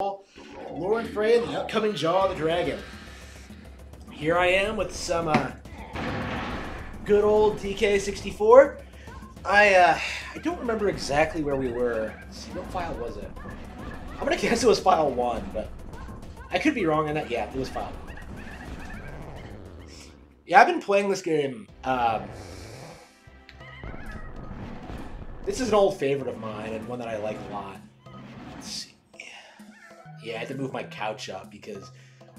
Lauren Frey and the upcoming Jaw of the Dragon. Here I am with some uh, good old DK64. I uh, I don't remember exactly where we were. Let's see, what file was it? I'm gonna guess it was file one, but I could be wrong on that. Yeah, it was file one. Yeah, I've been playing this game. Um, this is an old favorite of mine and one that I like a lot. Yeah, I had to move my couch up because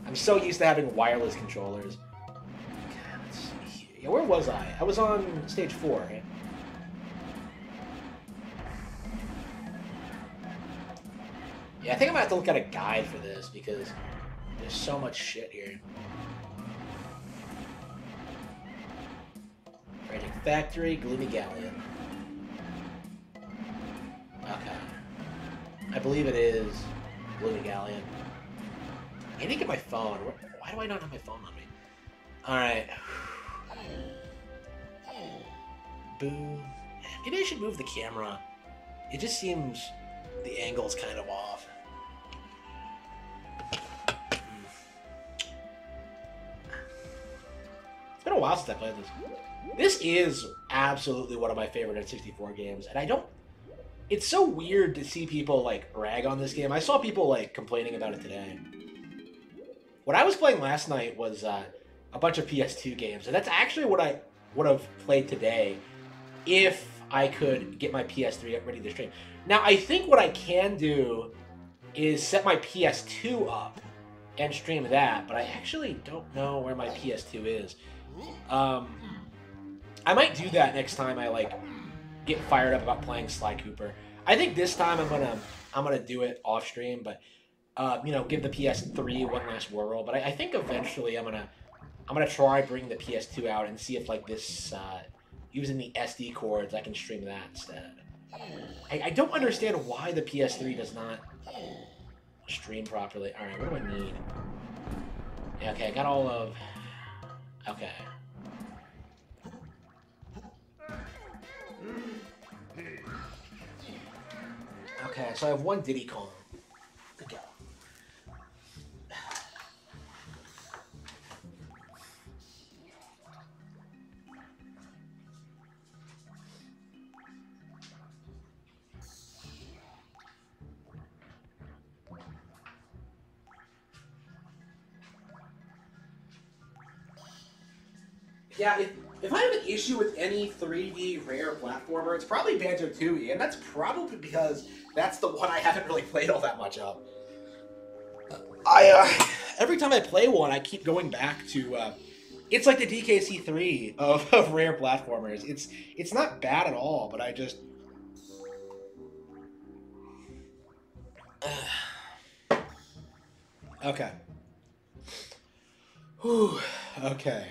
I'm so used to having wireless controllers. Yeah, where was I? I was on stage four, right? Yeah, I think I'm gonna have to look at a guide for this because there's so much shit here. Frantic Factory, Gloomy Galleon. Okay. I believe it is Gloomy Galleon. I didn't get my phone. Why do I not have my phone on me? Alright. Boom. Maybe I should move the camera. It just seems the angle's kind of off. It's been a while since I played this. This is absolutely one of my favorite N64 games, and I don't. It's so weird to see people like rag on this game. I saw people like complaining about it today. What I was playing last night was uh, a bunch of PS2 games, and that's actually what I would have played today if I could get my PS3 ready to stream. Now, I think what I can do is set my PS2 up and stream that, but I actually don't know where my PS2 is. Um, I might do that next time I like get fired up about playing Sly Cooper. I think this time I'm gonna I'm gonna do it off stream, but uh, you know, give the PS3 one last whirl. But I, I, think eventually I'm gonna I'm gonna try bring the PS2 out and see if like this uh, using the SD cords I can stream that instead. I, I don't understand why the PS3 does not stream properly. All right, what do I need? Okay, I got all of. Okay. Okay, so I have one Diddy Kong. Yeah, if, if I have an issue with any 3D rare platformer, it's probably Banjo Tooie, and that's probably because that's the one I haven't really played all that much of. I uh, every time I play one, I keep going back to. Uh, it's like the DKC3 of, of rare platformers. It's it's not bad at all, but I just. okay. Whew. Okay.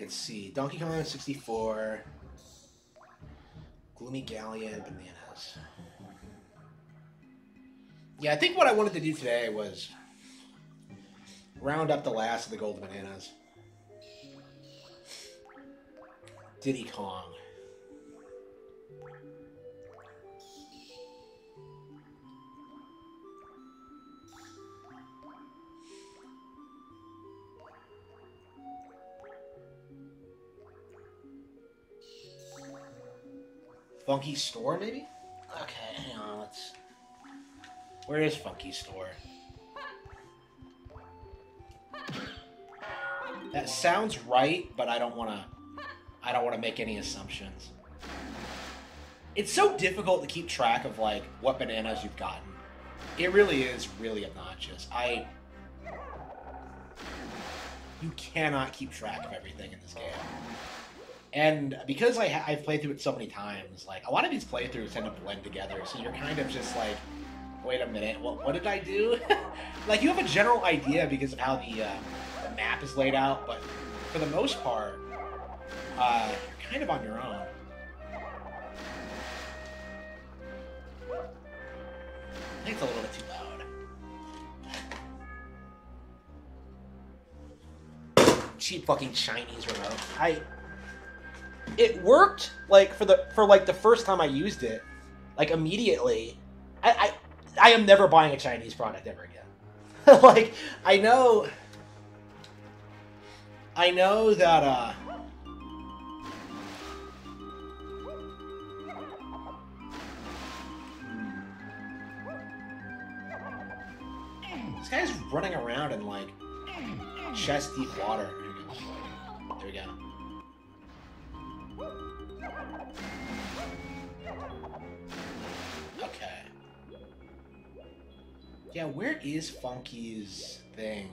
Let's see. Donkey Kong 64. Gloomy Galleon, Bananas. Yeah, I think what I wanted to do today was round up the last of the Golden Bananas. Diddy Kong. Funky Store, maybe? Okay, hang on, let's... Where is Funky Store? That sounds right, but I don't want to... I don't want to make any assumptions. It's so difficult to keep track of, like, what bananas you've gotten. It really is really obnoxious. I... You cannot keep track of everything in this game. And because I ha- I've played through it so many times, like a lot of these playthroughs tend to blend together, so you're kind of just like, wait a minute, what, what did I do? like you have a general idea because of how the, uh, the map is laid out, but for the most part, uh, you're kind of on your own. I think it's a little bit too loud. Cheap fucking Chinese remote. I it worked like for the for like the first time I used it, like immediately. I, I I am never buying a Chinese product ever again. like I know, I know that. uh This guy's running around in like chest deep water. Yeah, where is Funky's thing?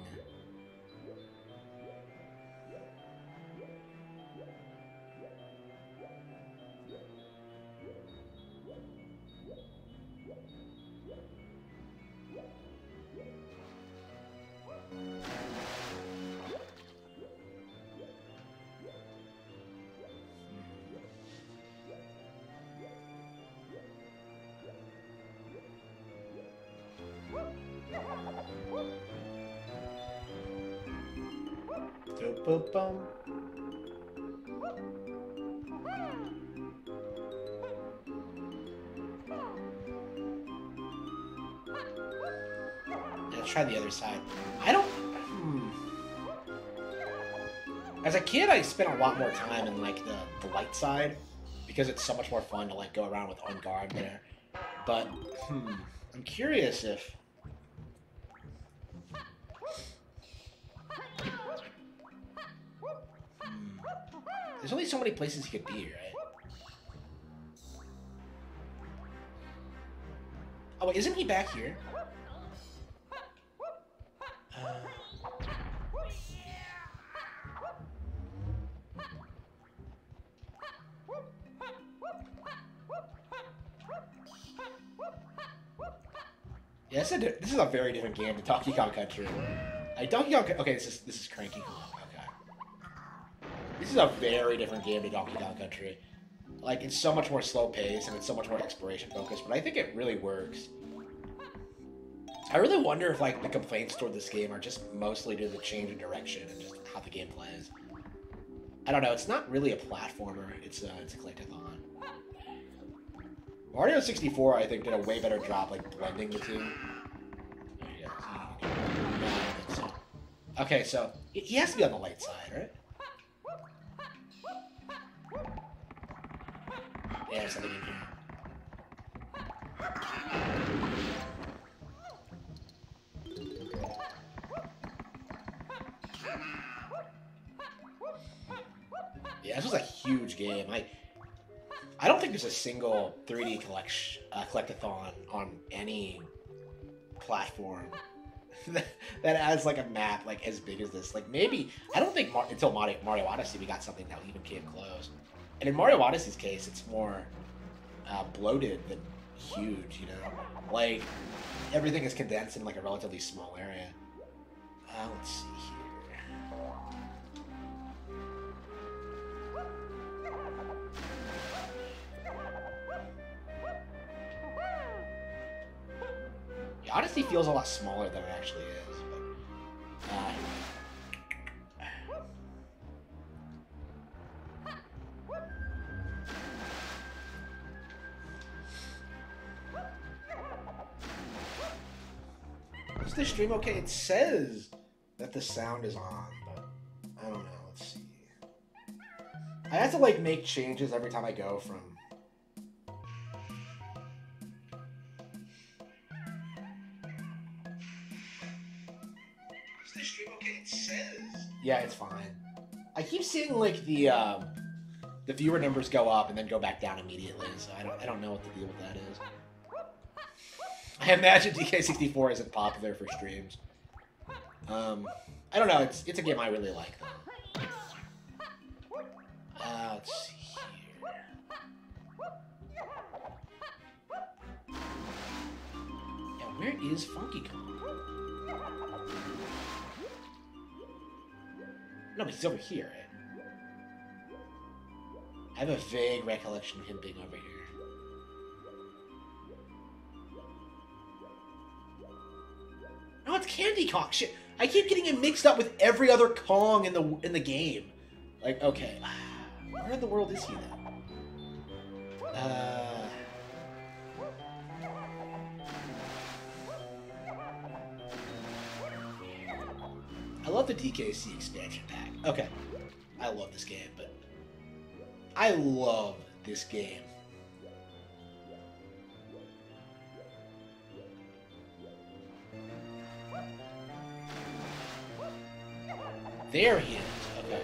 Try the other side. I don't. Hmm. As a kid, I spent a lot more time in like the, the light side because it's so much more fun to like go around with Enguarde there. But hmm, I'm curious if Hmm. There's only so many places he could be, right? Oh, wait, isn't he back here? Yeah, this is, a, this is a very different game to Donkey Kong Country. Like Donkey Kong, okay, this is this is Cranky Kong. Okay, this is a very different game to Donkey Kong Country. Like it's so much more slow paced and it's so much more exploration focused, but I think it really works. I really wonder if like the complaints toward this game are just mostly due to the change in direction and just how the game plays. I don't know. It's not really a platformer. It's a it's a collectathon. Mario 64, I think, did a way better job like blending the two. Okay, so he- he has to be on the light side, right? Yeah, there's something in here. Yeah, this was a huge game. I I don't think there's a single 3D collection uh, collectathon on any platform that, that has like a map like as big as this. Like maybe I don't think Mar- until Mario, Mario Odyssey we got something that even came close. And in Mario Odyssey's case, it's more uh, bloated than huge. You know, like everything is condensed in like a relatively small area. Uh, let's see here. The Odyssey feels a lot smaller than it actually is. But, uh, is the stream okay? It says that the sound is on, but I don't know. Let's see. I have to like make changes every time I go from Yeah, it's fine. I keep seeing like the um, the viewer numbers go up and then go back down immediately, so I don't I don't know what the deal with that is. I imagine DK64 isn't popular for streams. Um, I don't know. It's it's a game I really like though. Uh, let's see where is Funky Kong? No, but he's over here, right? I have a vague recollection of him being over here. No, it's Candy Kong. Shit, I keep getting him mixed up with every other Kong in the in the game. Like, okay, where in the world is he then? Uh, love the DKC expansion pack. Okay. I love this game, but I love this game. There he is. Okay.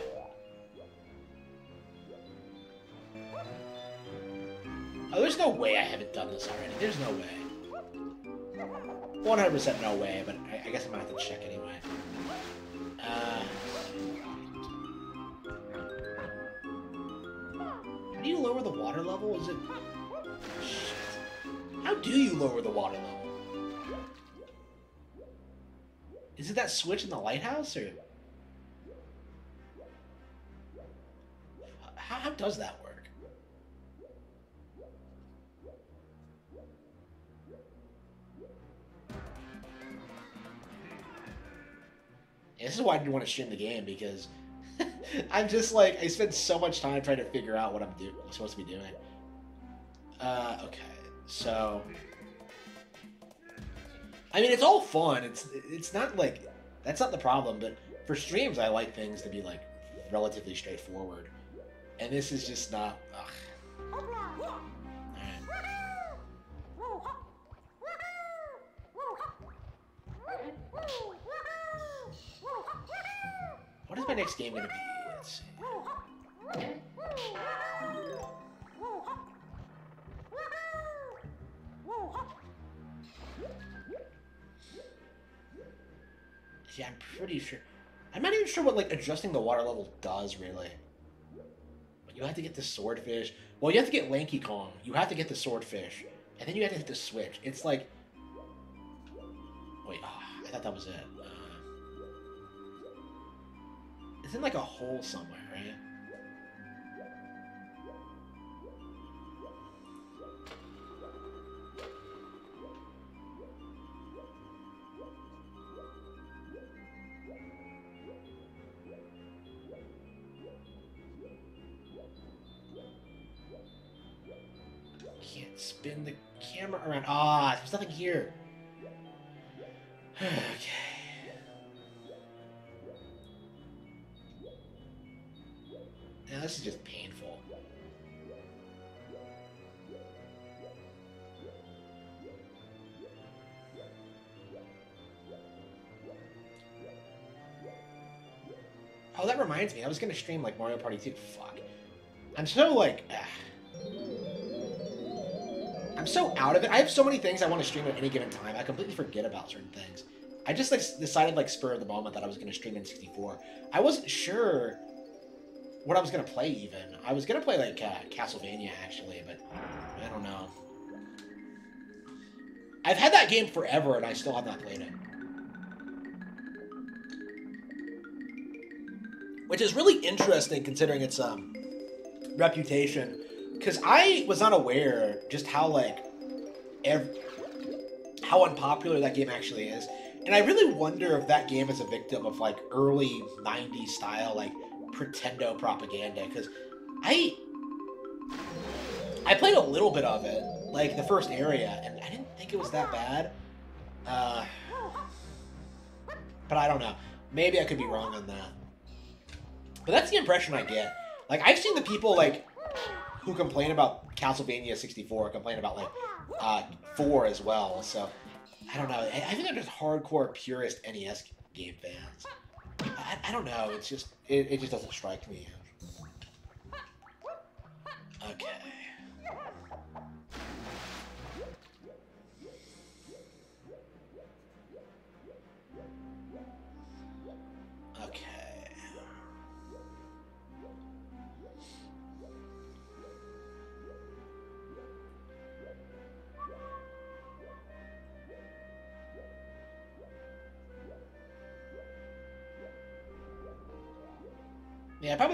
Oh, there's no way I haven't done this already. There's no way. 100% no way, but I, I guess I'm gonna have to check anyway. Uh, how do you lower the water level? Is it... How do you lower the water level? Is it that switch in the lighthouse, or... How, how does that This is why I didn't want to stream the game because I'm just like I spend so much time trying to figure out what I'm do I'm supposed to be doing. Uh, okay, so I mean it's all fun. It's it's not like that's not the problem, but for streams I like things to be like relatively straightforward, and this is just not. Ugh. My next game gonna be? Let's see. Yeah, I'm pretty sure. I'm not even sure what like adjusting the water level does really. But you have to get the swordfish. Well, you have to get Lanky Kong. You have to get the swordfish, and then you have to hit the switch. It's like, wait, oh, I thought that was it. It's in like a hole somewhere, right? Can't spin the camera around. Ah, there's nothing here. okay. This is just painful. Oh, that reminds me. I was gonna stream like Mario Party 2. Fuck. I'm so like. ah. I'm so out of it. I have so many things I want to stream at any given time. I completely forget about certain things. I just like decided like spur of the moment that I was gonna stream in 64. I wasn't sure what I was gonna play even. I was gonna play like uh, Castlevania actually, but I don't know. I've had that game forever and I still have not played it. Which is really interesting considering its um, reputation. Because I was unaware just how like how unpopular that game actually is. And I really wonder if that game is a victim of like early 90s style like pretendo propaganda because I I played a little bit of it, like the first area, and I didn't think it was that bad. Uh, but I don't know. Maybe I could be wrong on that. But that's the impression I get. Like I've seen the people like who complain about Castlevania 64 complain about like uh, 4 as well. So I don't know. I think they're just hardcore purist NES game fans. I, I don't know. It's just it, it just doesn't strike me. Okay. Okay.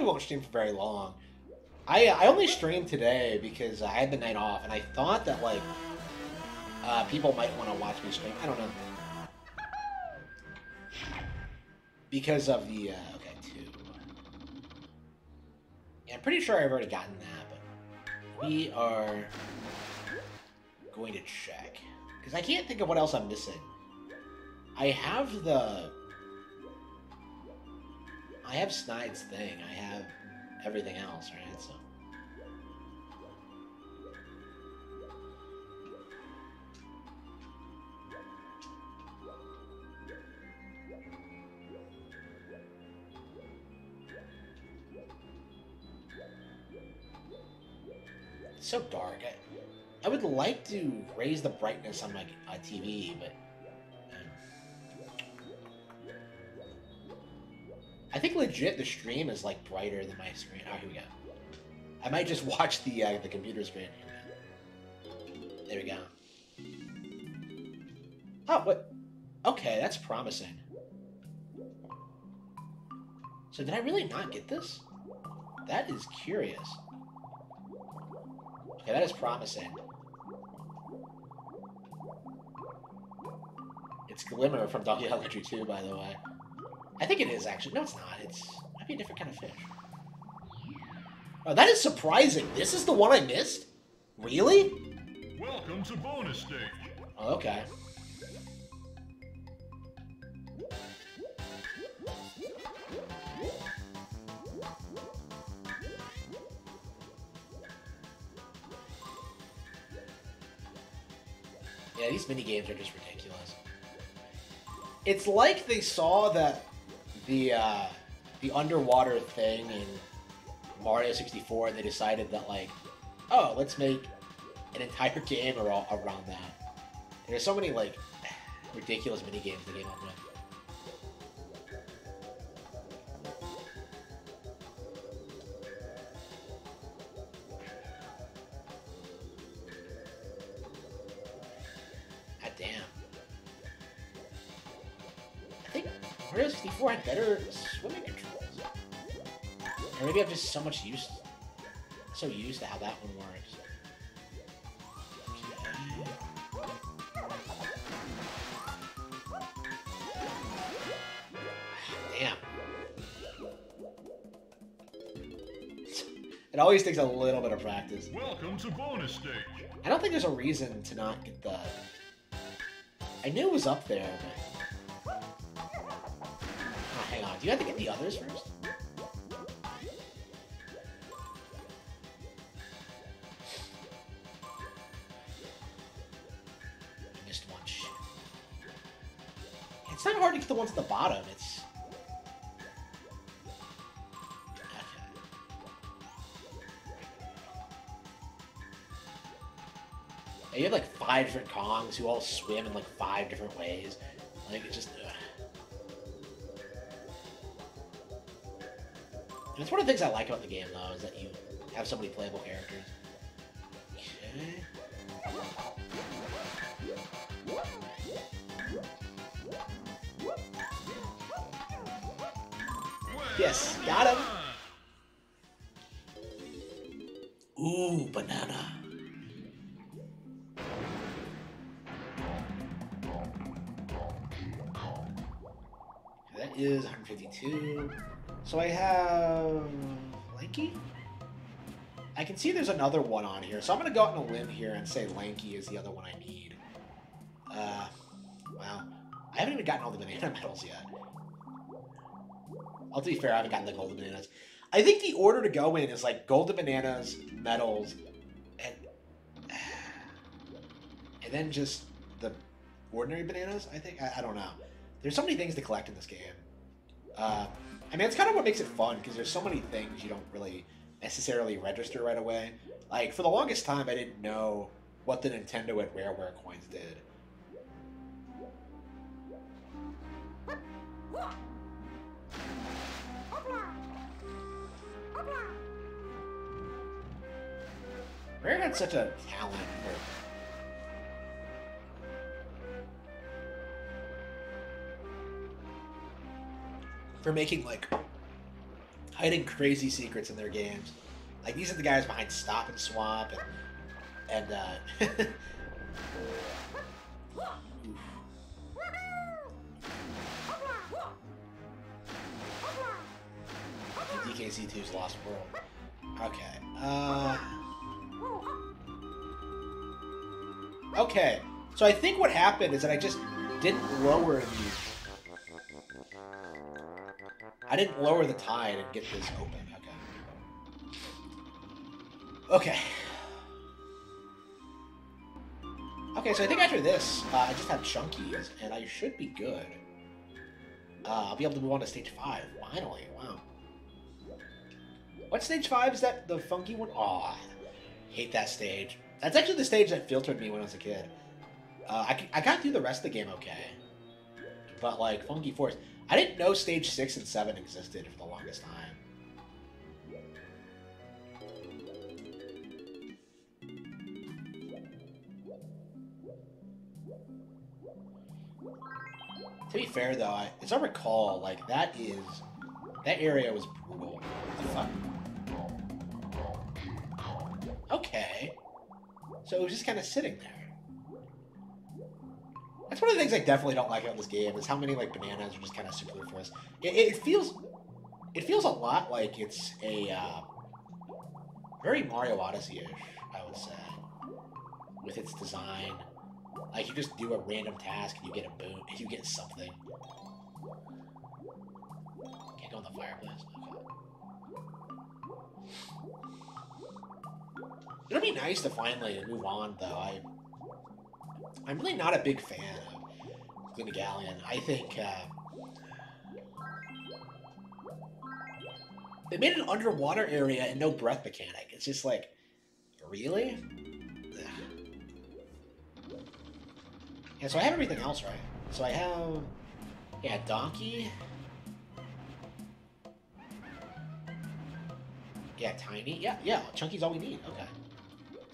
Won't stream for very long. I I only streamed today because I had the night off, and I thought that like uh, people might want to watch me stream. I don't know because of the uh, okay two. Yeah, I'm pretty sure I've already gotten that, but we are going to check because I can't think of what else I'm missing. I have the I have Snide's thing. I have everything else, right? So. So dark. I, I would like to raise the brightness on my uh, TV, but I think legit the stream is like brighter than my screen. Oh, here we go. I might just watch the uh, the computer screen. There we go. Oh, what? Okay, that's promising. So did I really not get this? That is curious. Okay, that is promising. It's Glimmer from Donkey Elementary 2, by the way. I think it is, actually. No, it's not. It's might be a different kind of fish. Oh, that is surprising. This is the one I missed? Really? Welcome to bonus stage. Oh, okay. Yeah, these mini games are just ridiculous. It's like they saw that the uh, the underwater thing in Mario 64, they decided that like, oh, let's make an entire game around that. There's so many like ridiculous mini games they came up with. Maybe I'm just so much used so used to how that one works. Damn. It always takes a little bit of practice. Welcome to bonus stage. I don't think there's a reason to not get the. I knew it was up there, but. Oh, hang on. Do you have to get the others first? Hard to get the bottom. It's. Okay. Yeah, you have like five different Kongs who all swim in like five different ways. Like it's just. Ugh. And it's one of the things I like about the game though is that you have so many playable characters. Got him. Ooh, banana. That is 152. So I have Lanky. I can see there's another one on here, so I'm gonna go out on a limb here and say Lanky is the other one I need. Uh, wow. I haven't even gotten all the banana medals yet. I'll be fair, I haven't gotten the golden bananas. I think the order to go in is like golden bananas, medals, and and then just the ordinary bananas. I think I, I don't know. There's so many things to collect in this game. Uh, I mean, it's kind of what makes it fun because there's so many things you don't really necessarily register right away. Like for the longest time, I didn't know what the Nintendo and Rareware coins did. Rare had such a talent for making like hiding crazy secrets in their games. Like these are the guys behind Stop 'n' Swop and and uh oof. DKC2's Lost World. Okay. Uh Okay. So I think what happened is that I just didn't lower the I didn't lower the tide and get this open. Okay. Okay. Okay, so I think after this, uh, I just have chunkies, and I should be good. Uh, I'll be able to move on to stage five. Finally, wow. What stage five is that? The funky one? Aw, hate that stage. That's actually the stage that filtered me when I was a kid. Uh, I, I got through the rest of the game okay. But, like, Fungi Forest... I didn't know stage 6 and 7 existed for the longest time. To be fair, though, I, as I recall, like, that is... That area was brutal. Okay. So it was just kind of sitting there. That's one of the things I definitely don't like about this game is how many like bananas are just kind of superfluous. It, it feels, it feels a lot like it's a uh, very Mario Odyssey-ish, I would say, with its design. Like you just do a random task and you get a boon, and you get something. Can't go in the fireplace. Okay. It'll be nice to finally move on, though. I I'm really not a big fan of Gloomy I think uh, they made an underwater area and no breath mechanic. It's just like, really? Ugh. Yeah, so I have everything else right. So I have, yeah, Donkey. Yeah, Tiny. Yeah, yeah, Chunky's all we need. Okay.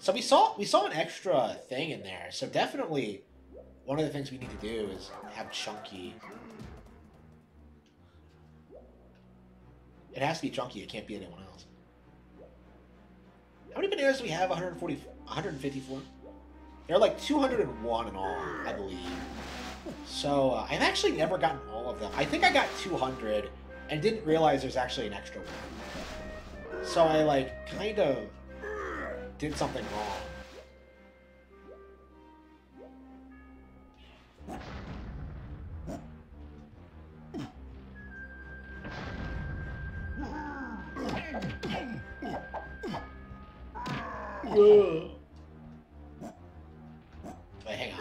So we saw we saw an extra thing in there. So definitely, one of the things we need to do is have Chunky. It has to be Chunky. It can't be anyone else. How many bananas do we have? 140, 154. There are like 201 in all, I believe. So uh, I've actually never gotten all of them. I think I got 200 and didn't realize there's actually an extra one. So I like kind of did something wrong. Wait, hang on.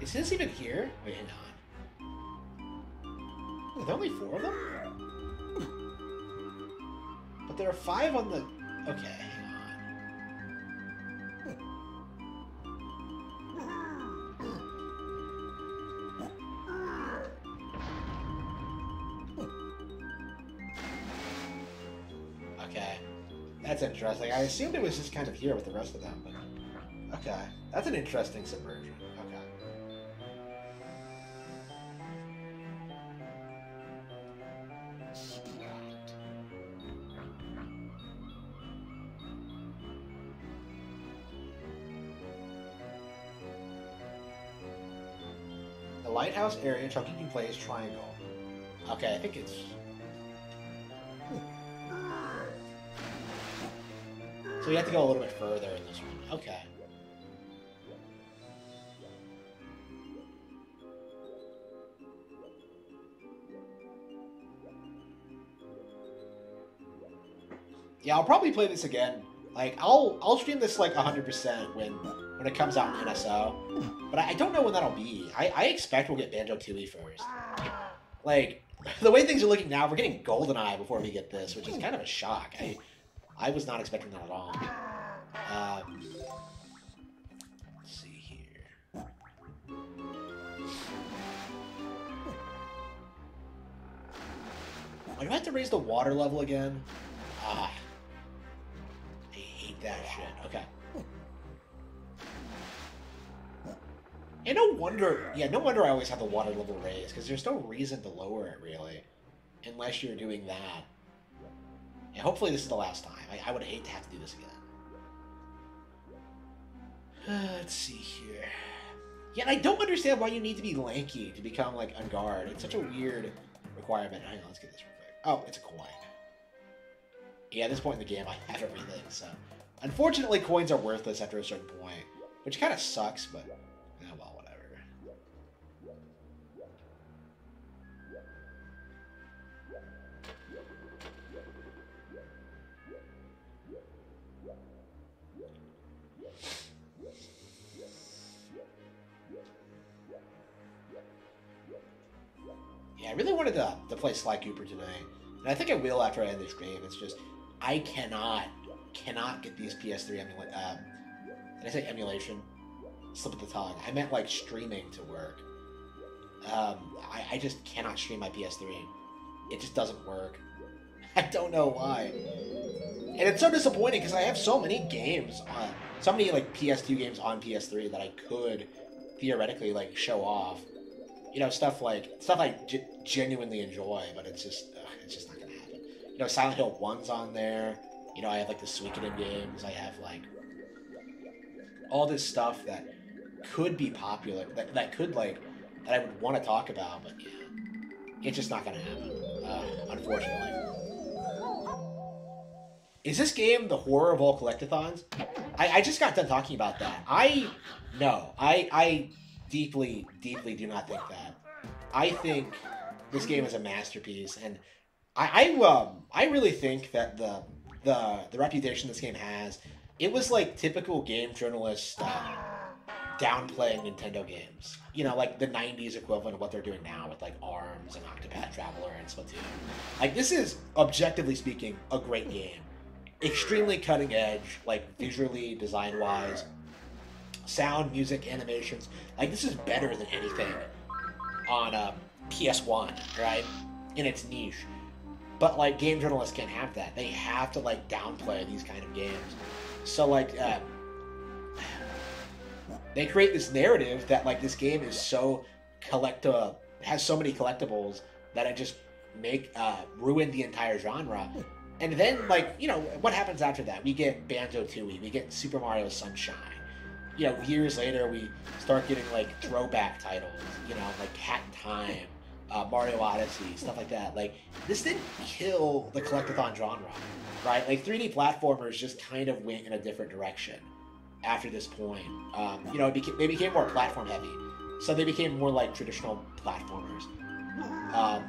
Is this even here? Wait, hang on. Are only four of them? But there are five on the Okay, hang on. Okay. That's interesting. I assumed it was just kind of here with the rest of them, but... Okay. That's an interesting subversion. Lighthouse area, Chunky can play his triangle. Okay, I think it's... So we have to go a little bit further in this one. Okay. Yeah, I'll probably play this again. Like, I'll I'll stream this like 100% when when it comes out in NSO. But I, I don't know when that'll be. I, I expect we'll get Banjo Tooie first. Like the way things are looking now, we're getting GoldenEye before we get this, which is kind of a shock. I I was not expecting that at all. Um, let's see here. do I have to raise the water level again? Ah. I hate that shit. Okay. And no wonder, yeah, no wonder I always have the water level raised, because there's no reason to lower it, really. Unless you're doing that. And hopefully this is the last time. I, I would hate to have to do this again. Uh, let's see here. Yeah, I don't understand why you need to be lanky to become, like, a guard. It's such a weird requirement. Hang on, let's get this real quick. Oh, it's a coin. Yeah, at this point in the game, I have everything, so... Unfortunately, coins are worthless after a certain point, which kind of sucks, but... really wanted to, to play Sly Cooper tonight, and I think I will after I end this game. It's just I cannot cannot get these PS3 emula- um, did I say emulation? Slip of the tongue. I meant like streaming to work. Um, I, I just cannot stream my PS3. It just doesn't work. I don't know why. And it's so disappointing because I have so many games, uh, so many like PS2 games on PS3 that I could theoretically like show off. You know, stuff like stuff I g- genuinely enjoy, but it's just ugh, it's just not gonna happen. You know, Silent Hill One's on there. You know, I have like the Suikoden games. I have like all this stuff that could be popular, that, that could like that I would want to talk about, but yeah, it's just not gonna happen, uh, unfortunately. Is this game the horror of all collectathons? I, I just got done talking about that. I no, I I deeply deeply do not think that. I think this game is a masterpiece, and I I um I really think that the the the reputation this game has, it was like typical game journalist uh, downplaying Nintendo games. You know, like the '90s equivalent of what they're doing now with like Arms and Octopath Traveler and Splatoon. Like this is objectively speaking a great game extremely cutting edge, like visually, design wise, sound, music, animations. Like this is better than anything on um, PS1, right? In its niche. But like game journalists can't have that. They have to like downplay these kind of games. So like uh, they create this narrative that like this game is so collecta has so many collectibles that it just make uh, ruin the entire genre. And then, like, you know, what happens after that? We get Banjo Tooie, we get Super Mario Sunshine. You know, years later, we start getting like throwback titles. You know, like Hat in Time, uh, Mario Odyssey, stuff like that. Like, this didn't kill the collectathon genre, right? Like, 3D platformers just kind of went in a different direction after this point. Um, you know, they became more platform heavy, so they became more like traditional platformers. Um,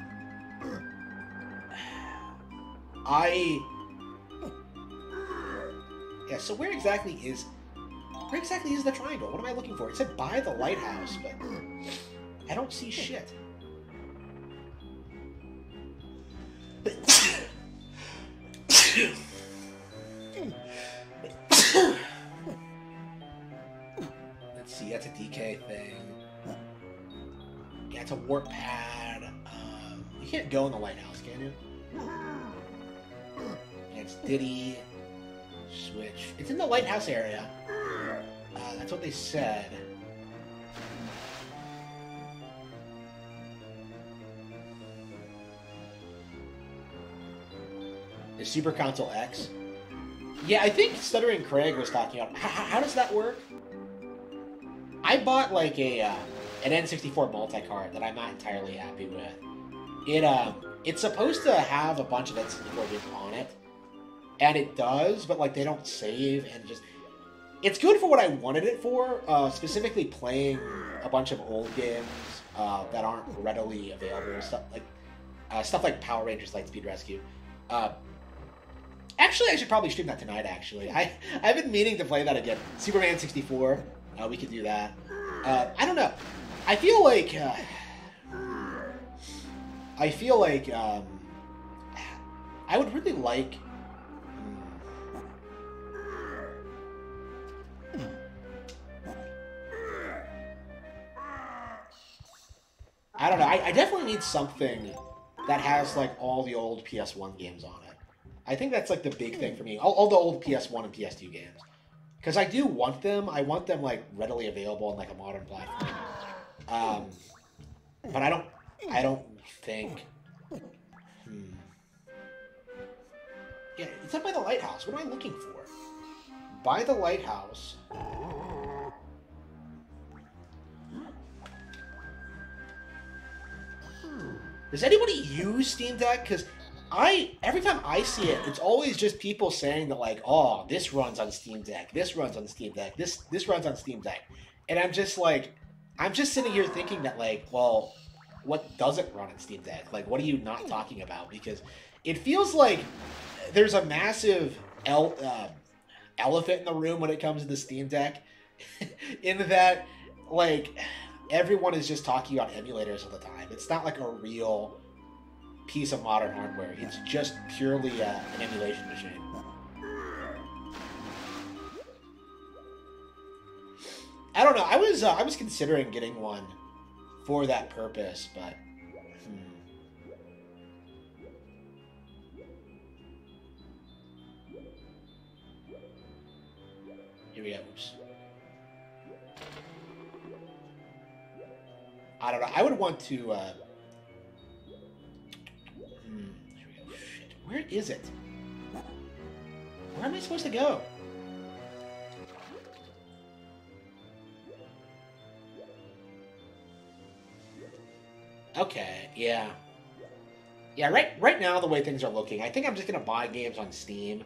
I yeah. So where exactly is where exactly is the triangle? What am I looking for? It said by the lighthouse, but I don't see shit. Let's see. That's a DK thing. Yeah, it's a warp pad. Um, you can't go in the lighthouse, can you? And it's Diddy. Switch. It's in the lighthouse area. Uh, that's what they said. The Super Console X. Yeah, I think Stuttering Craig was talking about how, how does that work. I bought like a uh, an N64 multi-card that I'm not entirely happy with. It um it's supposed to have a bunch of N64 games on it, and it does, but like they don't save and just it's good for what I wanted it for, uh, specifically playing a bunch of old games uh, that aren't readily available, stuff like uh, stuff like Power Rangers Lightspeed Rescue. Uh, actually, I should probably stream that tonight. Actually, I I've been meaning to play that again. Superman 64, uh, we could do that. Uh, I don't know. I feel like I feel like um, I would really like. I don't know. I, I definitely need something that has like all the old PS1 games on it. I think that's like the big thing for me. All, all the old PS1 and PS2 games. Because I do want them. I want them like readily available on like a modern platform. Um, but I don't. I don't think. Hmm. Yeah, it's up by the lighthouse. What am I looking for? By the lighthouse. Does anybody use Steam Deck? Because I every time I see it, it's always just people saying that like, oh, this runs on Steam Deck, this runs on Steam Deck, this this runs on Steam Deck, and I'm just like, I'm just sitting here thinking that like, well, what doesn't run on Steam Deck? Like, what are you not talking about? Because it feels like there's a massive el- uh, elephant in the room when it comes to the Steam Deck, in that like everyone is just talking about emulators all the time. It's not like a real piece of modern hardware. It's just purely uh, an emulation machine. I don't know. I was uh, I was considering getting one for that purpose, but hmm. here we go. Oops. I don't know. I would want to. Uh... Hmm. Where is it? Where am I supposed to go? Okay, yeah. Yeah, right right now the way things are looking, I think I'm just gonna buy games on Steam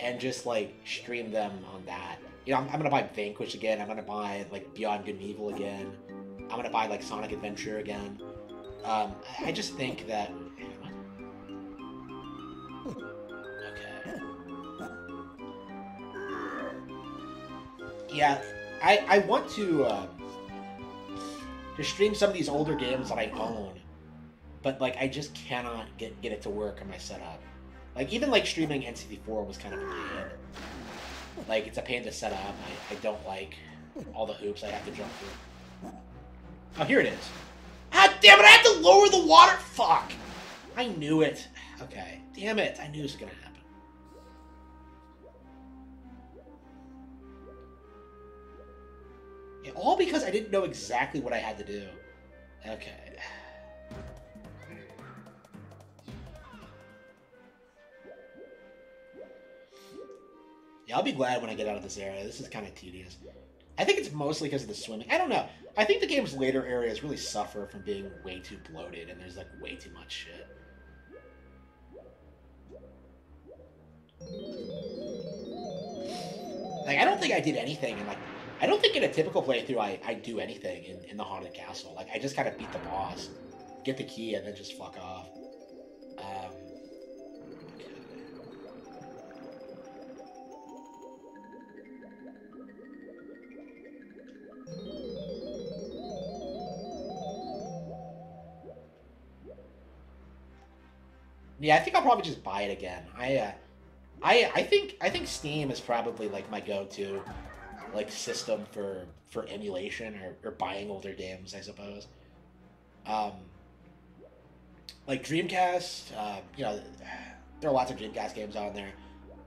and just like stream them on that. You know, I'm, I'm gonna buy Vanquish again, I'm gonna buy like Beyond Good and Evil again. I'm gonna buy like Sonic Adventure again. Um, I, just think that Okay. Yeah, I I want to uh, to stream some of these older games that I own, but like I just cannot get get it to work on my setup. Like even like streaming N64 was kind of a pain. Like it's a pain to set up. I, I don't like all the hoops I have to jump through. Oh, here it is. Ah, damn it! I have to lower the water. Fuck! I knew it. Okay, damn it! I knew this was gonna happen. Yeah, all because I didn't know exactly what I had to do. Okay. Yeah, I'll be glad when I get out of this area. This is kind of tedious. I think it's mostly because of the swimming. I don't know. I think the game's later areas really suffer from being way too bloated, and there's like way too much shit. Like, I don't think I did anything, and like, I don't think in a typical playthrough I, I do anything in, in the Haunted Castle. Like, I just kind of beat the boss, get the key, and then just fuck off. Um, Yeah, I think I'll probably just buy it again. I, uh, I, I think I think Steam is probably like my go-to, like system for for emulation or, or buying older games, I suppose. Um, like Dreamcast, um, you know, there are lots of Dreamcast games on there.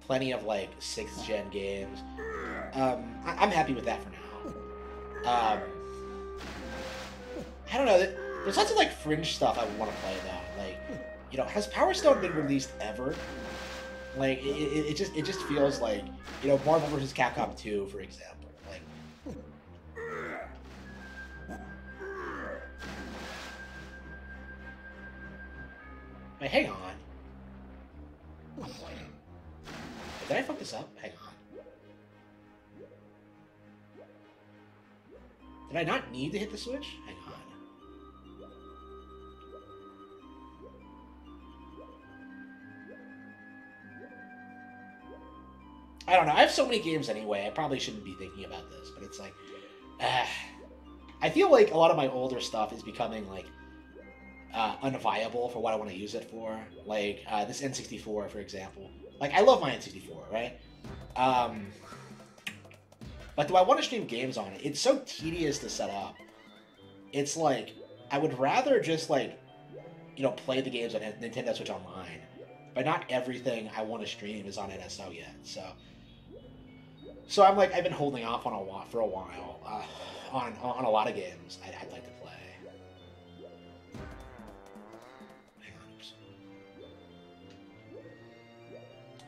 Plenty of like sixth gen games. Um, I, I'm happy with that for now. Um, I don't know. There's lots of like fringe stuff I would want to play though. Like, you know, has Power Stone been released ever? Like, it, it, it just it just feels like you know Marvel vs. Capcom 2, for example. Like, wait, hang on. Did I fuck this up? Hang on. Did I not need to hit the switch? Hang on. I don't know. I have so many games anyway. I probably shouldn't be thinking about this, but it's like, uh, I feel like a lot of my older stuff is becoming like uh, unviable for what I want to use it for. Like uh, this N64, for example. Like I love my N64, right? Um, but do I want to stream games on it? It's so tedious to set up. It's like I would rather just like you know play the games on Nintendo Switch Online, but not everything I want to stream is on NSO yet. So. So I'm like I've been holding off on a while for a while uh, on on a lot of games I'd, I'd like to play.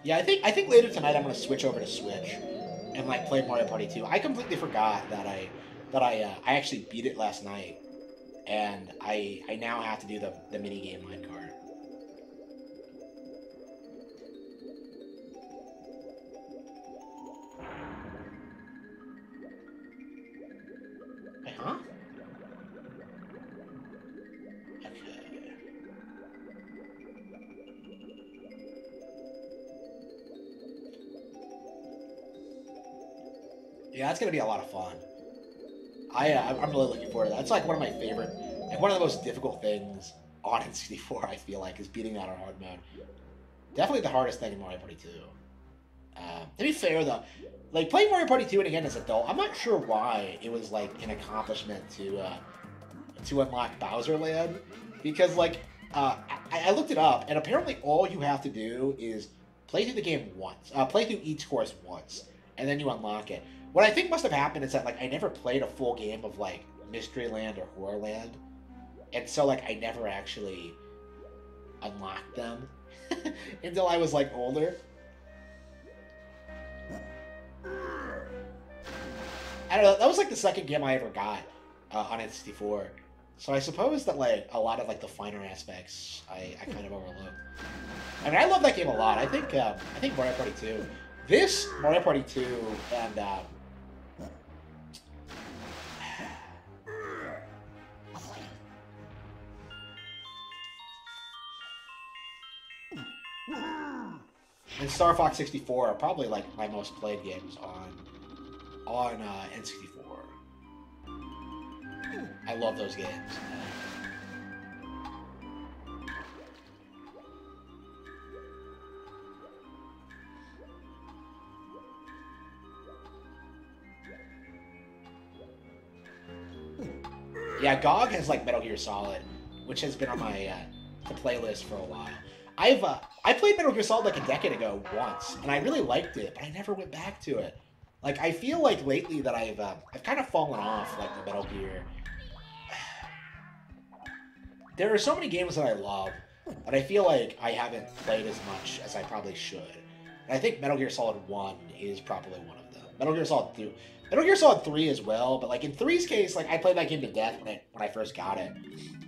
Yeah, I think I think later tonight I'm gonna switch over to Switch and like play Mario Party 2. I completely forgot that I that I uh, I actually beat it last night, and I I now have to do the the mini game minecart. Wait, That's gonna be a lot of fun. I uh, I'm really looking forward to that. It's like one of my favorite, like one of the most difficult things on N64. I feel like is beating that on hard mode. Definitely the hardest thing in Mario Party 2. Um, to be fair though, like playing Mario Party 2 and again as an adult, I'm not sure why it was like an accomplishment to uh, to unlock Bowser Land because like uh, I, I looked it up and apparently all you have to do is play through the game once, uh, play through each course once, and then you unlock it. What I think must have happened is that like I never played a full game of like Mystery Land or Horror Land, and so like I never actually unlocked them until I was like older. I don't know. That was like the second game I ever got uh, on N64. So I suppose that like a lot of like the finer aspects I, I kind of overlooked. I mean, I love that game a lot. I think um, I think Mario Party 2, this Mario Party 2, and um, and Star Fox 64 are probably like my most played games on on uh, N64. I love those games. Yeah, GOG has like Metal Gear Solid, which has been on my uh, playlist for a while. I've uh, I played Metal Gear Solid like a decade ago once, and I really liked it, but I never went back to it. Like I feel like lately that I've uh, I've kind of fallen off like the Metal Gear. There are so many games that I love, but I feel like I haven't played as much as I probably should. And I think Metal Gear Solid One is probably one of them. Metal Gear Solid Two, Metal Gear Solid Three as well. But like in Three's case, like I played that game to death when, it, when I first got it.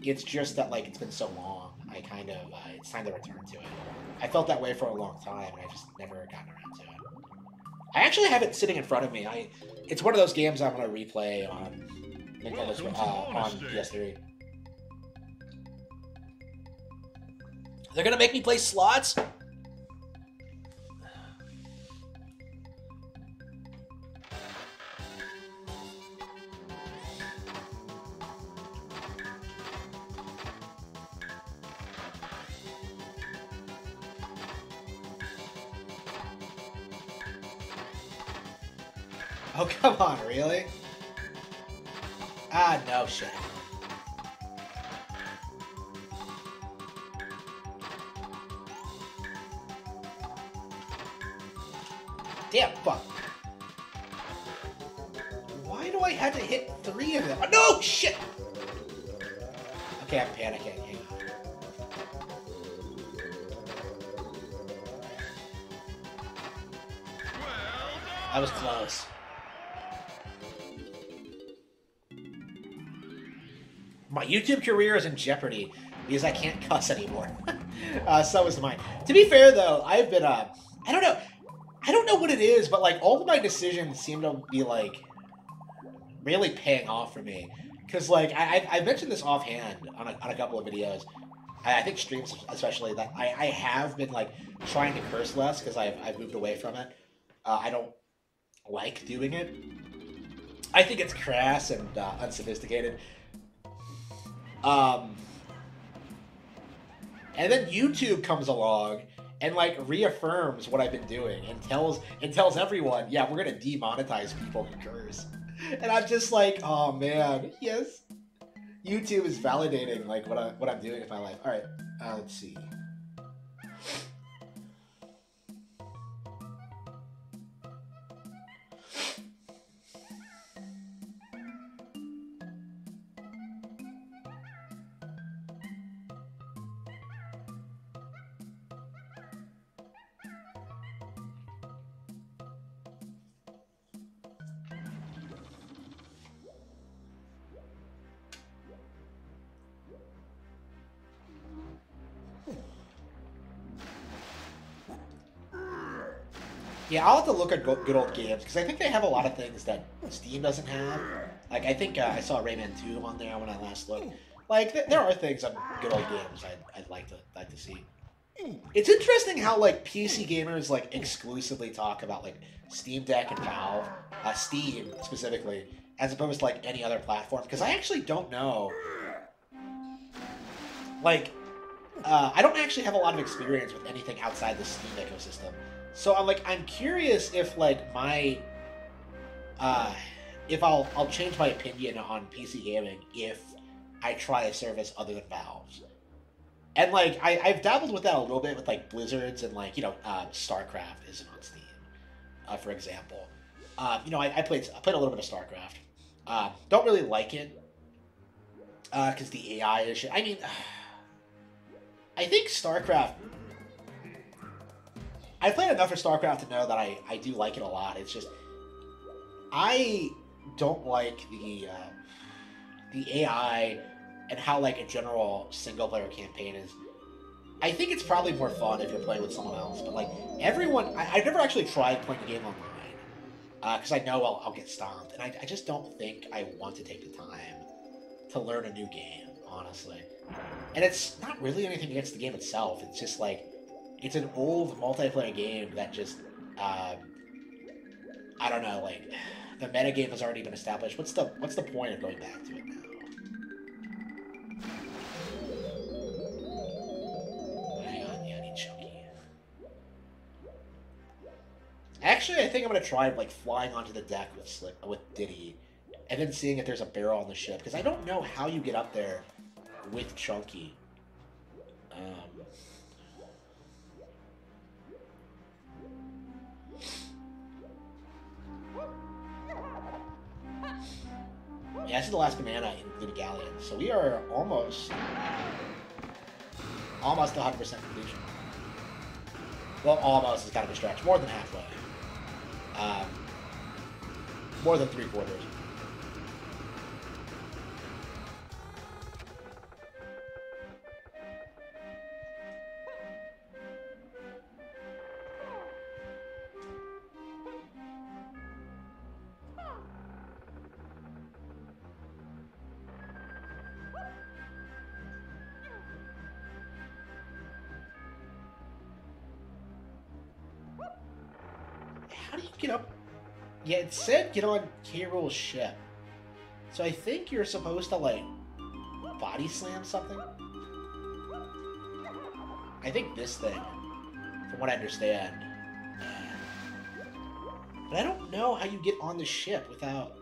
It's just that like it's been so long. I kind of uh, it's time to return to it. I felt that way for a long time, and I just never gotten around to it. I actually have it sitting in front of me. I it's one of those games I'm gonna replay on Nintendo's uh, on PS3. They're gonna make me play slots. YouTube career is in jeopardy because I can't cuss anymore. uh, so is mine. To be fair, though, I've been, uh, I don't know, I don't know what it is, but like all of my decisions seem to be like really paying off for me. Because like I, I mentioned this offhand on a, on a couple of videos. I, I think streams especially that I, I have been like trying to curse less because I've I've moved away from it. Uh, I don't like doing it. I think it's crass and uh, unsophisticated. Um, and then YouTube comes along and like reaffirms what I've been doing and tells and tells everyone, yeah, we're gonna demonetize people who curse. And I'm just like, oh man, yes. YouTube is validating like what I what I'm doing with my life. All right, uh, let's see. I'll have to look at good old games because I think they have a lot of things that Steam doesn't have. Like I think uh, I saw Rayman 2 on there when I last looked. Like th- there are things on good old games I'd, I'd like to like to see. It's interesting how like PC gamers like exclusively talk about like Steam Deck and Valve, uh, Steam specifically, as opposed to like any other platform because I actually don't know. Like, uh, I don't actually have a lot of experience with anything outside the Steam ecosystem, so I'm like I'm curious if like my uh, if I'll I'll change my opinion on PC gaming if I try a service other than Valve's. And like I, I've dabbled with that a little bit with like Blizzards and like you know uh, StarCraft isn't on Steam, uh, for example. Uh, you know I, I played I played a little bit of StarCraft. Uh, don't really like it because the AI is shit. I mean, I think StarCraft. I played enough of StarCraft to know that I, I do like it a lot. It's just I don't like the uh, the AI and how like a general single player campaign is. I think it's probably more fun if you're playing with someone else, but like everyone, I, have never actually tried playing a game online because uh, I know I'll, I'll, get stomped, and I, I just don't think I want to take the time to learn a new game, honestly. And it's not really anything against the game itself. It's just like it's an old multiplayer game that just um, I don't know, like the metagame has already been established. What's the what's the point of going back to it now? Actually, I think I'm gonna try like flying onto the deck with with Diddy, and then seeing if there's a barrel on the ship because I don't know how you get up there with Chunky. Um, Yeah, this is the last banana in galleon, so we are almost, almost 100% completion. Well, almost is kind of a stretch. More than halfway. Um, more than three quarters. Yeah, it said get on K. Rool's ship. So I think you're supposed to, like, body slam something? I think this thing, from what I understand. But I don't know how you get on the ship without...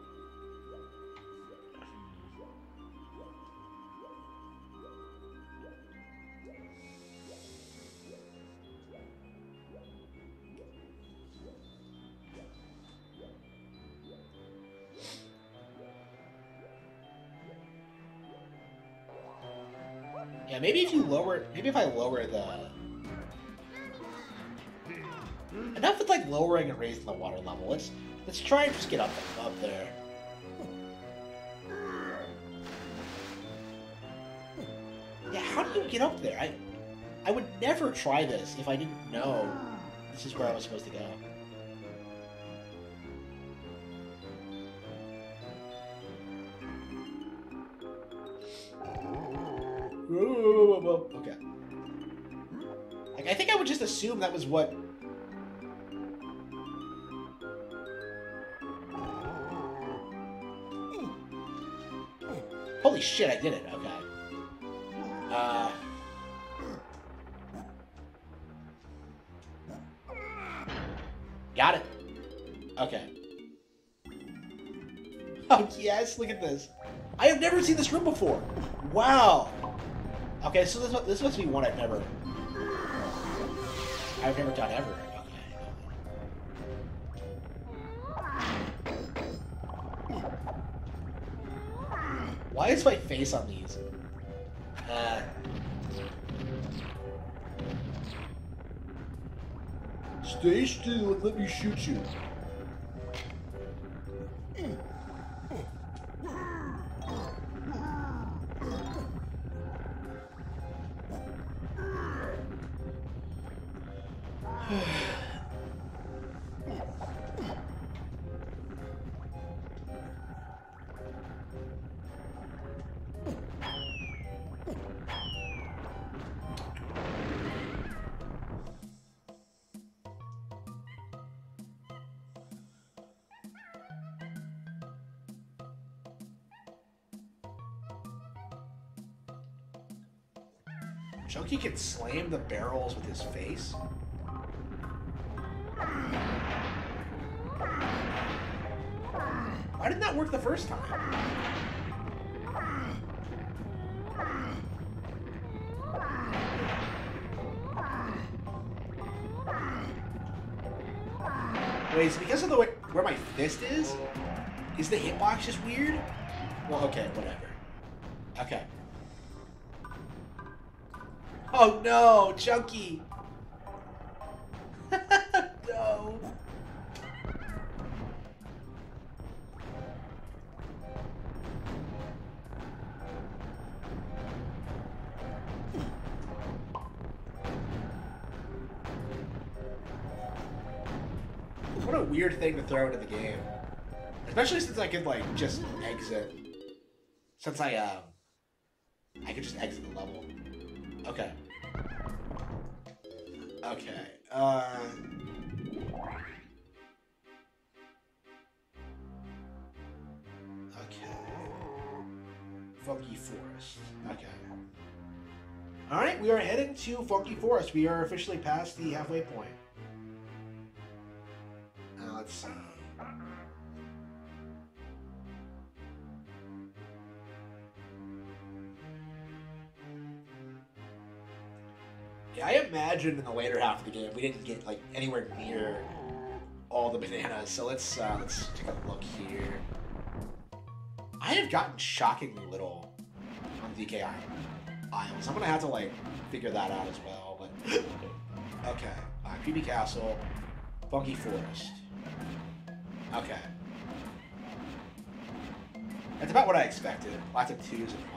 Yeah, maybe if you lower, maybe if I lower the enough with like lowering and raising the water level. Let's let's try and just get up up there. Yeah, how do you get up there? I I would never try this if I didn't know this is where I was supposed to go. Assume that was what... Holy shit, I did it. Okay. Uh... Got it. Okay. Oh, yes, look at this. I have never seen this room before. Wow. Okay, so this, this must be one I've never... I've never done ever. Why is my face on these? Uh... Stay still and let me shoot you. Slam the barrels with his face. Why didn't that work the first time? Oh no, Chunky! no. What a weird thing to throw into the game. Especially since I could like just exit. Since I um I could just exit the level. Okay. Okay. Uh Okay. Fungi Forest. Okay. Alright, we are heading to Fungi Forest. We are officially past the halfway point. Now let's see. Yeah, I imagine in the later half of the game we didn't get like anywhere near all the bananas. So let's uh, let's take a look here. I have gotten shockingly little on DK Isles. I'm gonna have to like figure that out as well. But okay, uh, Creepy Castle, Fungi Forest. Okay. That's about what I expected. Lots of twos and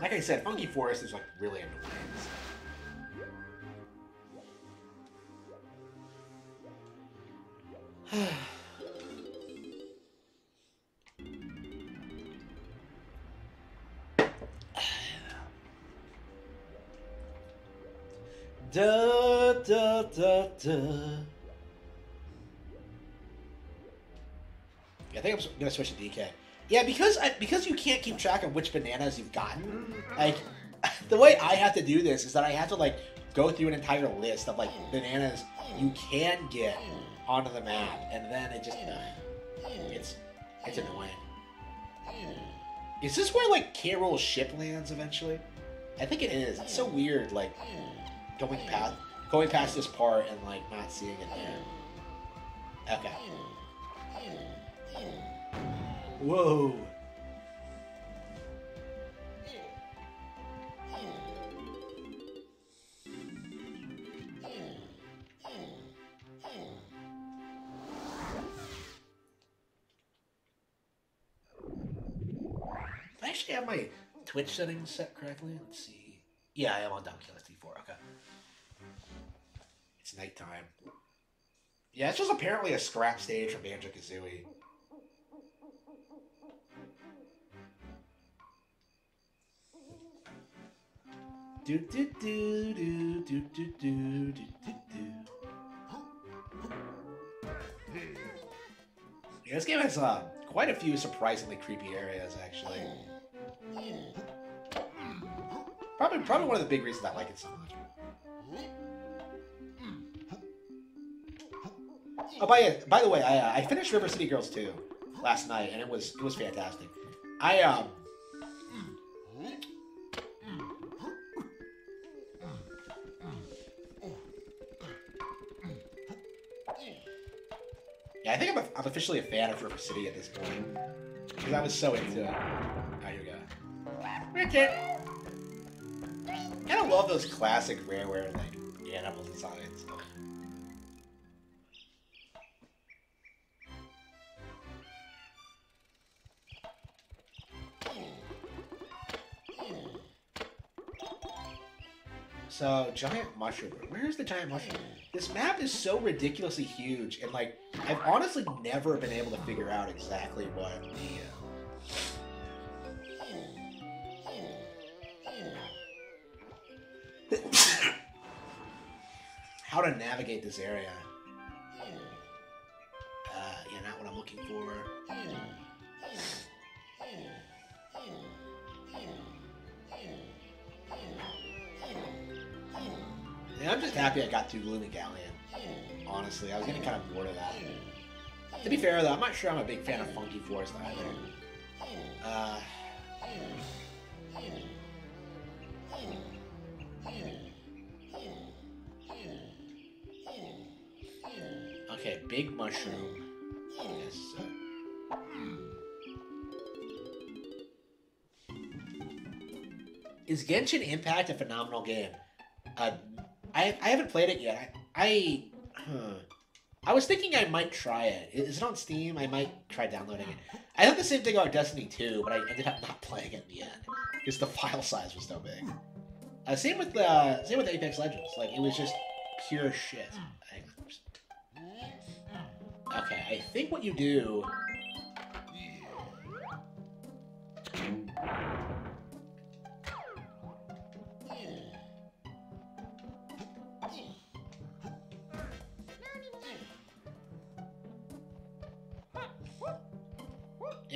Like I said, Fungi Forest is like really annoying. Da da da da. Yeah, I think I'm gonna switch to DK. Yeah, because I, because you can't keep track of which bananas you've gotten. Like, the way I have to do this is that I have to like go through an entire list of like bananas you can get onto the map, and then it just it's it's annoying. Is this where like K. Rool's ship lands eventually? I think it is. It's so weird, like going past going past this part and like not seeing it there. Okay. Whoa. I actually have my Twitch settings set correctly? Let's see. Yeah, I am on Domkiller T4. Okay. It's nighttime. Yeah, it's just apparently a scrap stage from Banjo Kazooie. Do do do do do do do do do this game has uh, quite a few surprisingly creepy areas, actually. Probably, probably one of the big reasons I like it so much. Oh, by by the way, I uh, I finished River City Girls 2 last night, and it was it was fantastic. I um. Yeah, I think I'm, a, I'm officially a fan of River City at this point. Because I was so into it. Oh, here we go. Richard! kind of love those classic Rareware, like, animal designs. So, giant mushroom. Where's the giant mushroom? This map is so ridiculously huge, and like, I've honestly never been able to figure out exactly what the. Uh, how to navigate this area. Uh, yeah, not what I'm looking for. Yeah, I'm just happy I got through Gloomy Galleon. Honestly, I was getting kind of bored of that. To be fair, though, I'm not sure I'm a big fan of Fungi Forest either. Uh, okay, Big Mushroom. Yes. Uh, is Genshin Impact a phenomenal game? Uh, I, I haven't played it yet. I I, huh. I was thinking I might try it. Is it on Steam? I might try downloading it. I thought the same thing about Destiny 2, but I ended up not playing it in the end because the file size was so big. Uh, same with the same with Apex Legends. Like it was just pure shit. Okay, I think what you do.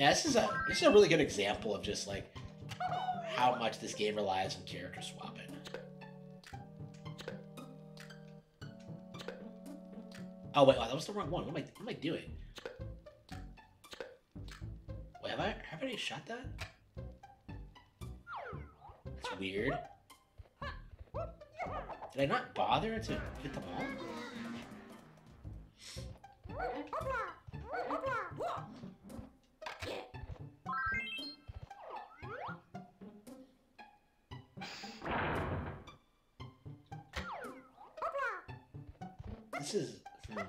Yeah, this is a this is a really good example of just like how much this game relies on character swapping. Oh wait, wow, that was the wrong one. What am I what am I doing? Wait, have I have I already shot that? That's weird. Did I not bother to hit the ball? Is. hmm.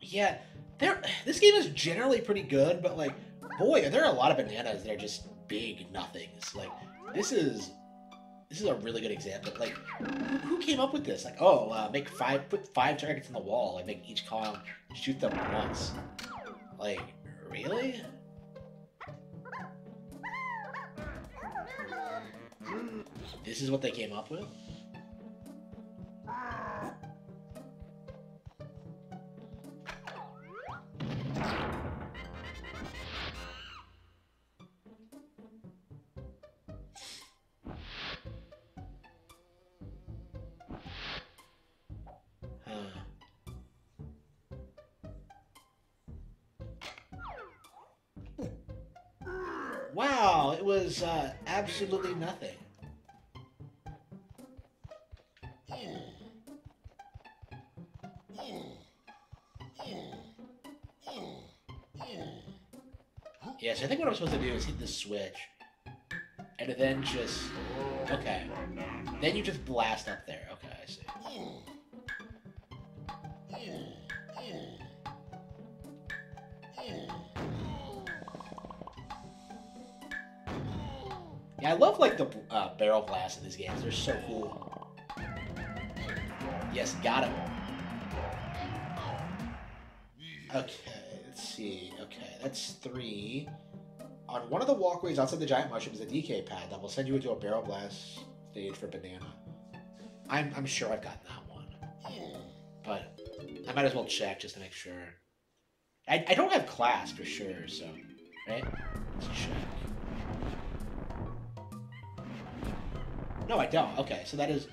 Yeah, there. This game is generally pretty good, but like, boy, are there a lot of bananas that are just big nothings. Like, this is. This is a really good example. Like, who, came up with this? Like, oh, uh, make five, put five targets in the wall, like make each column shoot them once. Like, really? This is what they came up with? Absolutely nothing. Yes, I think what I'm supposed to do is hit the switch. And then just... Okay. Then you just blast up there. I love like the uh, barrel blasts in these games. They're so cool. Yes, got him. Okay, let's see. Okay, that's three. On one of the walkways outside the giant mushroom is a DK pad that will send you into a barrel blast stage for banana. I'm, I'm sure I've gotten that one. But I might as well check just to make sure. I, I don't have class for sure, so. Right? Let's check. No, I don't. Okay, so that is.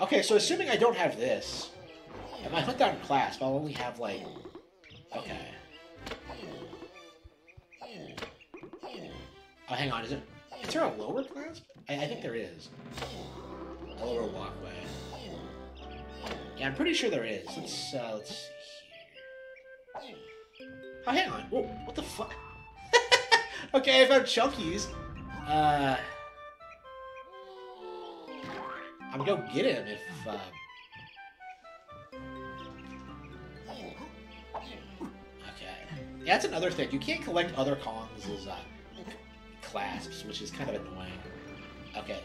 Okay, so assuming I don't have this, if I hunt down clasp, I'll only have like. Okay. Oh, hang on. Is it? Is there a lower clasp? I, I think there is. A lower walkway. Yeah, I'm pretty sure there is. Let's uh, let's see here. Oh, hang on. Whoa, what the fuck? okay, I found chunkies. Uh. I'm gonna go get him if. Uh... Okay. Yeah, that's another thing. You can't collect other Kongs' uh, clasps, which is kind of annoying. Okay.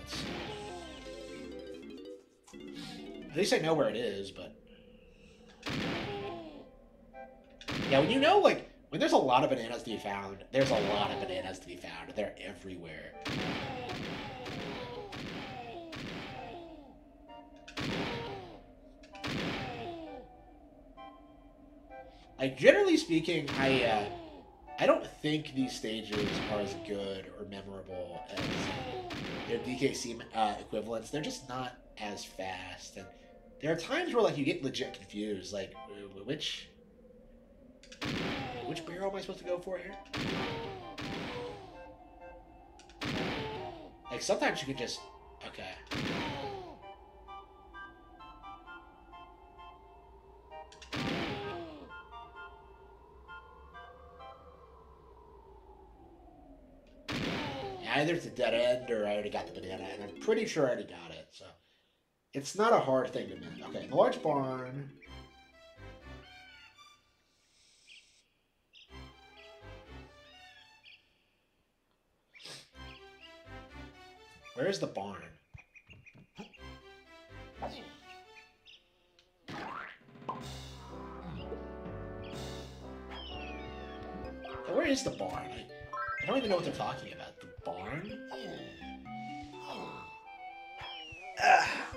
At least I know where it is, but. Yeah, when you know, like, when there's a lot of bananas to be found, there's a lot of bananas to be found. They're everywhere. Like generally speaking, I uh, I don't think these stages are as good or memorable as their DKC uh, equivalents. They're just not as fast, and there are times where like you get legit confused. Like which which barrel am I supposed to go for here? Like sometimes you can just okay. Either it's a dead end or I already got the banana, and I'm pretty sure I already got it, so it's not a hard thing to miss. Okay, the large barn. Where's the barn? Where is the barn? I don't even know what they're talking about. Barn? Ah.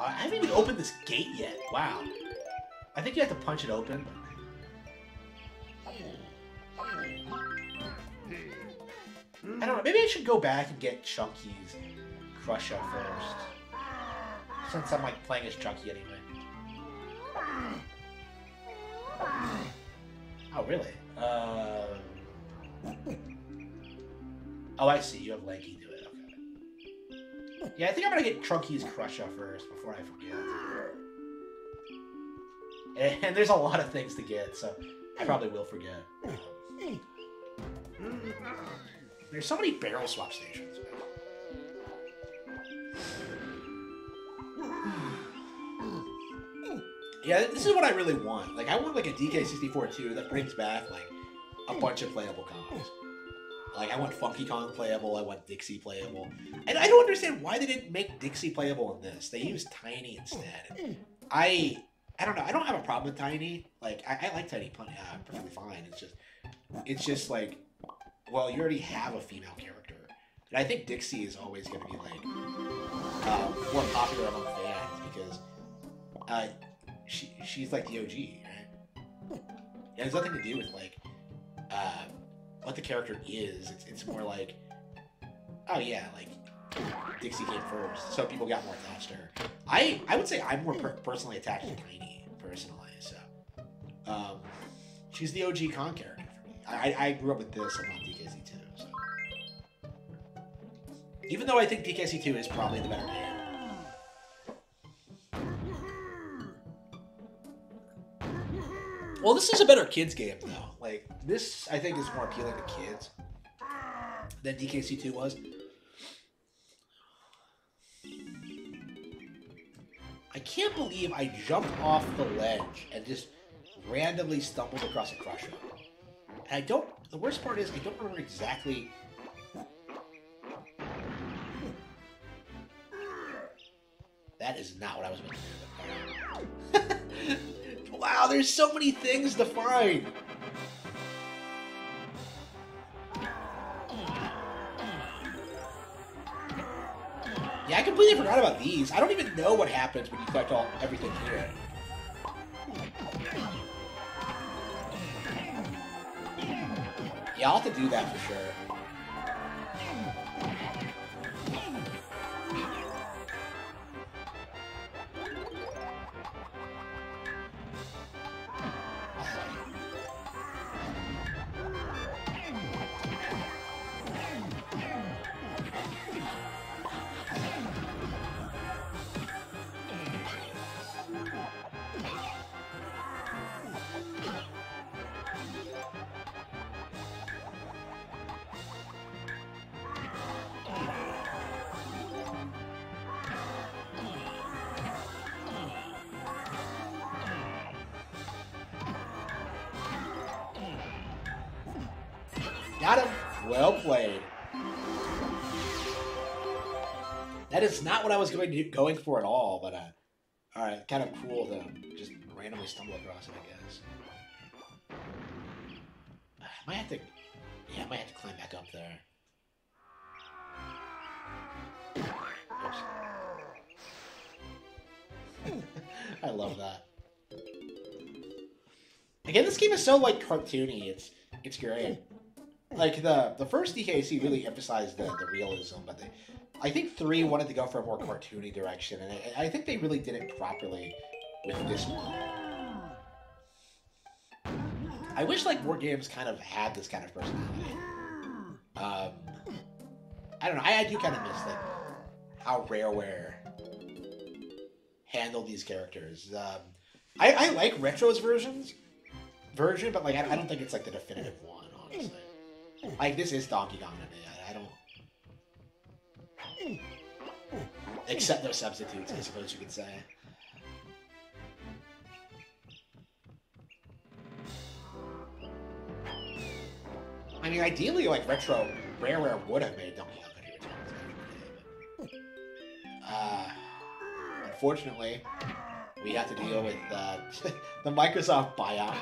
I haven't even opened this gate yet. Wow. I think you have to punch it open. I don't know. Maybe I should go back and get Chunky's Crusher first. Since I'm like playing as Chunky anyway. Oh, really? Uh... Oh, I see. You have Lanky do it. Okay. Yeah, I think I'm gonna get Trunky's Crusher first before I forget. And, and there's a lot of things to get, so I probably will forget. There's so many barrel swap stations. Yeah, this is what I really want. Like, I want like a DK64 2 that brings back like a bunch of playable Kongs. Like, I want Funky Kong playable. I want Dixie playable. And I don't understand why they didn't make Dixie playable in this. They used Tiny instead. I I don't know. I don't have a problem with Tiny. Like, I, I like Tiny plenty, uh, perfectly fine. It's just it's just like, well, you already have a female character. And I think Dixie is always going to be like uh, more popular among fans because uh, she she's like the OG, right? It has nothing to do with like uh, what the character is. It's, it's more like, oh yeah, like Dixie came first, so people got more attached to her. I I would say I'm more per- personally attached to Tiny personally. So um, she's the OG con character for me. I, I grew up with this and not DKC two. So even though I think DKC two is probably the better game. Well, this is a better kids game though. Like this, I think is more appealing to kids than DKC two was. I can't believe I jumped off the ledge and just randomly stumbled across a crusher. And I don't. The worst part is I don't remember exactly. That is not what I was meant to do. wow, there's so many things to find. Yeah, I completely forgot about these. I don't even know what happens when you collect all everything here. Yeah, I'll have to do that for sure. Is not what I was going to going for at all, but uh, all right, kind of cool to just randomly stumble across it, I guess. I might have to, yeah, I might have to climb back up there. I love that. Again, this game is so like cartoony. It's it's great. Like the the first DKC really emphasized the, the realism, but they, I think three wanted to go for a more cartoony direction, and I, I think they really did it properly with this one. I wish like more games kind of had this kind of personality. Um, I don't know. I, I do kind of miss like how Rareware handled these characters. Um, I, I like Retro's versions version, but like I, I don't think it's like the definitive one, honestly. Like this is Donkey Kong to me. Accept no substitutes. I suppose you could say. I mean, ideally, like retro Rareware would have made Donkey Kong Country Returns. Uh, unfortunately, we have to deal with uh, the Microsoft buyout.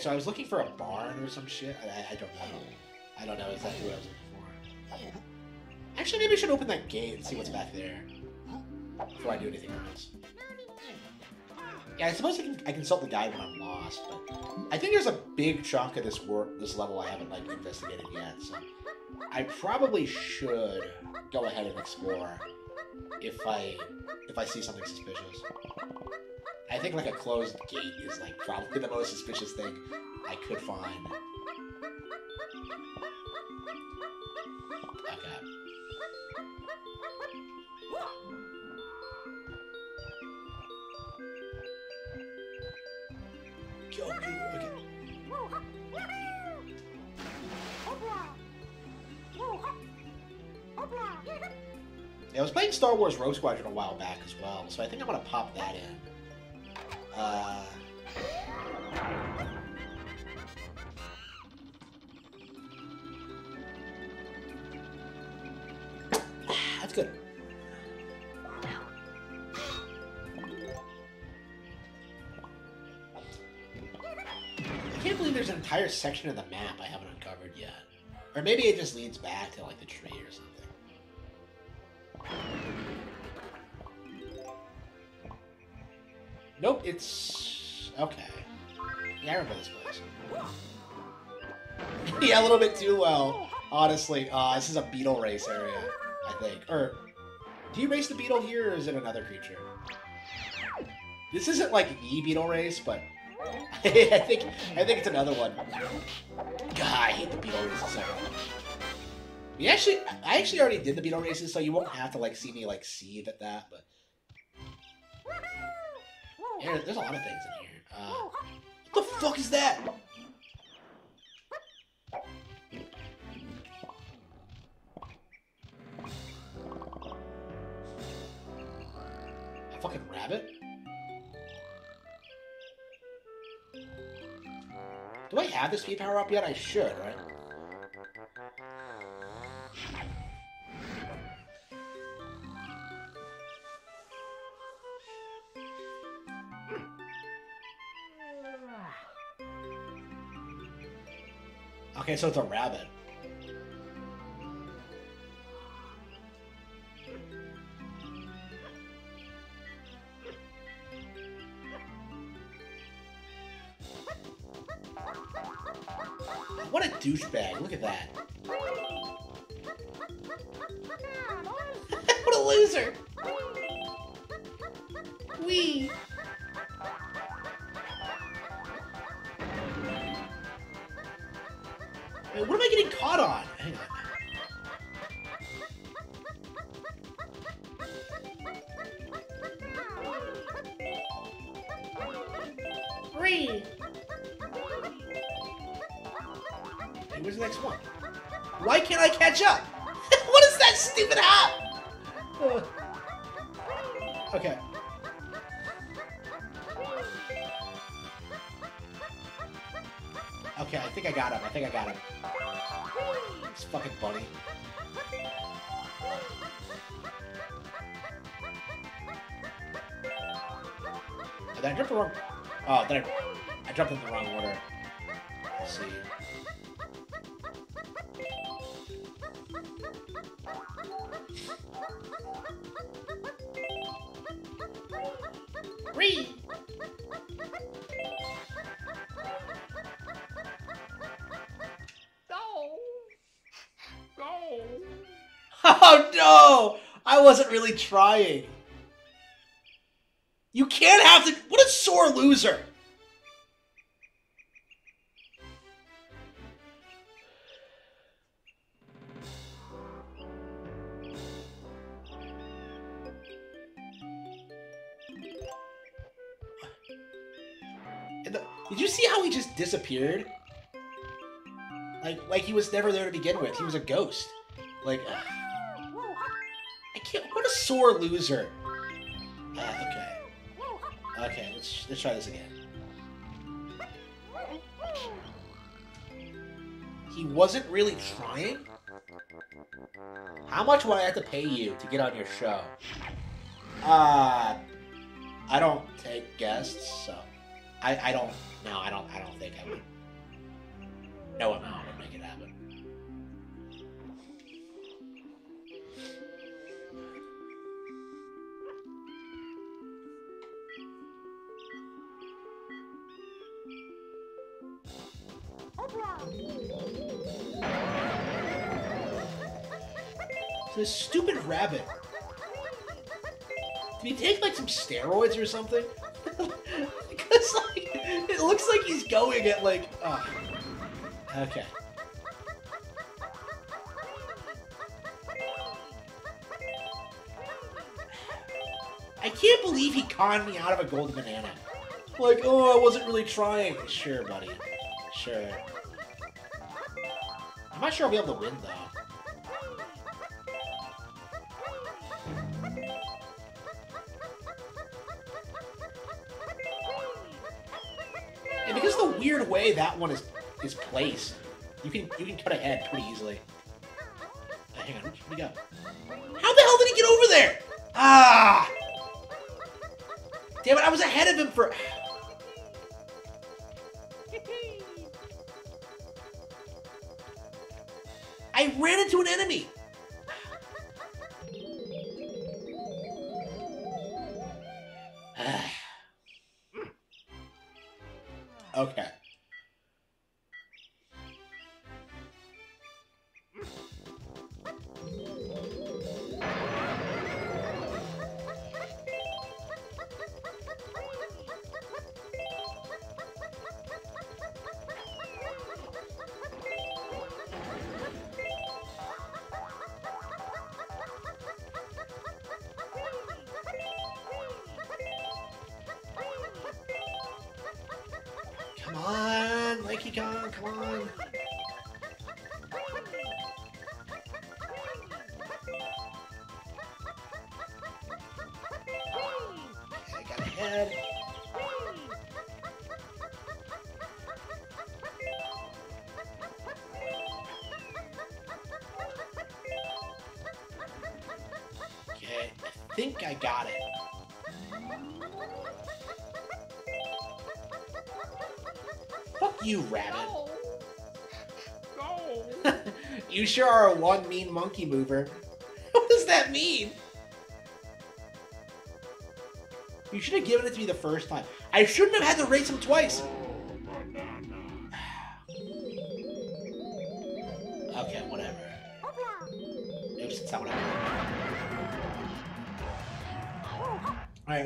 So I was looking for a barn or some shit. I, I don't know. I don't know exactly what I was looking for. Actually, maybe I should open that gate and see what's back there before I do anything else. Yeah, I suppose I can I consult the guide when I'm lost, but I think there's a big chunk of this work, this level I haven't like investigated yet. So I probably should go ahead and explore if I if I see something suspicious. I think like a closed gate is like probably the most suspicious thing I could find. Okay. I was playing Star Wars Rogue Squadron a while back as well, so I think I'm gonna pop that in. Uh, that's good. I can't believe there's an entire section of the map I haven't uncovered yet. Or maybe it just leads back to like the tree or something. Nope, it's okay. Yeah, I remember this place. yeah, a little bit too well, honestly. Uh, this is a beetle race area, I think. Or, do you race the beetle here, or is it another creature? This isn't like the beetle race, but I think I think it's another one. God, I hate the beetle races so. We actually, I actually already did the beetle races, so you won't have to like see me like seethe at that. But yeah, there's a lot of things in here. Uh, what the fuck is that? A fucking rabbit? Do I have the speed power up yet? I should, right? Okay, so it's a rabbit. What a douchebag. Look at that. what a loser. Wee. What am I getting caught on? Hang on. Three. Hey, where's the next one? Why can't I catch up? what is that stupid? Ugh. Okay. Okay, I think I got him. I think I got him. Fucking bunny. Did I jump the wrong? Oh, did I? I jumped in the wrong order. Let's see. Whee! Wasn't really trying. You can't have to. What a sore loser! Did you see how he just disappeared? Like, like he was never there to begin with. He was a ghost. Like, ugh. Can't. What a sore loser. Uh, okay. Okay, let's let's try this again. He wasn't really trying. How much would I have to pay you to get on your show? Uh, I don't take guests, so I I don't. No, I don't. I don't think I would. No amount This stupid rabbit. Did he take like some steroids or something? because like it looks like he's going at like. Oh. Okay. I can't believe he conned me out of a golden banana. Like, oh, I wasn't really trying. Sure, buddy. Sure. I'm not sure I'll be able to win, though. Way that one is is placed, you can you can cut ahead pretty easily. Uh, hang on, where'd he go? How the hell did he get over there? Ah! Damn it, I was ahead of him for. I ran into an enemy. Think I got it. Fuck you, rabbit. No. No. you sure are a one mean monkey mover. What does that mean? You should have given it to me the first time. I shouldn't have had to race him twice.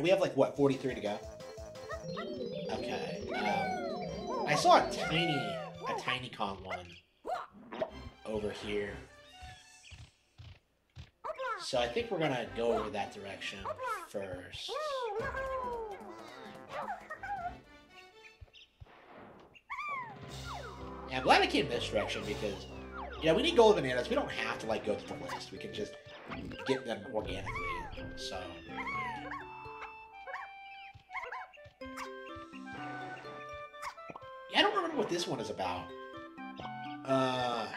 We have like, what, 43 to go? Okay. Um, I saw a tiny, a tiny Kong one over here. So I think we're gonna go over that direction first. Yeah, I'm glad I came this direction because, yeah, we need gold bananas. We don't have to like go through the list. We can just get them organically. So. This one is about. Uh.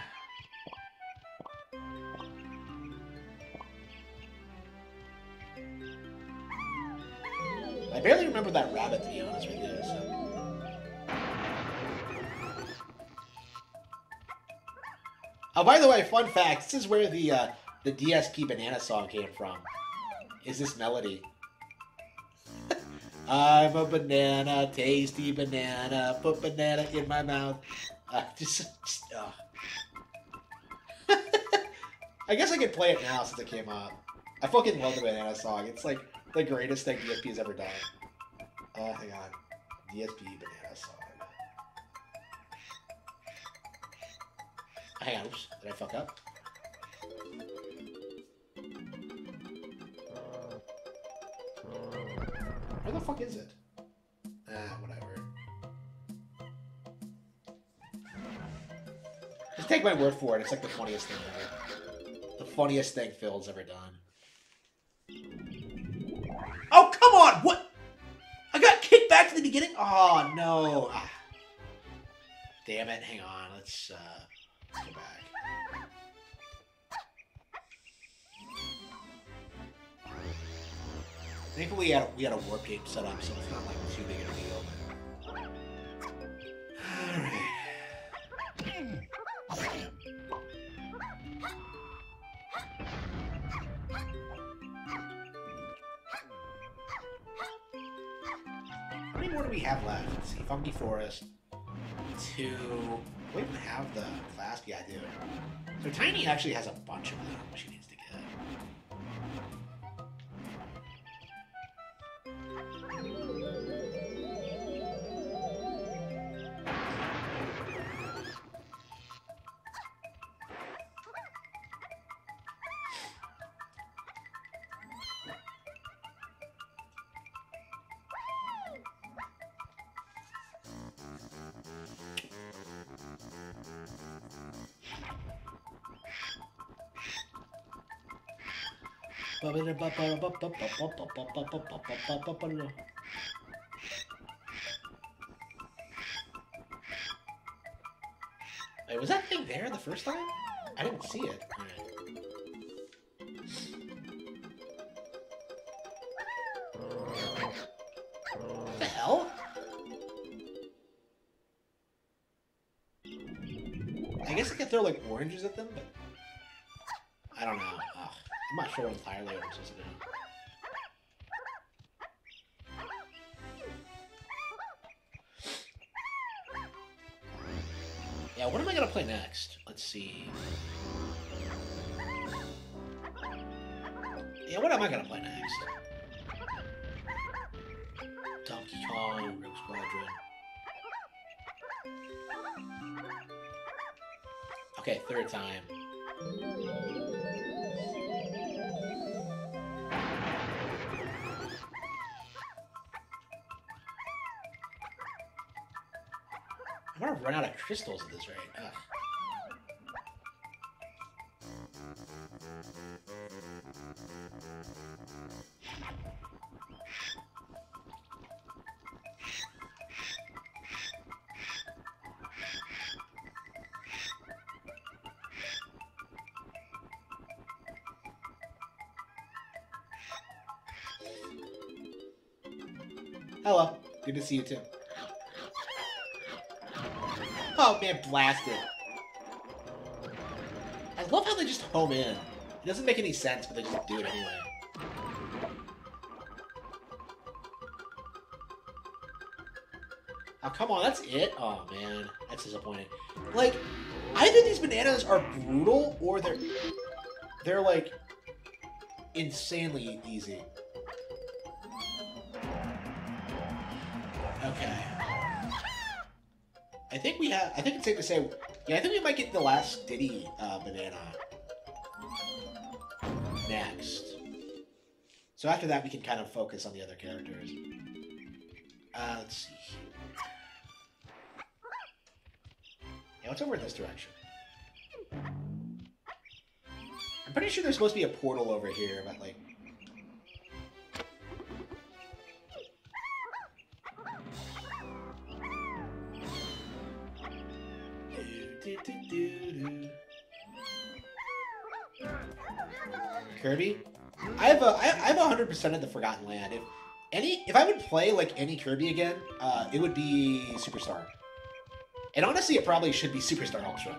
I barely remember that rabbit, to be honest with you. So. Oh, by the way, fun fact: this is where the uh, the DSP banana song came from. Is this melody? I'm a banana, tasty banana. Put banana in my mouth. Uh, just, just uh. I guess I could play it now since it came out. I fucking love the banana song. It's like the greatest thing DSP has ever done. Uh, hang on. DSP banana song. Hang on, oops. Did I fuck up? Where the fuck is it? Ah, whatever. Just take my word for it. It's like the funniest thing ever. The funniest thing Phil's ever done. Oh, come on! What? I got kicked back to the beginning? Oh, no. Ah. Damn it. Hang on. Let's, uh, let's go back. Thankfully, we had, a, we had a warp gate set up, so it's not like too big of a deal. How many more do we have left? Let's see. Fungi Forest. Two. We don't have the class. Yeah, I do. So Tiny actually has a bunch of them Wait, was that thing there the first time? I didn't see it. What the hell? I guess I can throw like oranges at them, but Sure entirely to do. Yeah, what am I gonna play next? Let's see. Yeah, what am I gonna play next? Donkey Kong, Rogue Squadron. Okay, third time. Run out of crystals at this rate. Ugh. Hello. Good to see you too. Oh man, blasted. I love how they just home in. It doesn't make any sense, but they just do it anyway. Oh, come on, that's it? Oh, man. That's disappointing. Like, either these bananas are brutal, or they're... They're, like, insanely easy. Safe to say. Yeah, I think we might get the last Diddy uh, banana next. So after that, we can kind of focus on the other characters. Uh, let's see. Yeah, what's over in this direction? I'm pretty sure there's supposed to be a portal over here, but like. 100% of the Forgotten Land. If any, if I would play like any Kirby again, uh, it would be Superstar. And honestly, it probably should be Superstar Ultra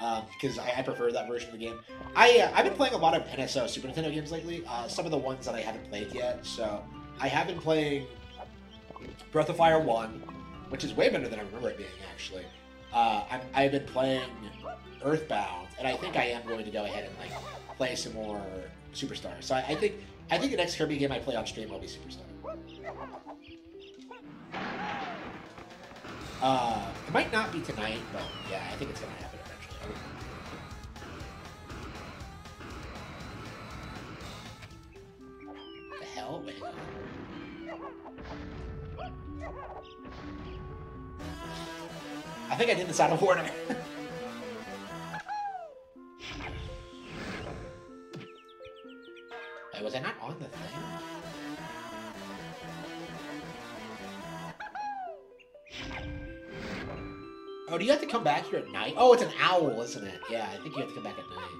uh, because um, I, I, prefer that version of the game. I uh, I've been playing a lot of NSO Super Nintendo games lately. Uh, some of the ones that I haven't played yet. So I have been playing Breath of Fire One, which is way better than I remember it being actually. Uh, i have been playing Earthbound, and I think I am going to go ahead and like play some more Superstar. So I, I think I think the next Kirby game I play on stream will be Superstar. Uh, it might not be tonight, but yeah, I think it's gonna happen eventually. The hell? Wait. I think I did this out of order. was I not on the thing? Oh, do you have to come back here at night? Oh, it's an owl, isn't it? Yeah, I think you have to come back at night.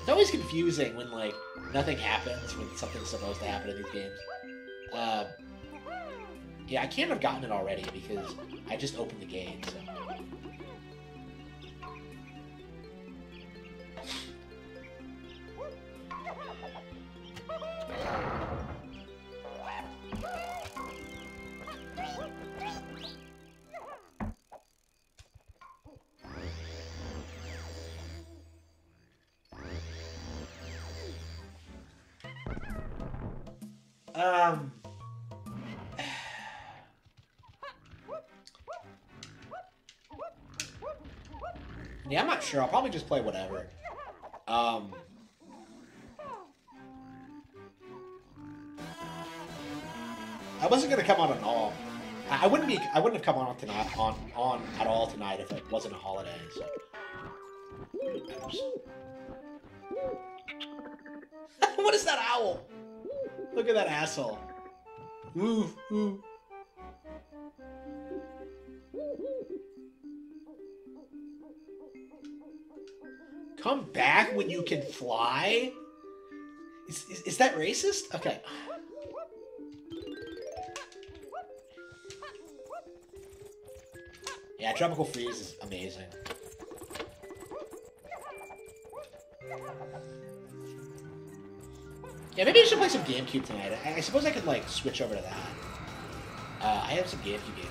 It's always confusing when, like, nothing happens when something's supposed to happen in these games. Uh, yeah, I can't have gotten it already because I just opened the game, so... Um. Yeah, I'm not sure. I'll probably just play whatever. Um. I wasn't gonna come on at all. I wouldn't be. I wouldn't have come on tonight on on at all tonight if it wasn't a holiday. So. what is that owl? Look at that asshole. Ooh, ooh. Come back when you can fly? Is, is, is that racist? Okay. Yeah, Tropical Freeze is amazing. Yeah, maybe I should play some GameCube tonight. I, I suppose I could like switch over to that. Uh, I have some GameCube games.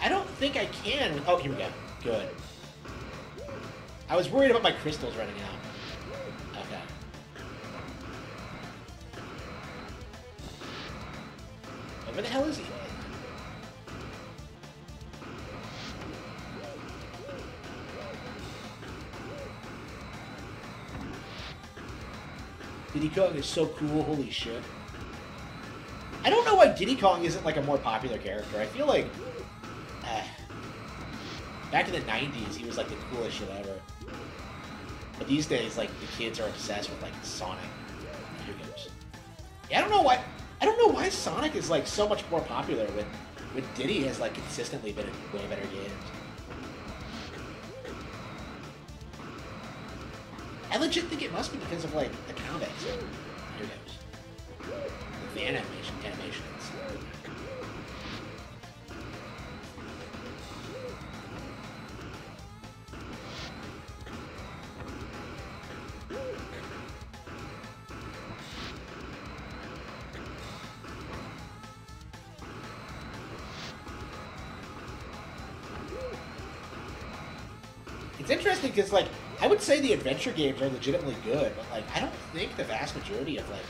I don't think I can. Oh, here we go. Good. I was worried about my crystals running out. Kong is so cool, holy shit. I don't know why Diddy Kong isn't like a more popular character. I feel like uh, back in the 90s he was like the coolest shit ever. But these days, like the kids are obsessed with like Sonic games. Yeah, I don't know why I don't know why Sonic is like so much more popular when when Diddy has like consistently been in way better games. I legit think it must be because of like the say the adventure games are legitimately good, but like I don't think the vast majority of like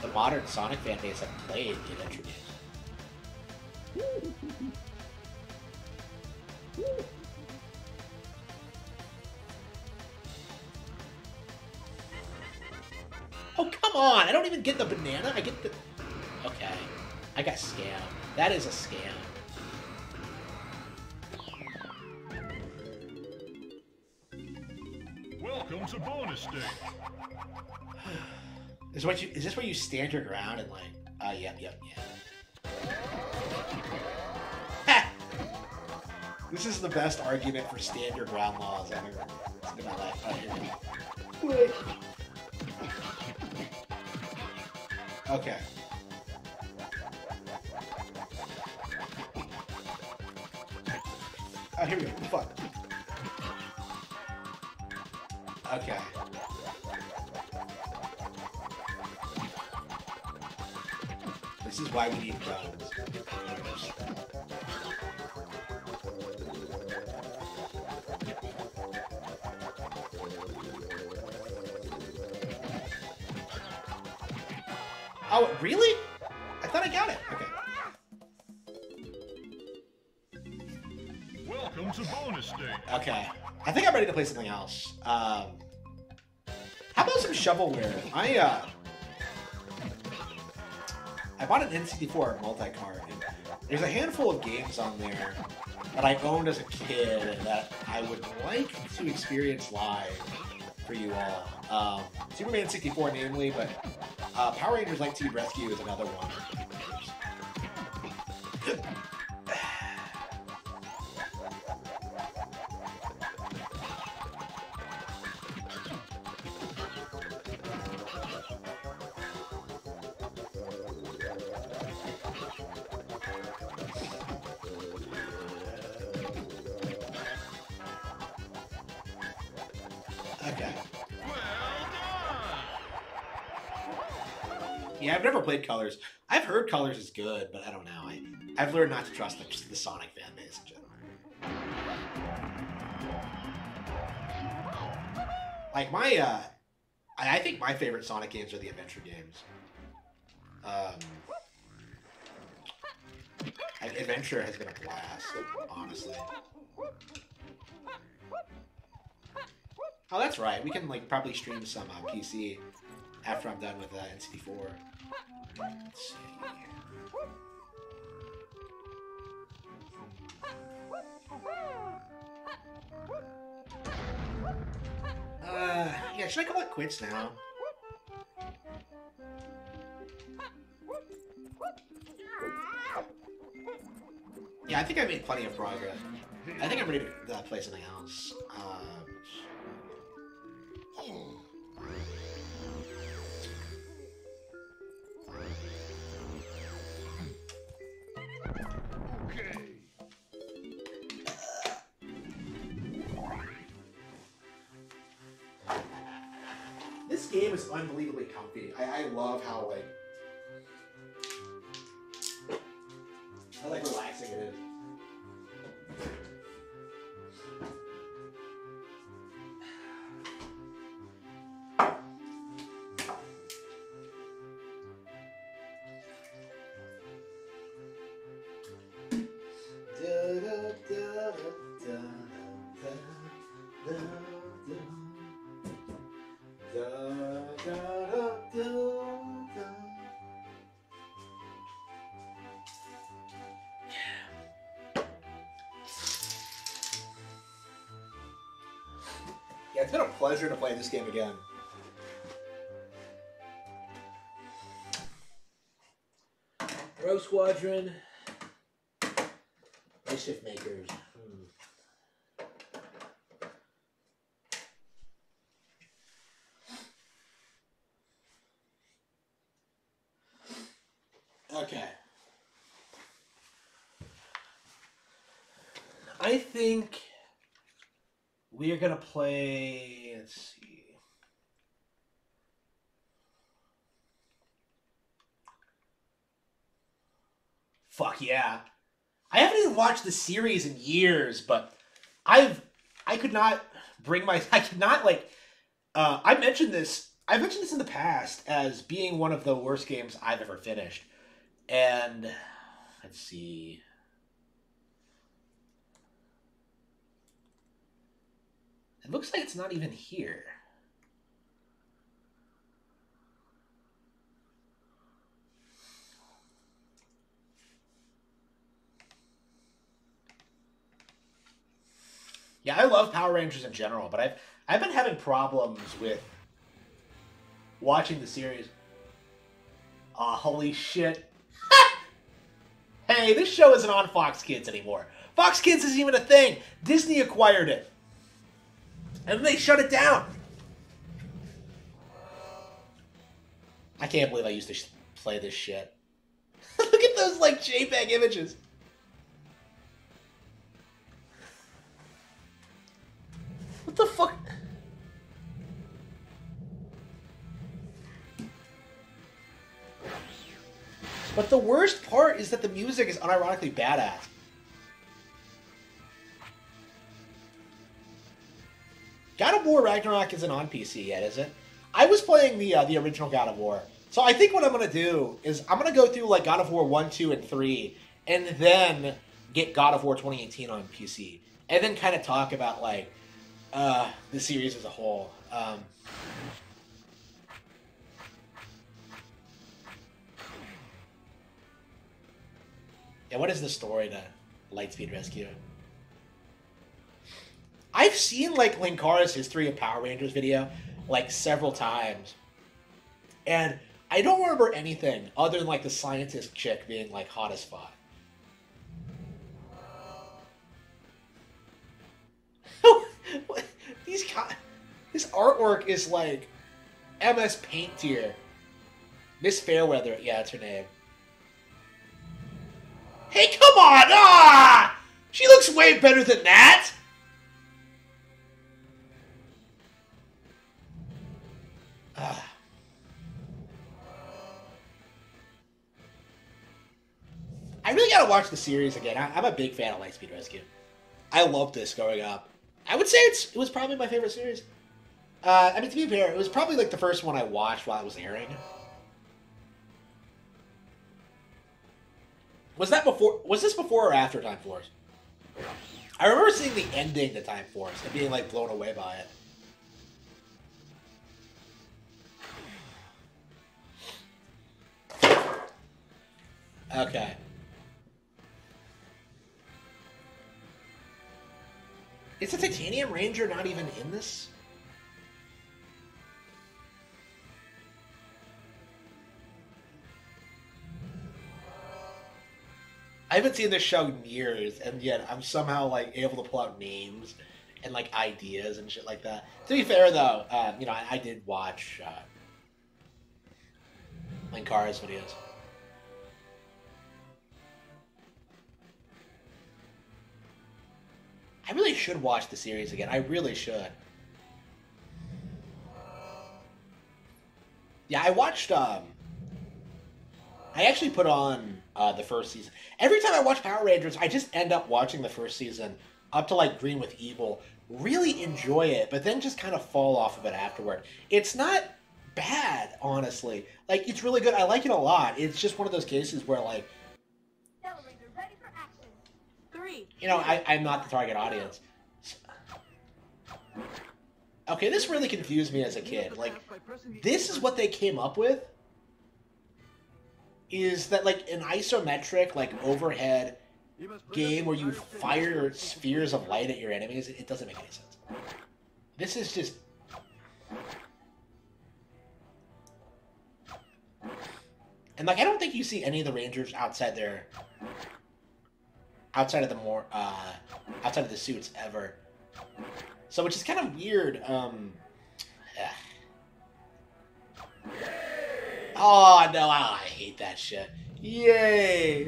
the modern Sonic fan base have played the adventure games. Oh come on! I don't even get the banana. I get the. Okay, I got scammed. That is a scam. Is this where you stand your ground and like uh yep yep yeah. This is the best argument for standard ground laws ever in my life. Right, here. Okay. Oh, here we go. Fuck. Okay. Why we need guns. Oh, really? I thought I got it. Okay. Welcome to bonus day. Okay. I think I'm ready to play something else. Um, how about some shovelware? I uh, N64 multi-card. There's a handful of games on there that I owned as a kid that I would like to experience live for you all. Um, Superman 64, namely, but uh, Power Rangers Lightspeed Rescue is another one. Played Colors. I've heard Colors is good, but I don't know. I, I've learned not to trust the, the Sonic fan base in general. Like my, uh, I, I think my favorite Sonic games are the adventure games. Um, adventure has been a blast, honestly. Oh, that's right. We can like probably stream some uh, PC after I'm done with uh, NCT4. Uh, yeah, should I call it quits now? Yeah, I think I made plenty of progress. I think I'm ready to uh, play something else. Um, This game is unbelievably comfy. I, I love how like how like relaxing it is. Pleasure to play this game again. Rogue Squadron. Mischief Makers. Hmm. Okay. I think we are gonna play. Let's see. Fuck yeah! I haven't even watched the series in years, but I've I could not bring my I could not like. Uh, I mentioned this. I mentioned this in the past as being one of the worst games I've ever finished, and let's see. Looks like it's not even here. Yeah, I love Power Rangers in general, but I've I've been having problems with watching the series. Ah, holy shit. hey, this show isn't on Fox Kids anymore. Fox Kids isn't even a thing. Disney acquired it. And then they shut it down. I can't believe I used to play this shit. Look at those like JPEG images. What the fuck? But the worst part is that the music is unironically badass. God of War Ragnarok isn't on PC yet, is it? I was playing the uh, the original God of War, so I think what I'm gonna do is I'm gonna go through like God of War one, two, and three, and then get God of War 2018 on PC, and then kind of talk about like uh, the series as a whole. Um, yeah, what is the story to Lightspeed Rescue? I've seen like Linkara's history of Power Rangers video like several times, and I don't remember anything other than like the scientist chick being like hot as fuck. These this artwork is like MS Paint tier. Miss Fairweather, yeah, that's her name. Hey, come on! Ah! She looks way better than that! I really gotta watch the series again. I, I'm a big fan of Lightspeed Rescue. I loved this growing up. I would say it's it was probably my favorite series. Uh, I mean, to be fair, it was probably like the first one I watched while it was airing. Was that before? Was this before or after Time Force? I remember seeing the ending to Time Force and being like blown away by it. Okay. Is the Titanium Ranger not even in this? I haven't seen this show in years, and yet I'm somehow like able to pull out names and like ideas and shit like that. To be fair, though, uh, you know I, I did watch uh, Linkara's videos. I really should watch the series again. I really should. Yeah, I watched. Um, I actually put on uh, the first season. Every time I watch Power Rangers, I just end up watching the first season up to like Green with Evil. Really enjoy it, but then just kind of fall off of it afterward. It's not bad, honestly. Like it's really good. I like it a lot. It's just one of those cases where like Elevator ready for action. You know, I, I'm not the target audience. Okay, this really confused me as a kid. Like, this is what they came up with. Is that like an isometric, like overhead game where you fire spheres of light at your enemies? It doesn't make any sense. This is just. And like, I don't think you see any of the Rangers outside their outside of the more uh outside of the suits ever so which is kind of weird um oh no oh, i hate that shit yay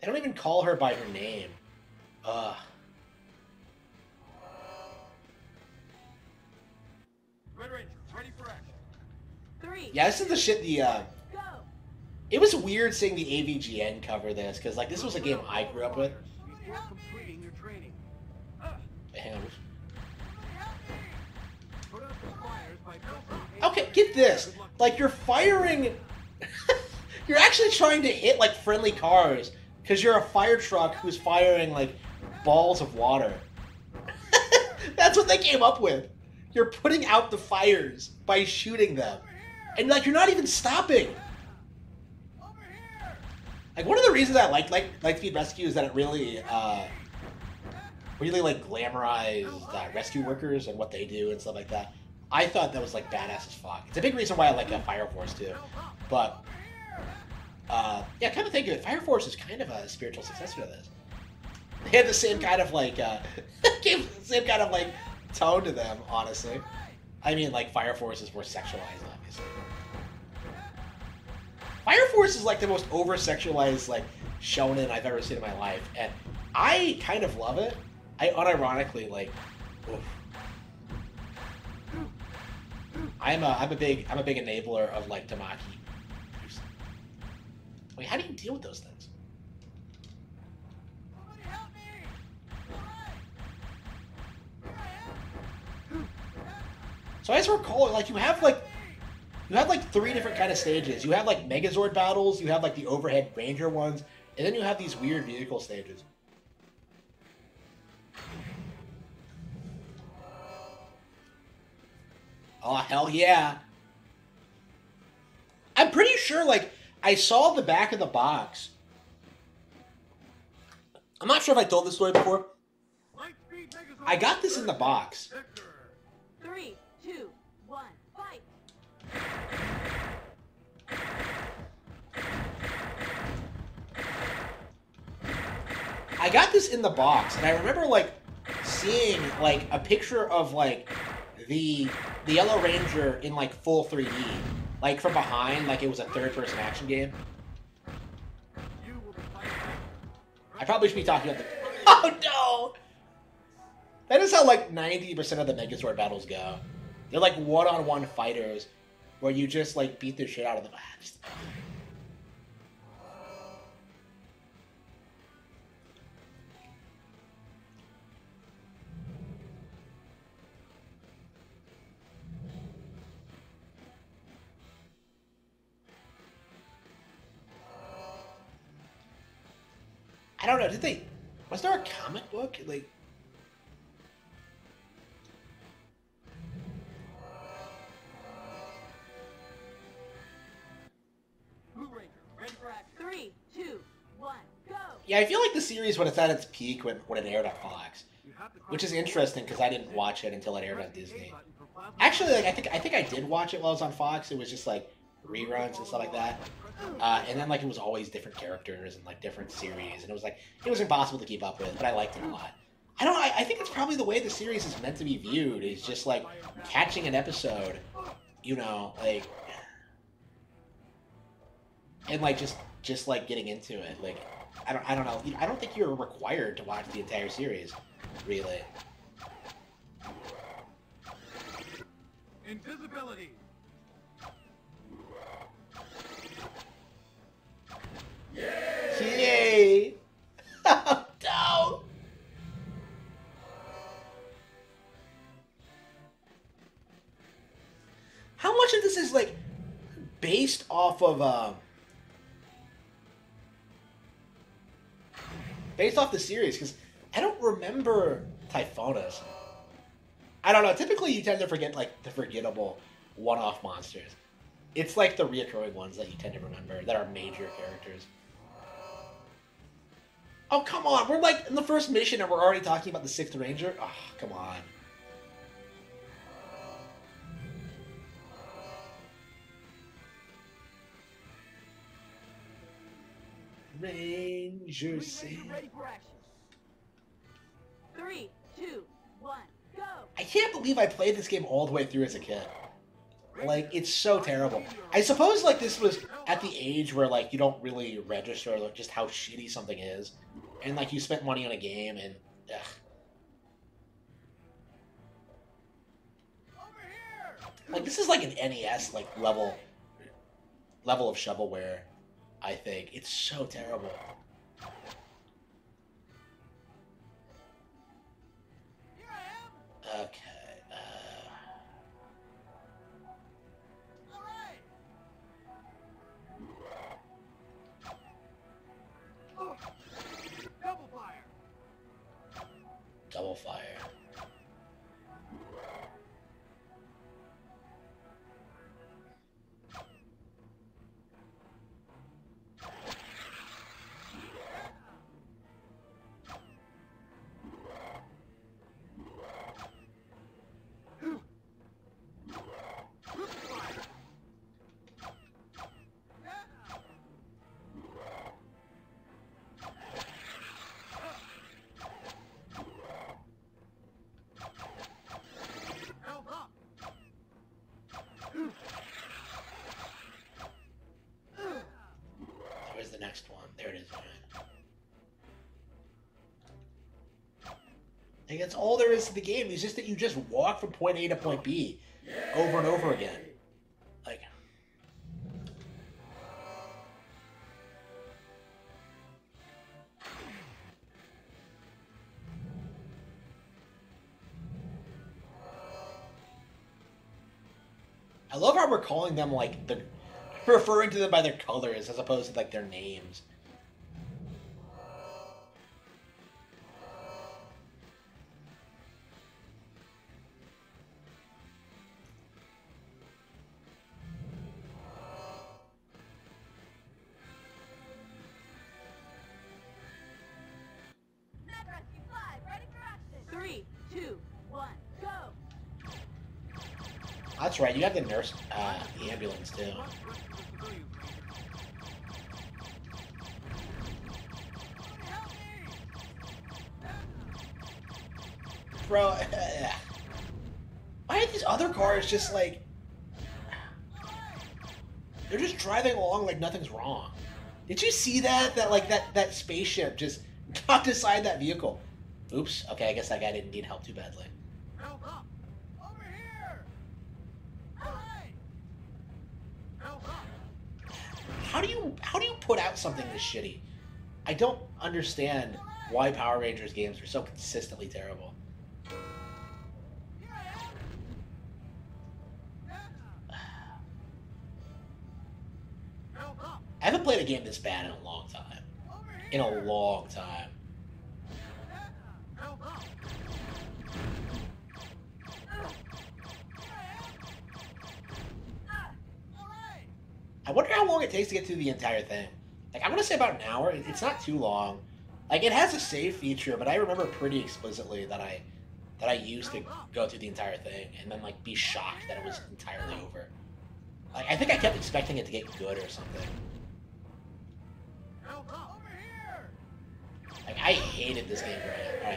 they don't even call her by her name Ugh. Red Ranger, ready for action. Three. yeah this is the shit the uh Go. It was weird seeing the avgn cover this because like this was a game i grew up with Begin completing your training. Damn. Put out the fires by building a- Okay, get this. Like you're firing You're actually trying to hit like friendly cars cuz you're a fire truck who's firing like balls of water. That's what they came up with. You're putting out the fires by shooting them. And like you're not even stopping. Like one of the reasons I like like Lightspeed Rescue is that it really uh really like glamorized uh, rescue workers and what they do and stuff like that. I thought that was like badass as fuck. It's a big reason why I like uh, Fire Force too. But uh, yeah, kind of think of it. Fire Force is kind of a spiritual successor to this. They had the same kind of like, uh, same kind of like tone to them. Honestly, I mean, like Fire Force is more sexualized, obviously. Fire Force is like the most over sexualized like shonen I've ever seen in my life, and I kind of love it. I unironically like. Oof. I'm a I'm a big I'm a big enabler of like Tamaki. Wait, how do you deal with those things? Somebody help me! So I just recall like you have like you have like three different kind of stages. You have like Megazord battles, you have like the overhead ranger ones, and then you have these weird vehicle stages. Oh hell yeah! I'm pretty sure like I saw the back of the box. I'm not sure if I told this story before. I got this in the box. Three, I got this in the box, and I remember like seeing like a picture of like the the Yellow Ranger in like full 3D, like from behind, like it was a third-person action game. I probably should be talking about the. Oh no! That is how like 90% of the Megazord battles go. They're like one-on-one fighters, where you just like beat the shit out of the just- I don't know. Did they? Was there a comic book? Like, yeah, I feel like the series when it's at its peak when when it aired on Fox, which is interesting because I didn't watch it until it aired on Disney. Actually, like I think I think I did watch it while it was on Fox. It was just like reruns and stuff like that. Uh, and then like it was always different characters and like different series, and it was like it was impossible to keep up with, but I liked it a lot. I don't. I, I think it's probably the way the series is meant to be viewed. Is just like catching an episode, you know, like, and like just just like getting into it. Like, I don't. I don't know. I don't think you're required to watch the entire series, really. Invisibility. Yay! Oh, no! How much of this is like based off of um based off the series? Because I don't remember Typhonus. I don't know. Typically, you tend to forget like the forgettable one-off monsters. It's like the reoccurring ones that you tend to remember that are major characters. Oh, come on. We're like in the first mission and we're already talking about the Sixth Ranger? Oh, come on. Ranger Sam. Ranger ready for action. Three, two, one, go. I can't believe I played this game all the way through as a kid. Like, it's so terrible. I suppose, like, this was at the age where, like, you don't really register like, just how shitty something is. And, like, you spent money on a game and, ugh. Like, this is like an NES, like, level, level of shovelware, I think. It's so terrible. Here I am. Okay, uh... All right. Oh. Double fire. Double fire. Next one? There it is. Like that's all there is to the game. It's just that you just walk from point A to point B over and over again. Like I love how we're calling them like the referring to them by their colors as opposed to like their names. Med rescue five, ready for action. Three, two, one, go. That's right. You have the nurse uh, ambulance too. Bro, why are these other cars just like they're just driving along like nothing's wrong? Did you see that? That like that that spaceship just got beside that vehicle. Oops. Okay, I guess that guy didn't need help too badly. Help up! Over here! Help up! How do you how do you put out something this shitty? I don't understand why Power Rangers games are so consistently terrible. A game this bad in a long time. In a long time. I wonder how long it takes to get through the entire thing. Like I'm gonna say about an hour. It's not too long. Like it has a save feature, but I remember pretty explicitly that I that I used to go through the entire thing and then like be shocked that it was entirely over. Like I think I kept expecting it to get good or something. Like I hated this game growing up. All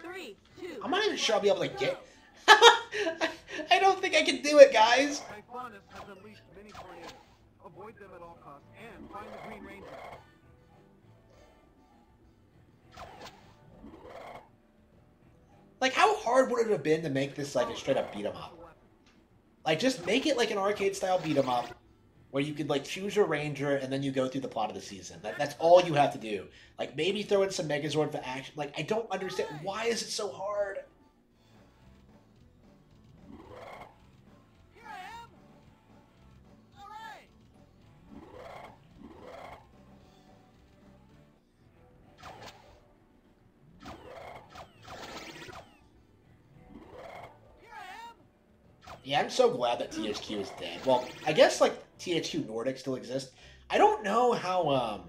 Three, two. I'm not even sure I'll be able to get. I don't think I can do it, guys. Typhonus has unleashed many tornadoes. Avoid them at all costs and find the Green Ranger. Like, how hard would it have been to make this like a straight up beat 'em up? Like, just make it like an arcade style beat 'em up, where you could like choose your ranger and then you go through the plot of the season. That, that's all you have to do. Like, maybe throw in some Megazord for action. Like, I don't understand why is it so hard. I'm so glad that THQ is dead. Well, I guess like THQ Nordic still exists. I don't know how um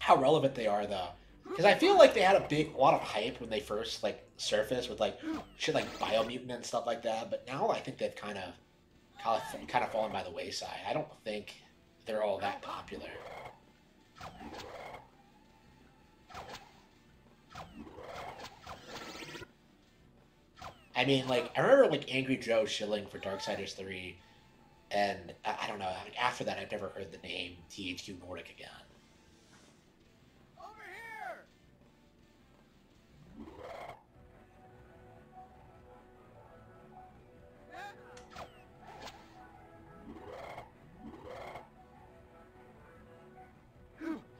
how relevant they are though, because I feel like they had a big lot of hype when they first like surfaced with like shit like Biomutant and stuff like that. But now I think they've kind of kind of fallen by the wayside. I don't think they're all that popular. I mean, like I remember like Angry Joe shilling for Darksiders three, and I, I don't know. Like, after that, I've never heard the name THQ Nordic again.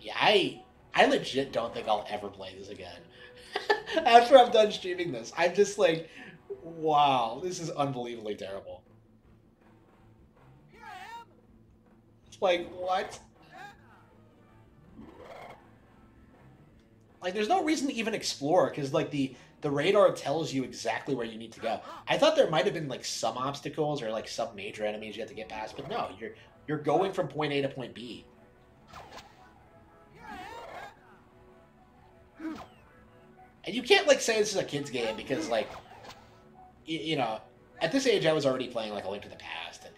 Yeah, I I legit don't think I'll ever play this again. After I'm done streaming this, I'm just like, wow, this is unbelievably terrible. Here I am! It's like what? Like, there's no reason to even explore because like the the radar tells you exactly where you need to go. I thought there might have been like some obstacles or like some major enemies you have to get past, but no, you're you're going from point A to point B. And you can't like say this is a kids game because like you, know at this age I was already playing like A Link to the Past and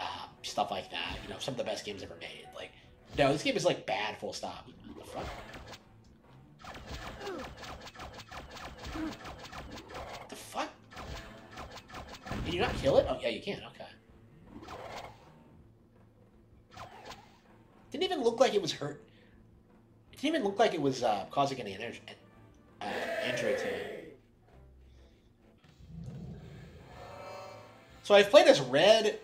um, stuff like that. You know some of the best games ever made. Like no, this game is like bad. Full stop. What the fuck? What the fuck? Can you not kill it? Oh yeah, you can. Okay. Didn't even look like it was hurt. It didn't even look like it was uh, causing any energy, uh, injury to it. So I've played as red,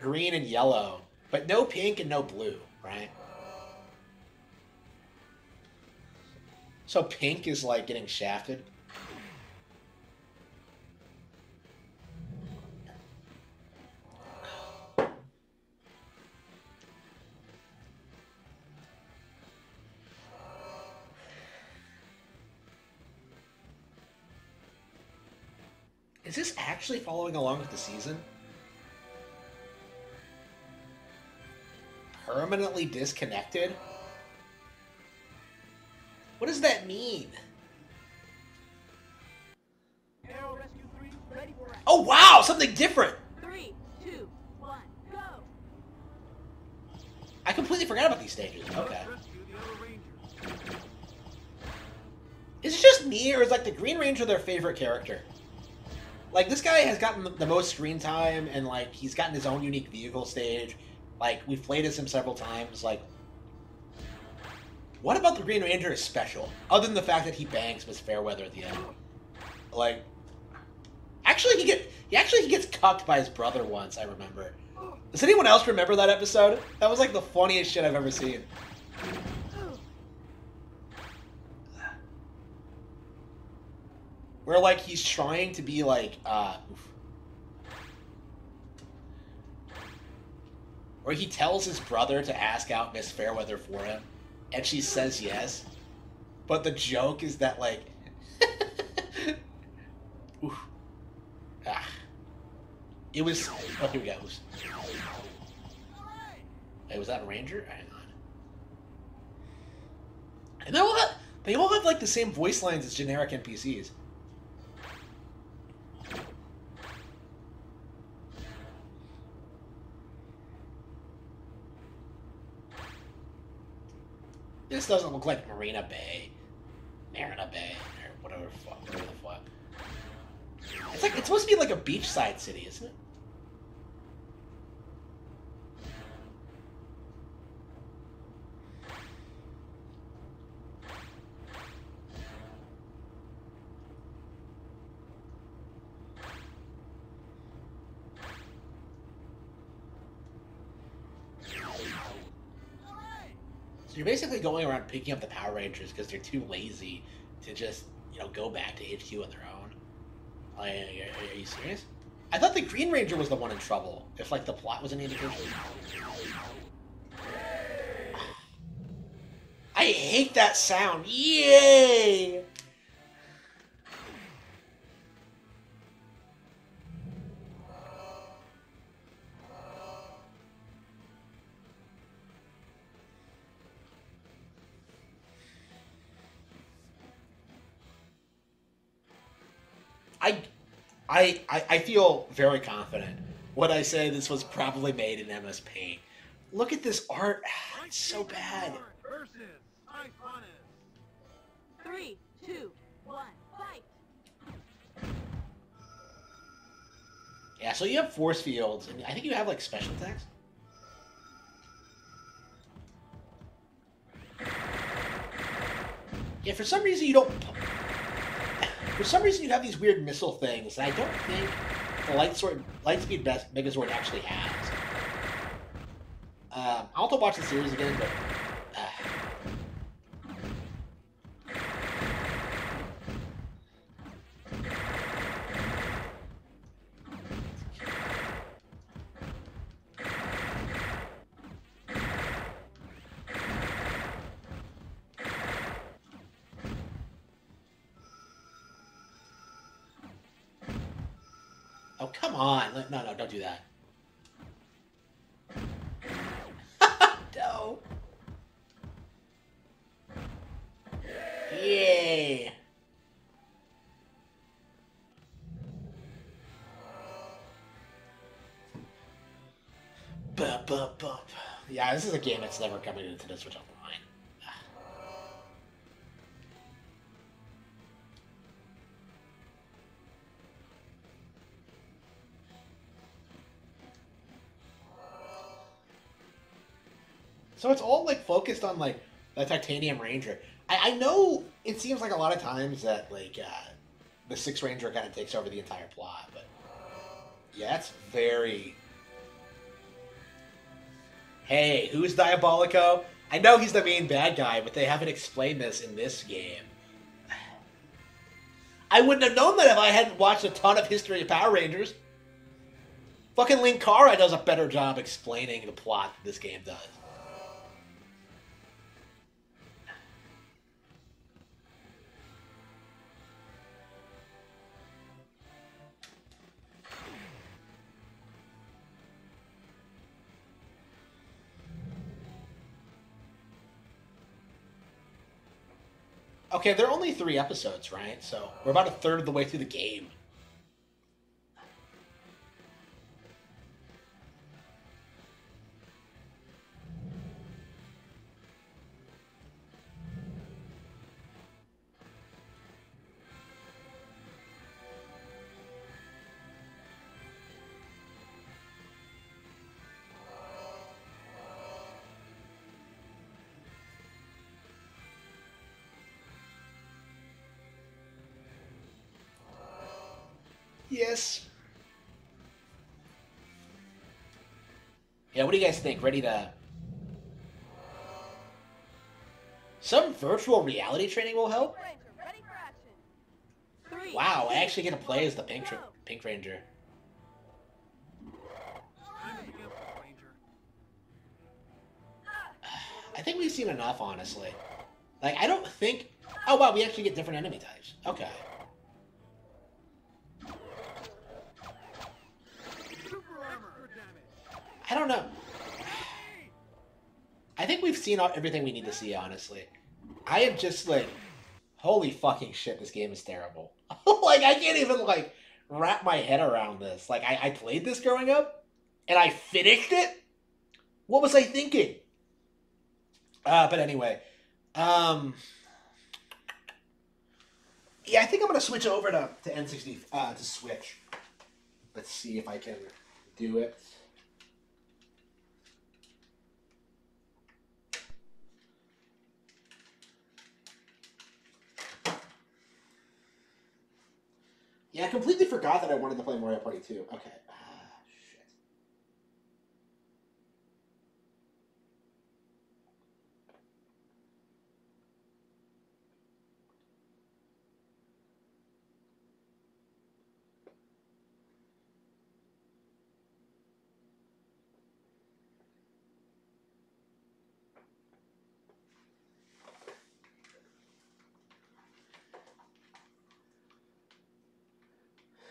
green, and yellow, but no pink and no blue, right? So pink is like getting shafted. Actually following along with the season? Permanently disconnected? What does that mean? Aero Rescue 3, ready for action. Oh wow, something different! I completely forgot about these stages. Okay. Is it just me, or is like the Green Ranger their favorite character? Like this guy has gotten the- most screen time, and like he's gotten his own unique vehicle stage. Like we've played as him several times. Like, what about the Green Ranger is special, other than the fact that he bangs Miss Fairweather at the end? Like, actually, he get he actually he gets cucked by his brother once. I remember. Does anyone else remember that episode? That was like the funniest shit I've ever seen. Where like he's trying to be like uh oof. where he tells his brother to ask out Miss Fairweather for him, and she says yes. But the joke is that like oof. Ah. It was oh here we go. Hey, was that a ranger? Hang on. And they all have, they all have like the same voice lines as generic NPCs. This doesn't look like Marina Bay, Marina Bay, or whatever the fuck. Whatever the fuck. It's like it's supposed to be like a beachside city, isn't it? So you're basically going around picking up the Power Rangers because they're too lazy to just, you know, go back to HQ on their own. Like, are, are you serious? I thought the Green Ranger was the one in trouble. If like the plot was any indication. I hate that sound. Yay! I, I I feel very confident when I say this was probably made in MS Paint. Look at this art; it's so bad. Three, two, one, fight. Yeah, so you have force fields, and I think you have like special attacks. Yeah, for some reason you don't. For some reason you have these weird missile things, and I don't think the light sword, Lightspeed Best Megazord actually has. Um, I'll have to watch the series again, but. Yeah, this is a game that's never coming into the Switch Online. So it's all like focused on like the Titanium Ranger. I, I know it seems like a lot of times that like uh, the Six Ranger kind of takes over the entire plot, but yeah, it's very. Hey, who's Diabolico? I know he's the main bad guy, but they haven't explained this in this game. I wouldn't have known that if I hadn't watched a ton of History of Power Rangers. Fucking Linkara does a better job explaining the plot this game does. Okay, there are only three episodes, right? So we're about a third of the way through the game. What do you guys think? Ready to. Some virtual reality training will help? Wow, I actually get to play as the Pink, Pink Ranger. I think we've seen enough, honestly. Like, I don't think. Oh, wow, we actually get different enemy types. Okay. I don't know. I think we've seen everything we need to see, honestly. I am just like, holy fucking shit, this game is terrible. like, I can't even, like, wrap my head around this. Like, I, I played this growing up, and I finished it? What was I thinking? Uh, but anyway, um, yeah, I think I'm gonna switch over to, to N60, uh, to Switch. Let's see if I can do it. Yeah, I completely forgot that I wanted to play Mario Party 2. Okay. Ah, shit.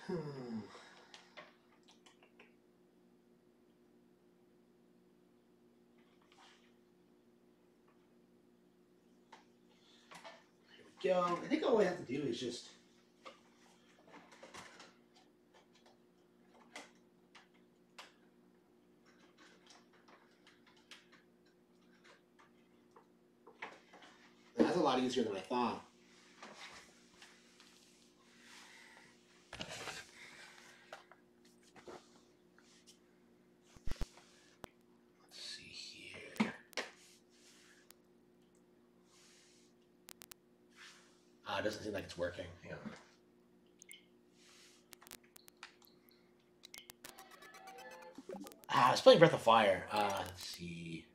Hmm. We go. I think all I have to do is just. That's a lot easier than I thought. Let's see here. Ah, it doesn't seem it's working. Yeah. Ah, I was playing Breath of Fire. Uh, let's see.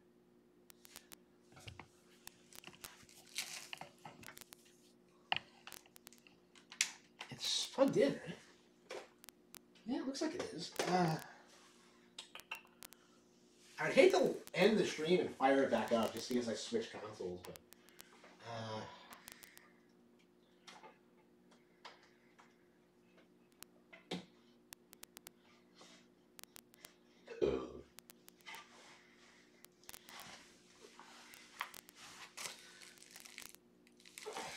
It's plugged in, right? Yeah, it looks like it is. Uh, I'd hate to end the stream and fire it back up just because I switched consoles, but. Uh,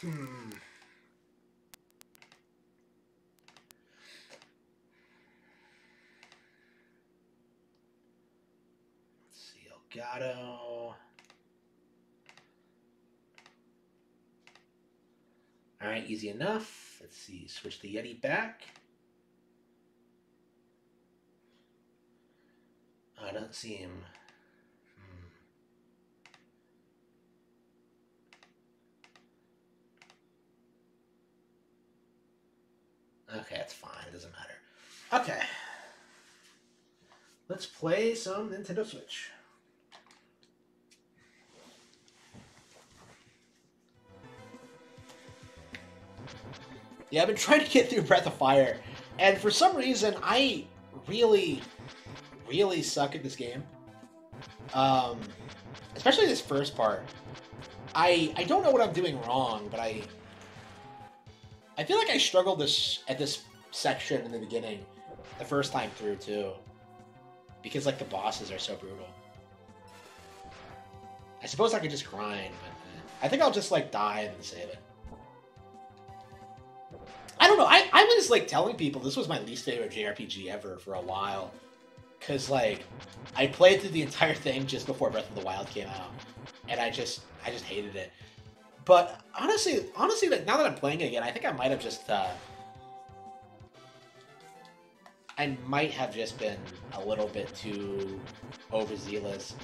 Hmm. Let's see, Elgato. All right, easy enough. Let's see, switch the Yeti back. Ah, oh, I don't see him. Okay, that's fine. It doesn't matter. Okay. Let's play some Nintendo Switch. Yeah, I've been trying to get through Breath of Fire, and for some reason, I really, really suck at this game. Um, especially this first part. I I don't know what I'm doing wrong, but I I feel like I struggled this at this section in the beginning, the first time through too, because like the bosses are so brutal. I suppose I could just grind, but I think I'll just like die and save it. I don't know. I, I was like telling people this was my least favorite JRPG ever for a while. Cause like I played through the entire thing just before Breath of the Wild came out. And I just I just hated it. But honestly honestly like now that I'm playing it again, I think I might have just uh I might have just been a little bit too overzealous.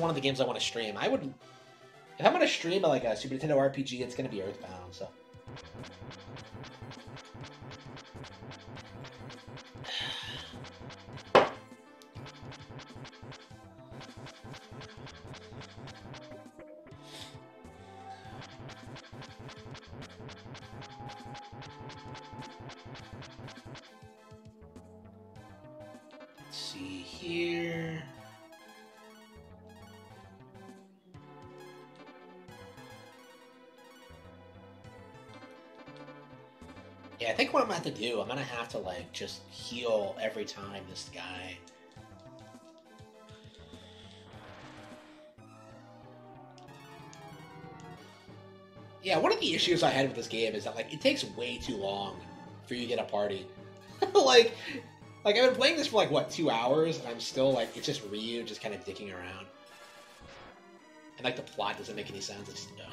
One of the games I want to stream. I would, if I'm gonna stream like a Super Nintendo RPG, it's gonna be Earthbound. So. To do, I'm gonna have to like just heal every time this guy. Yeah, one of the issues I had with this game is that like it takes way too long for you to get a party. like, like I've been playing this for like what two hours, and I'm still like it's just Ryu just kind of dicking around, and like the plot doesn't make any sense. It's ugh.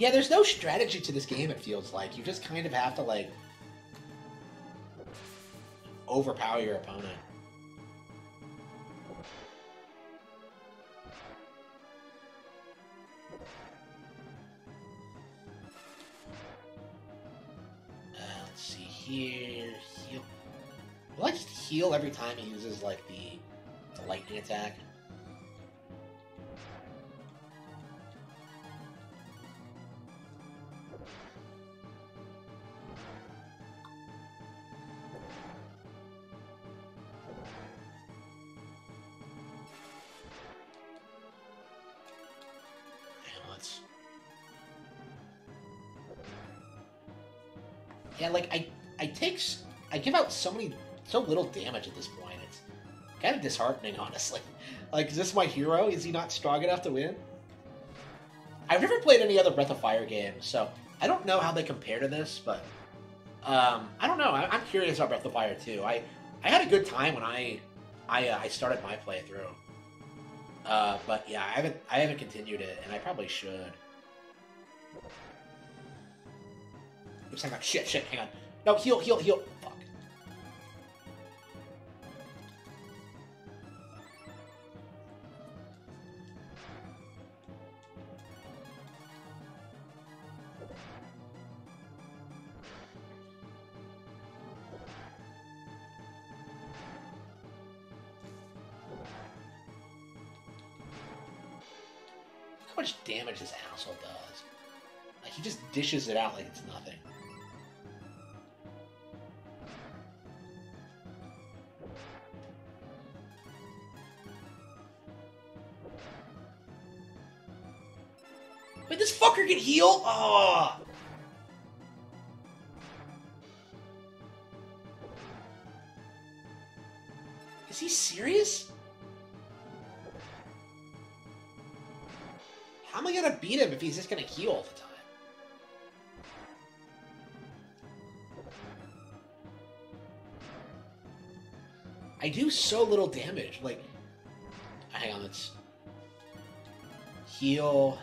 Yeah. There's no strategy to this game. It feels like you just kind of have to like overpower your opponent. Uh, let's see here. Heal. Will I just heal every time he uses like the, the lightning attack? So many, so little damage at this point. It's kind of disheartening, honestly. Like, is this my hero? Is he not strong enough to win? I've never played any other Breath of Fire games, so I don't know how they compare to this. But um, I don't know. I, I'm curious about Breath of Fire too. I, I had a good time when I, I, uh, I started my playthrough. Uh, but yeah, I haven't, I haven't continued it, and I probably should. Oops, hang on. Shit, shit, hang on. No, heal, heal, heal. it out like it's nothing. Wait, this fucker can heal? Oh. Ah. Is he serious? How am I gonna beat him if he's just gonna heal all the time? I do so little damage. Like, hang on, let's heal.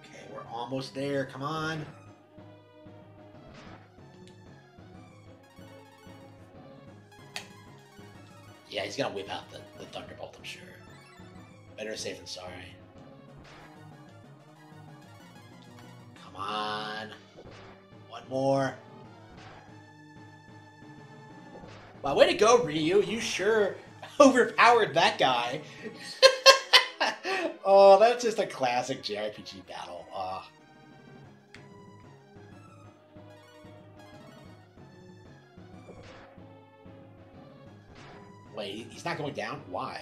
Okay, we're almost there. Come on. Yeah, he's gonna whip out the, the Thunderbolt, I'm sure. Better safe than sorry. Come on. One more. Wow, way to go, Ryu. You sure overpowered that guy. oh, that's just a classic JRPG battle. He's not going down? Why?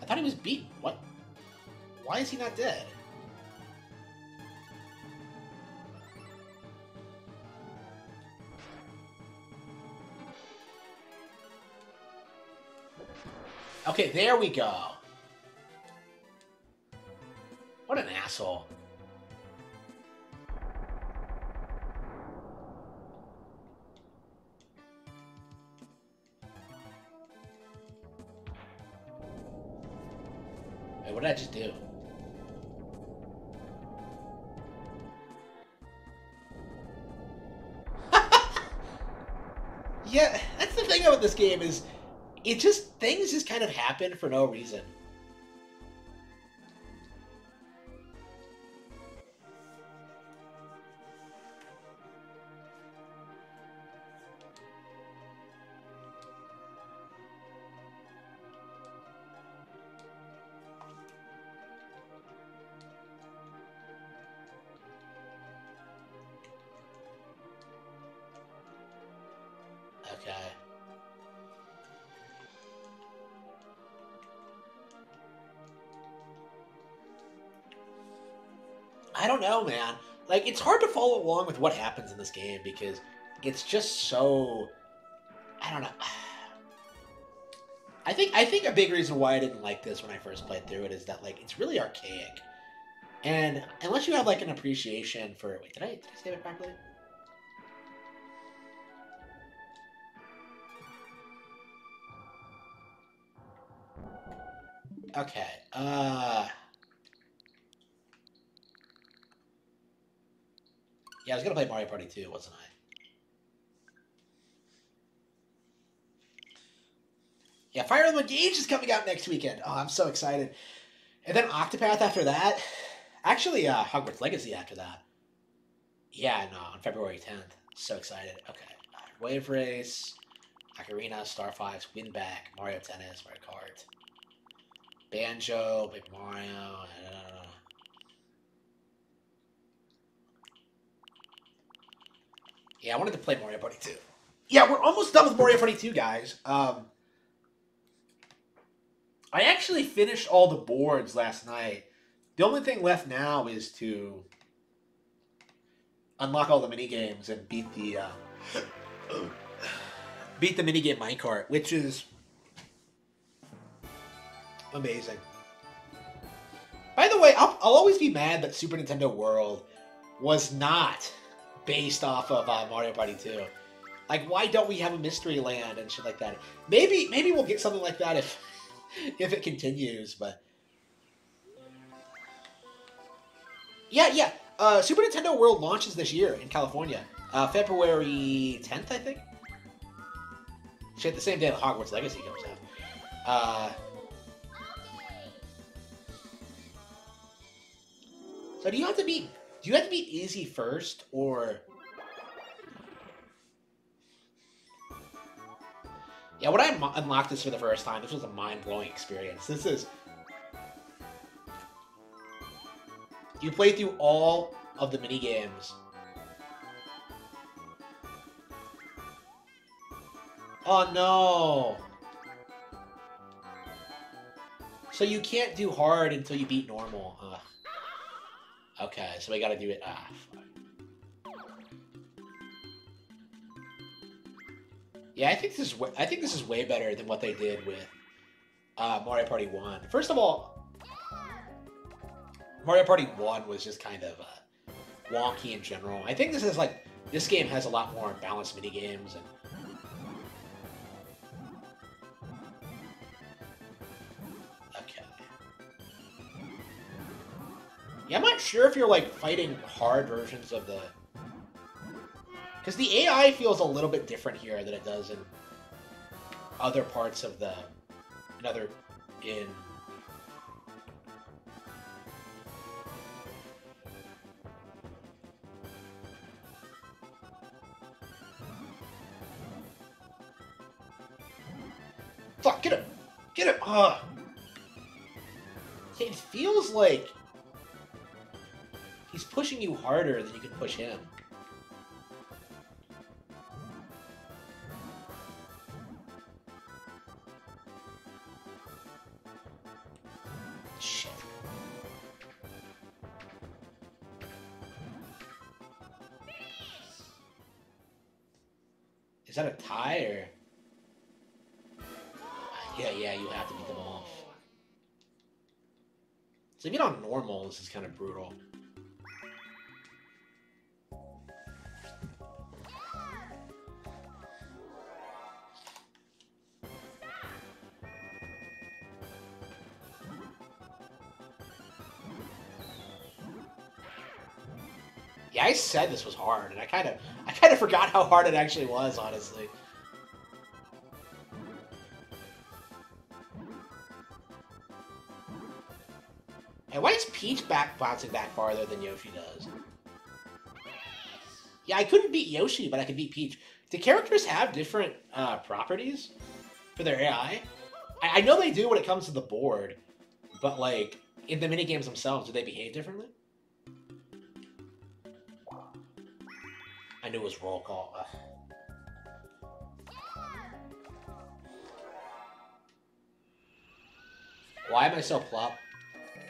I thought he was beaten. What? Why is he not dead? Okay, there we go. This game is it just things just kind of happen for no reason. Man. Like it's hard to follow along with what happens in this game because it's just so I don't know. I think I think a big reason why I didn't like this when I first played through it is that like it's really archaic. And unless you have like an appreciation for wait, did I did I say it properly? Okay. Uh Yeah, I was gonna play Mario Party 2, wasn't I? Yeah, Fire Emblem Engage is coming out next weekend. Oh, I'm so excited. And then Octopath after that. Actually, uh, Hogwarts Legacy after that. Yeah, no, on February 10th. So excited. Okay. Wave Race, Ocarina, Star Fox, Winback, Mario Tennis, Mario Kart, Banjo, Big Mario. Uh, Yeah, I wanted to play Mario Party 2. Yeah, we're almost done with Mario Party 2, guys. Um, I actually finished all the boards last night. The only thing left now is to unlock all the mini games and beat the uh, beat the minigame minecart, which is amazing. By the way, I'll, I'll always be mad that Super Nintendo World was not based off of uh, Mario Party 2. Like, why don't we have a Mystery Land and shit like that? Maybe, maybe we'll get something like that if, if it continues. But yeah, yeah. Uh, Super Nintendo World launches this year in California, uh, February 10th, I think. Shit, the same day that Hogwarts Legacy comes out. Uh, so do you have to beat? Do you have to beat easy first, or Yeah, when I unlocked this for the first time, this was a mind blowing experience. This is. You play through all of the mini games. Oh no! So you can't do hard until you beat normal. Okay, so we gotta do it. Ah, fuck. Yeah, I think this is I think this is way better than what they did with uh, Mario Party One. First of all, Mario Party One was just kind of uh, wonky in general. I think this is like this game has a lot more balanced mini games and. I'm not sure if you're like fighting hard versions of the because the AI feels a little bit different here than it does in other parts of the in other in Fuck, get him! Get him! Ugh. It feels like he's pushing you harder than you can push him. Shit. Is that a tie or? Yeah, yeah, you have to beat them off. So even on normal, this is kind of brutal. Yeah, I said this was hard, and I kind of, I kind of forgot how hard it actually was, honestly. And why is Peach back bouncing back farther than Yoshi does? Yeah, I couldn't beat Yoshi, but I could beat Peach. Do characters have different uh, properties for their AI? I, I know they do when it comes to the board, but like in the minigames themselves, do they behave differently? I knew it was roll call. Why am I so plop?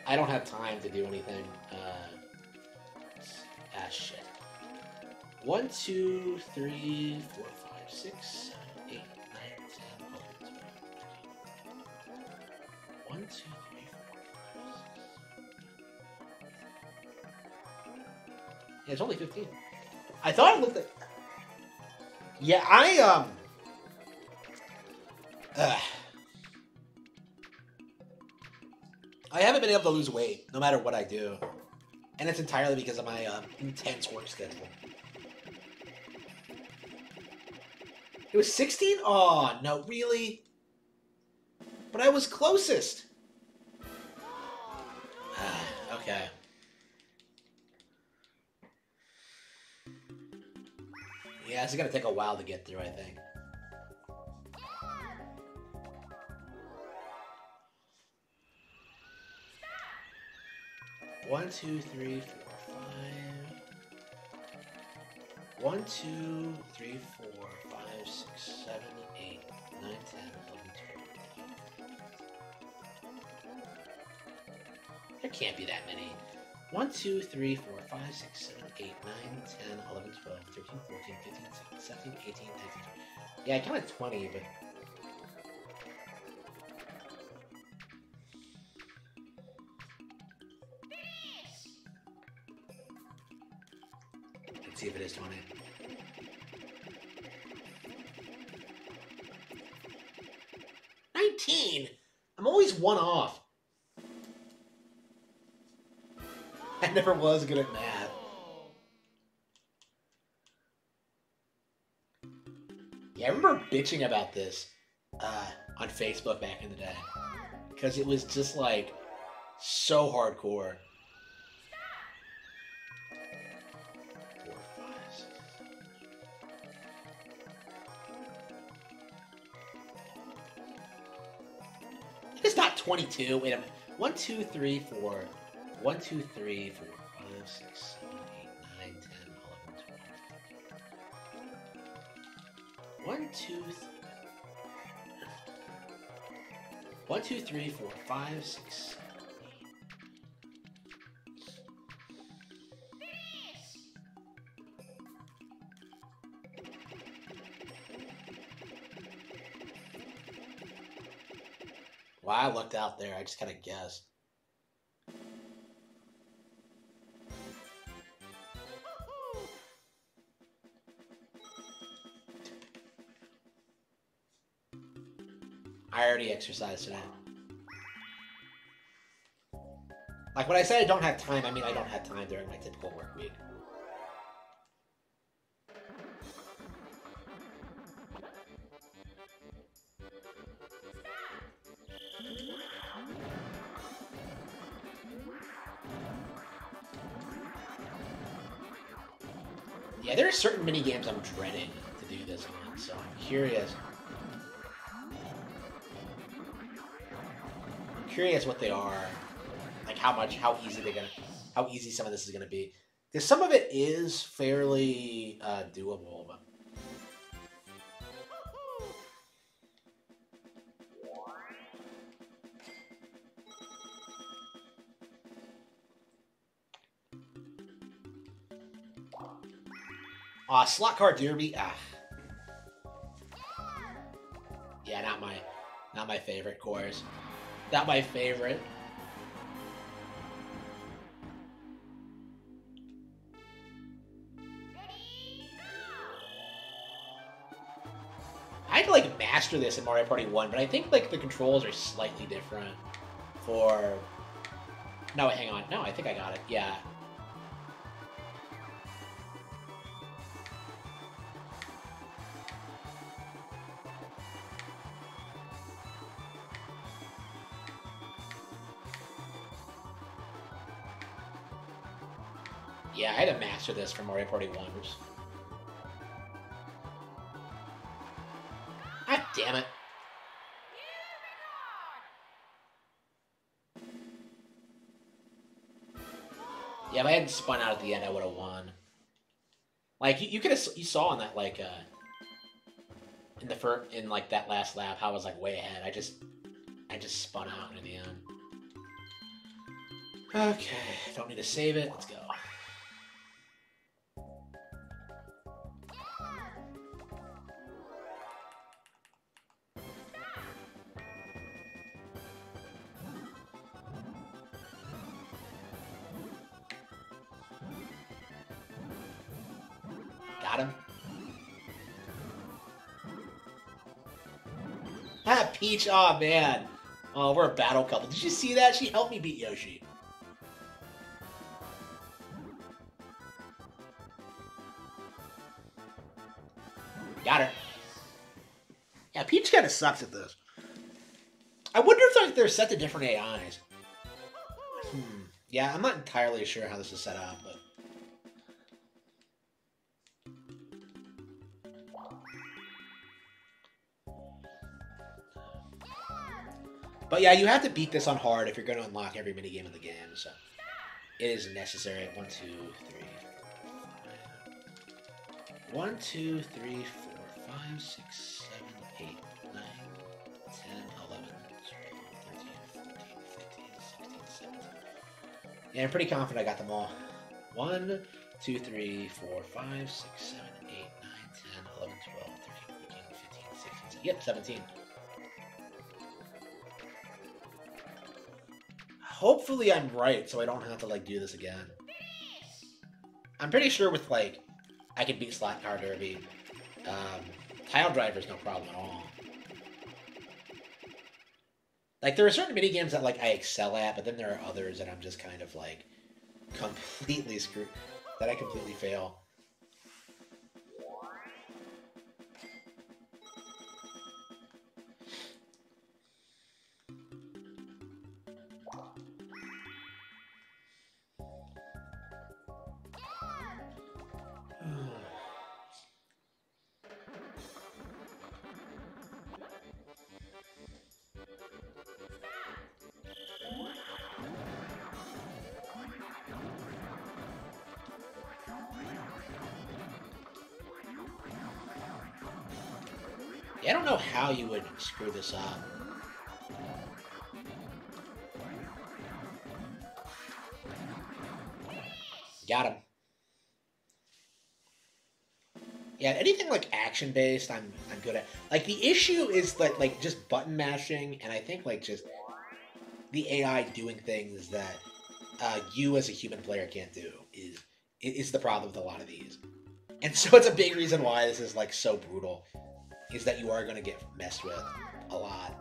I don't have time to do anything. Uh, ah, shit. One, two, three, four, five, six, seven, eight, nine, ten, eleven, twelve. One, two, three, four, five, six. It's only 15. I thought it looked like. Yeah, I, um. Ugh. I haven't been able to lose weight, no matter what I do. And it's entirely because of my um, intense work schedule. It was 16? Oh, no, really? But I was closest. okay. Yeah, it's gonna take a while to get through, I think. One, two, three, four, five. One, two, three, four, five, six, seven, eight, nine, ten, eleven, twelve. There can't be that many. 1, 2, 3, 4, 5, 6, 7, 8, 9, 10, 11, 12, 13, 14, 15, 16, 17, 18, 19, 20. Yeah, I counted 20, but. Let's see if it is 20. Nineteen. I'm always one off. Never was good at math. Yeah, I remember bitching about this uh, on Facebook back in the day. Because it was just like so hardcore. It's not 22. Wait a minute. 1, 2, 3, 4. 1, 2, 3, 4, 5, 6, 7, 8, 9, 10, 11, 12. 1, 2, 3. 1, 2, 3, 4, 5, 6, 7, 8. Well, I looked out there. I just kind of guessed. Exercised today. Like when I say I don't have time, I mean I don't have time during my typical work week. What they are, like how much, how easy they're gonna, how easy some of this is gonna be. Because some of it is fairly uh, doable, but Uh, slot car derby. Ah. Yeah, not my, not my favorite course. Not my favorite. I had to like master this in Mario Party 1, but I think like the controls are slightly different for No, hang on. No, I think I got it. Yeah. To this for Mario Party 1, which... God damn it. Yeah, if I hadn't spun out at the end, I would have won. Like you, you could have, you saw in that like uh, in the first, in like that last lap, how I was like way ahead. I just, I just spun out in the end. Okay, don't need to save it. Let's go. Peach. Oh, man. Oh, we're a battle couple. Did you see that? She helped me beat Yoshi. Got her. Yeah, Peach kind of sucks at this. I wonder if like, they're set to different AIs. Hmm. Yeah, I'm not entirely sure how this is set up, but... Yeah, you have to beat this on hard if you're going to unlock every minigame in the game, so it is necessary. One, two, three. One, two, three, four, five, six, seven, eight, nine. Yeah, I'm pretty confident I got them all. One, two, three, four, five, six, seven, eight, nine. Yep, 17. Hopefully I'm right, so I don't have to like do this again. I'm pretty sure with like I can beat Slot Car Derby. Um, Tile Driver's no problem at all. Like there are certain mini games that like I excel at, but then there are others that I'm just kind of like completely screwed that I completely fail. This up. Got him. Yeah, anything like action based, I'm I'm good at. Like the issue is that like just button mashing, and I think like just the AI doing things that uh, you as a human player can't do is is the problem with a lot of these. And so it's a big reason why this is like so brutal, is that you are going to get messed with a lot.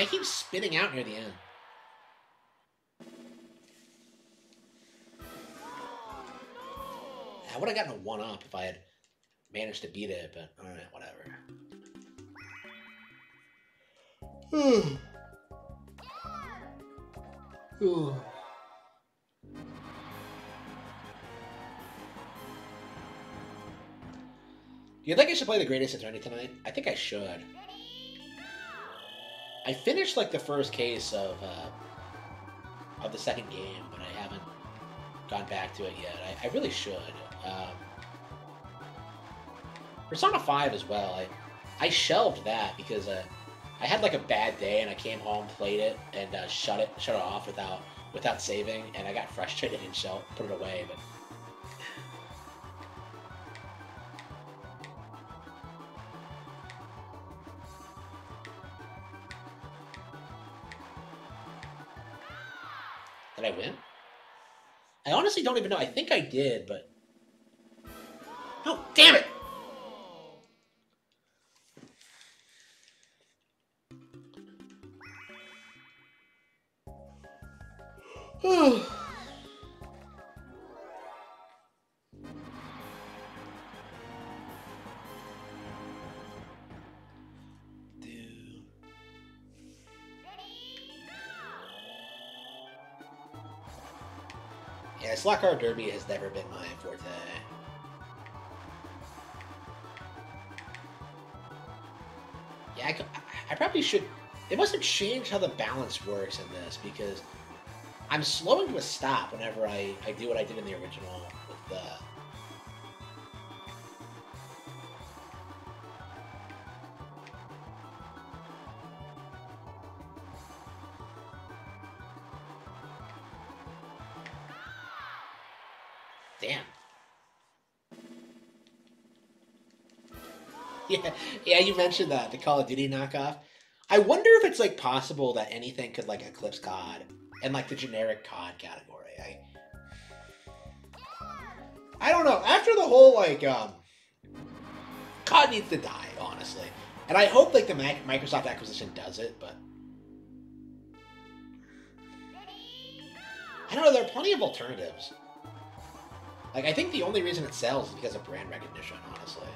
I keep spinning out near the end. Oh, I would have gotten a one up if I had managed to beat it, but alright, whatever. Ooh. Do you think I should play the Great Ace Attorney tonight? I think I should. I finished like the first case of uh, of the second game, but I haven't gone back to it yet. I, I really should. Um, Persona Five as well. I I shelved that because uh, I had like a bad day and I came home, played it, and uh, shut it shut it off without without saving, and I got frustrated and shelved, put it away. But don't even know. I think I did, but. Slot Derby has never been my forte. Yeah, I, I probably should. It must have changed how the balance works in this because I'm slowing to a stop whenever I, I do what I did in the original Yeah, you mentioned that the Call of Duty knockoff. I wonder if it's like possible that anything could like eclipse COD and like the generic COD category. I I don't know. After the whole like um COD needs to die, honestly. And I hope like the Mac- Microsoft acquisition does it, but I don't know, there are plenty of alternatives. Like I think the only reason it sells is because of brand recognition, honestly.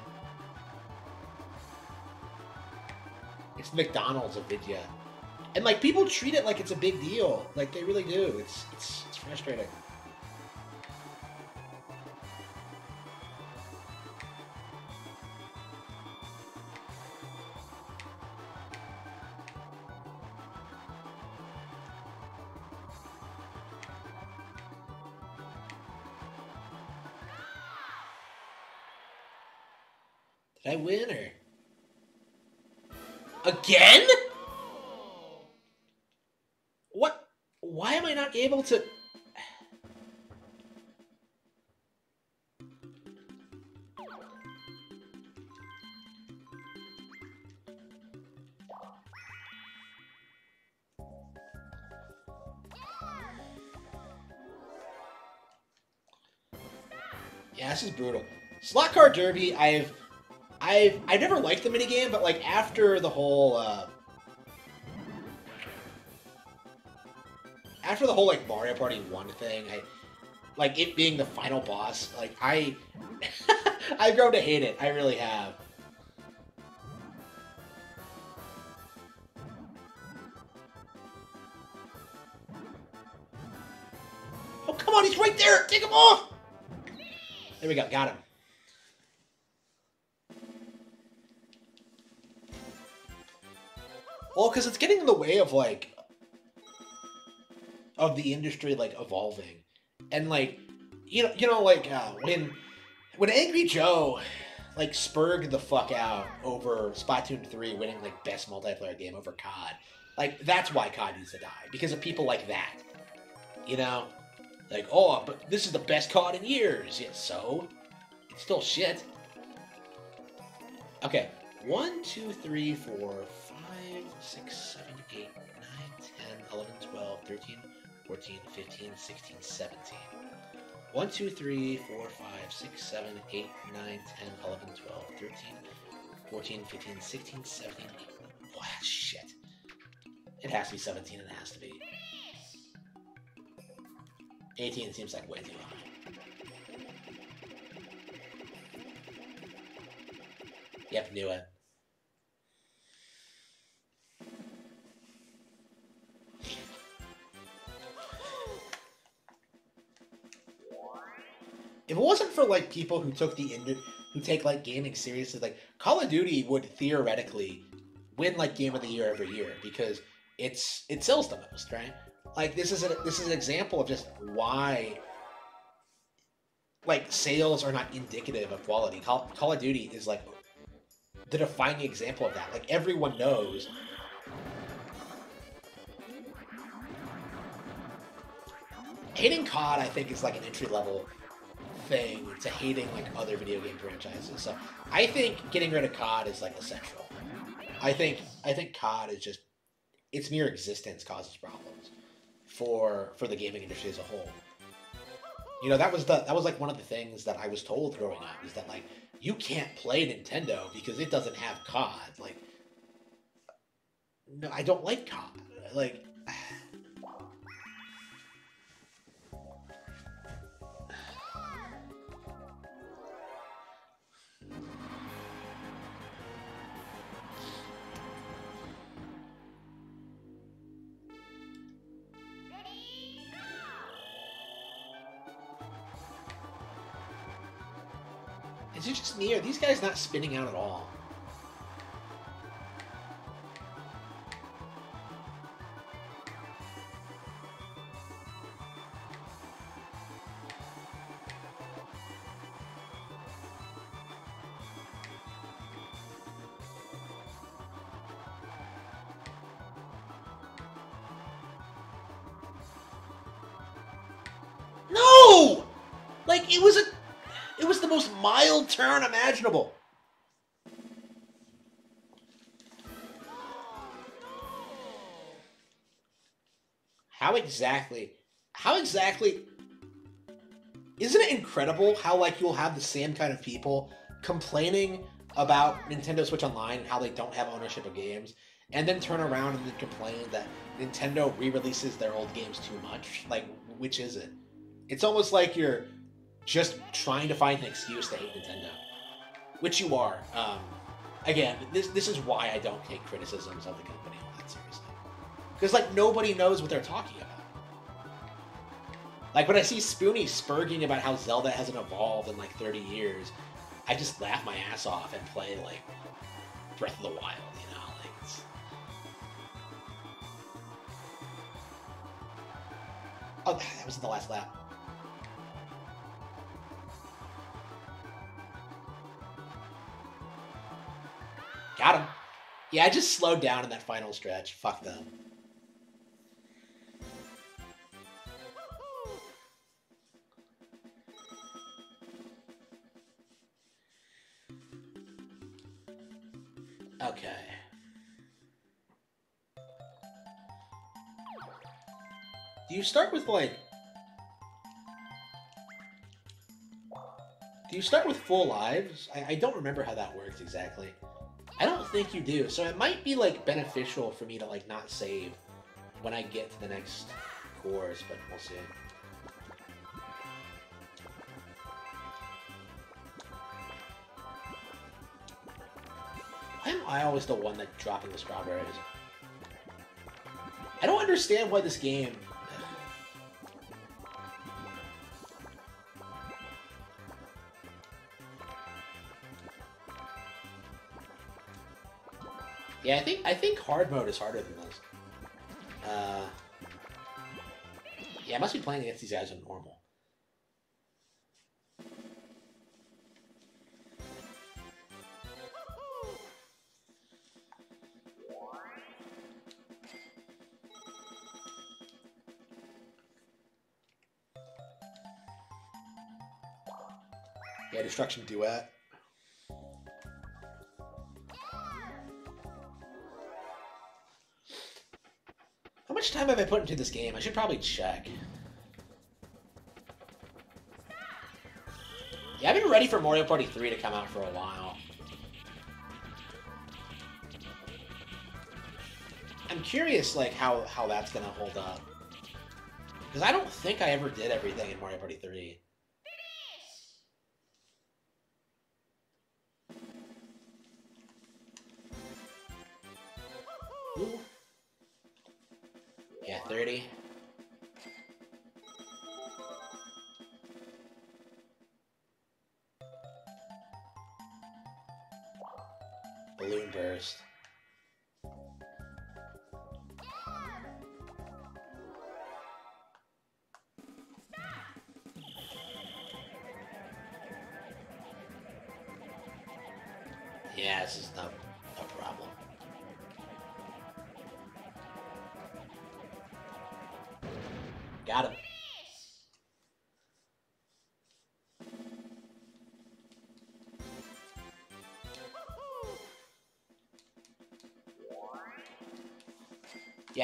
It's McDonald's of Vidya. And like people treat it like it's a big deal. Like they really do. It's it's it's frustrating. Did I win or brutal. Slot car derby, I've I've I never liked the minigame, but like after the whole uh, after the whole like Mario Party One thing, I like it being the final boss. Like I I've grown to hate it. I really have. There we go. Got him. Well, because it's getting in the way of like of the industry like evolving, and like you know you know like uh, when when Angry Joe like spurred the fuck out over Splatoon three winning like best multiplayer game over COD, like that's why COD needs to die because of people like that, you know, like oh but this is the best card in years. Yeah, so it's still shit. Okay, one, two, three, four, five, six, seven, eight, nine, 10, 11, 12, 13, 14, 15, 16, 17. 1, 2, 3, 4, 5, 6, 7, 8, 9, 10, 11, 12, 13, 14, 15, 16, 17, 18. What? Shit. It has to be 17 it has to be. 18 seems like way too high. Yep, knew it. If it wasn't for like people who took the ind- who take like gaming seriously, like Call of Duty would theoretically win like Game of the Year every year because it's it sells the most, right? Like this is a this is an example of just why like sales are not indicative of quality. Call, Call of Duty is like the defining example of that. Like everyone knows. Hating COD, I think, is like an entry level thing to hating like other video game franchises. So I think getting rid of COD is like essential. I think I think COD is just its mere existence causes problems for for the gaming industry as a whole. You know, that was the that was like one of the things that I was told growing up is that like you can't play Nintendo because it doesn't have COD. Like no, I don't like COD. Like It just me? These guys not spinning out at all? Turn imaginable. How exactly? How exactly? Isn't it incredible how like you'll have the same kind of people complaining about Nintendo Switch Online and how they don't have ownership of games, and then turn around and then complain that Nintendo re-releases their old games too much? Like, which is it? It's almost like you're just trying to find an excuse to hate Nintendo, which you are. Um, again, this this is why I don't take criticisms of the company all that seriously, because like nobody knows what they're talking about. Like when I see Spoony spurging about how Zelda hasn't evolved in like 30 years, I just laugh my ass off and play like Breath of the Wild, you know, like. It's... Oh, that was the last lap. Got him. Yeah, I just slowed down in that final stretch. Fuck them. Okay. Do you start with like... Do you start with full lives? I, I don't remember how that works exactly. I don't think you do, so it might be like beneficial for me to like not save when I get to the next course, but we'll see. Why am I always the one that dropping the strawberries? I don't understand why this game. Yeah, I think I think hard mode is harder than this. Uh, yeah, I must be playing against these guys on normal. Yeah, Destruction Duet. Much time have I put into this game? I should probably check. Yeah, I've been ready for Mario Party 3 to come out for a while. I'm curious, like, how, how that's gonna hold up. Because I don't think I ever did everything in Mario Party 3.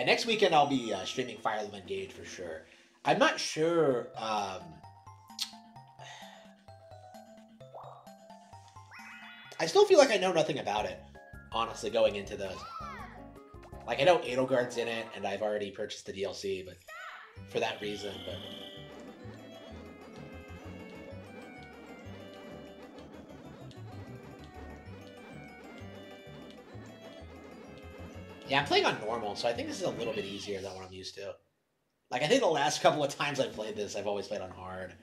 Yeah, next weekend I'll be uh, streaming Fire Emblem Engage for sure. I'm not sure. Um, I still feel like I know nothing about it, honestly, going into those. Like, I know Edelgard's in it, and I've already purchased the DLC, but for that reason, but. Yeah, I'm playing on normal, so I think this is a little bit easier than what I'm used to. Like, I think the last couple of times I've played this, I've always played on hard.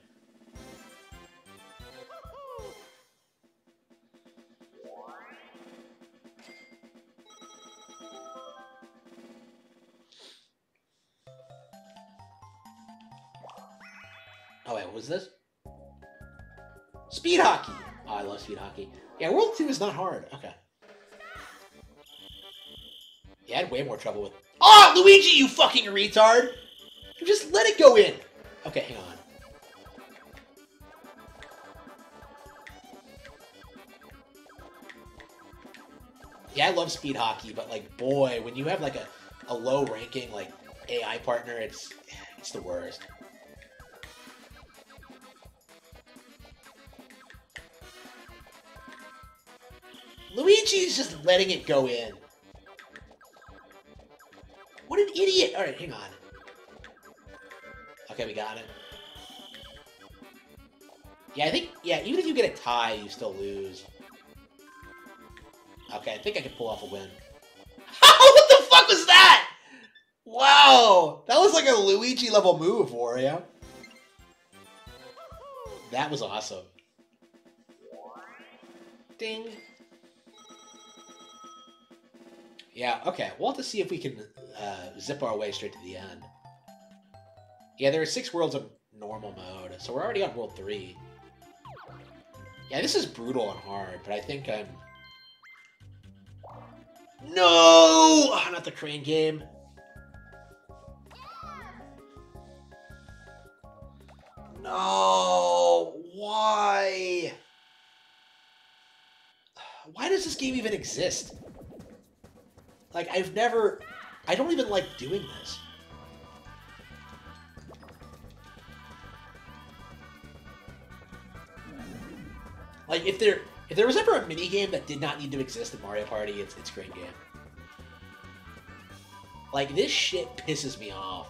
Oh wait, what was this? Speed hockey! Oh, I love speed hockey. Yeah, World 2 is not hard. Okay. Trouble with... Oh, Luigi, you fucking retard! Just let it go in! Okay, hang on. Yeah, I love speed hockey, but like, boy, when you have like a, a low ranking like AI partner, it's it's the worst. Luigi's just letting it go in. What an idiot! Alright, hang on. Okay, we got it. Yeah, I think, yeah, even if you get a tie, you still lose. Okay, I think I can pull off a win. what the fuck was that? Wow! That was like a Luigi level move, Wario. That was awesome. Ding. Yeah, okay. We'll have to see if we can uh, zip our way straight to the end. Yeah, there are six worlds of normal mode, so we're already on world three. Yeah, this is brutal and hard, but I think I'm... No! Oh, not the crane game. No! Why? Why does this game even exist? Like, I've never... I don't even like doing this. Like if there if there was ever a mini game that did not need to exist in Mario Party, it's it's great Game. Like this shit pisses me off.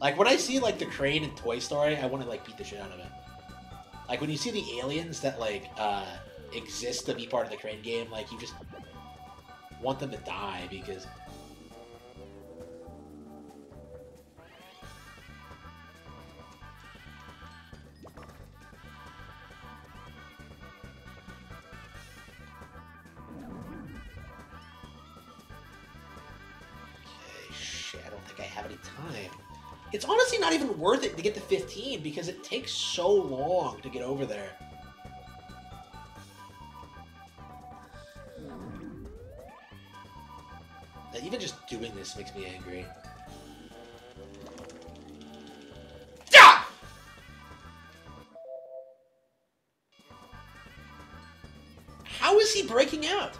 Like when I see like the crane in Toy Story, I want to like beat the shit out of it. Like when you see the aliens that like uh exist to be part of the crane game, like you just want them to die because shit, I don't think I have any time. It's honestly not even worth it to get to 15 because it takes so long to get over there. This makes me angry. How is he breaking out?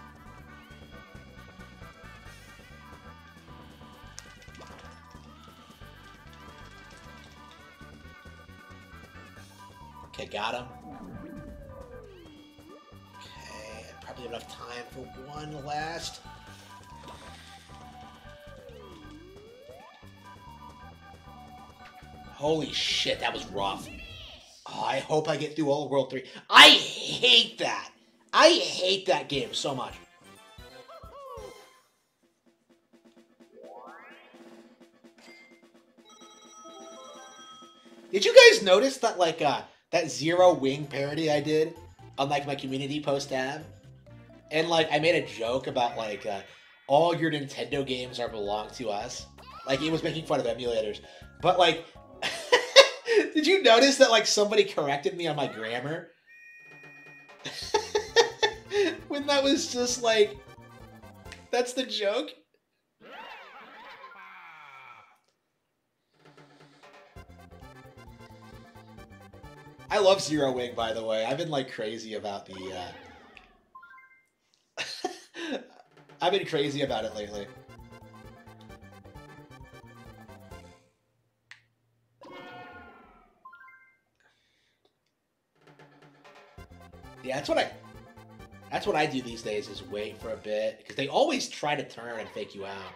Okay, got him. Okay, probably enough time for one last. Holy shit, that was rough. Oh, I hope I get through all of World 3. I hate that. I hate that game so much. Did you guys notice that like uh that zero wing parody I did on like my community post tab? And like I made a joke about like uh, all your Nintendo games are belong to us. Like it was making fun of emulators. But like did you notice that like somebody corrected me on my grammar? when that was just like that's the joke? I love Zero Wing, by the way. I've been like crazy about the. Uh... I've been crazy about it lately. Yeah, that's what I. That's what I do these days is wait for a bit because they always try to turn and fake you out.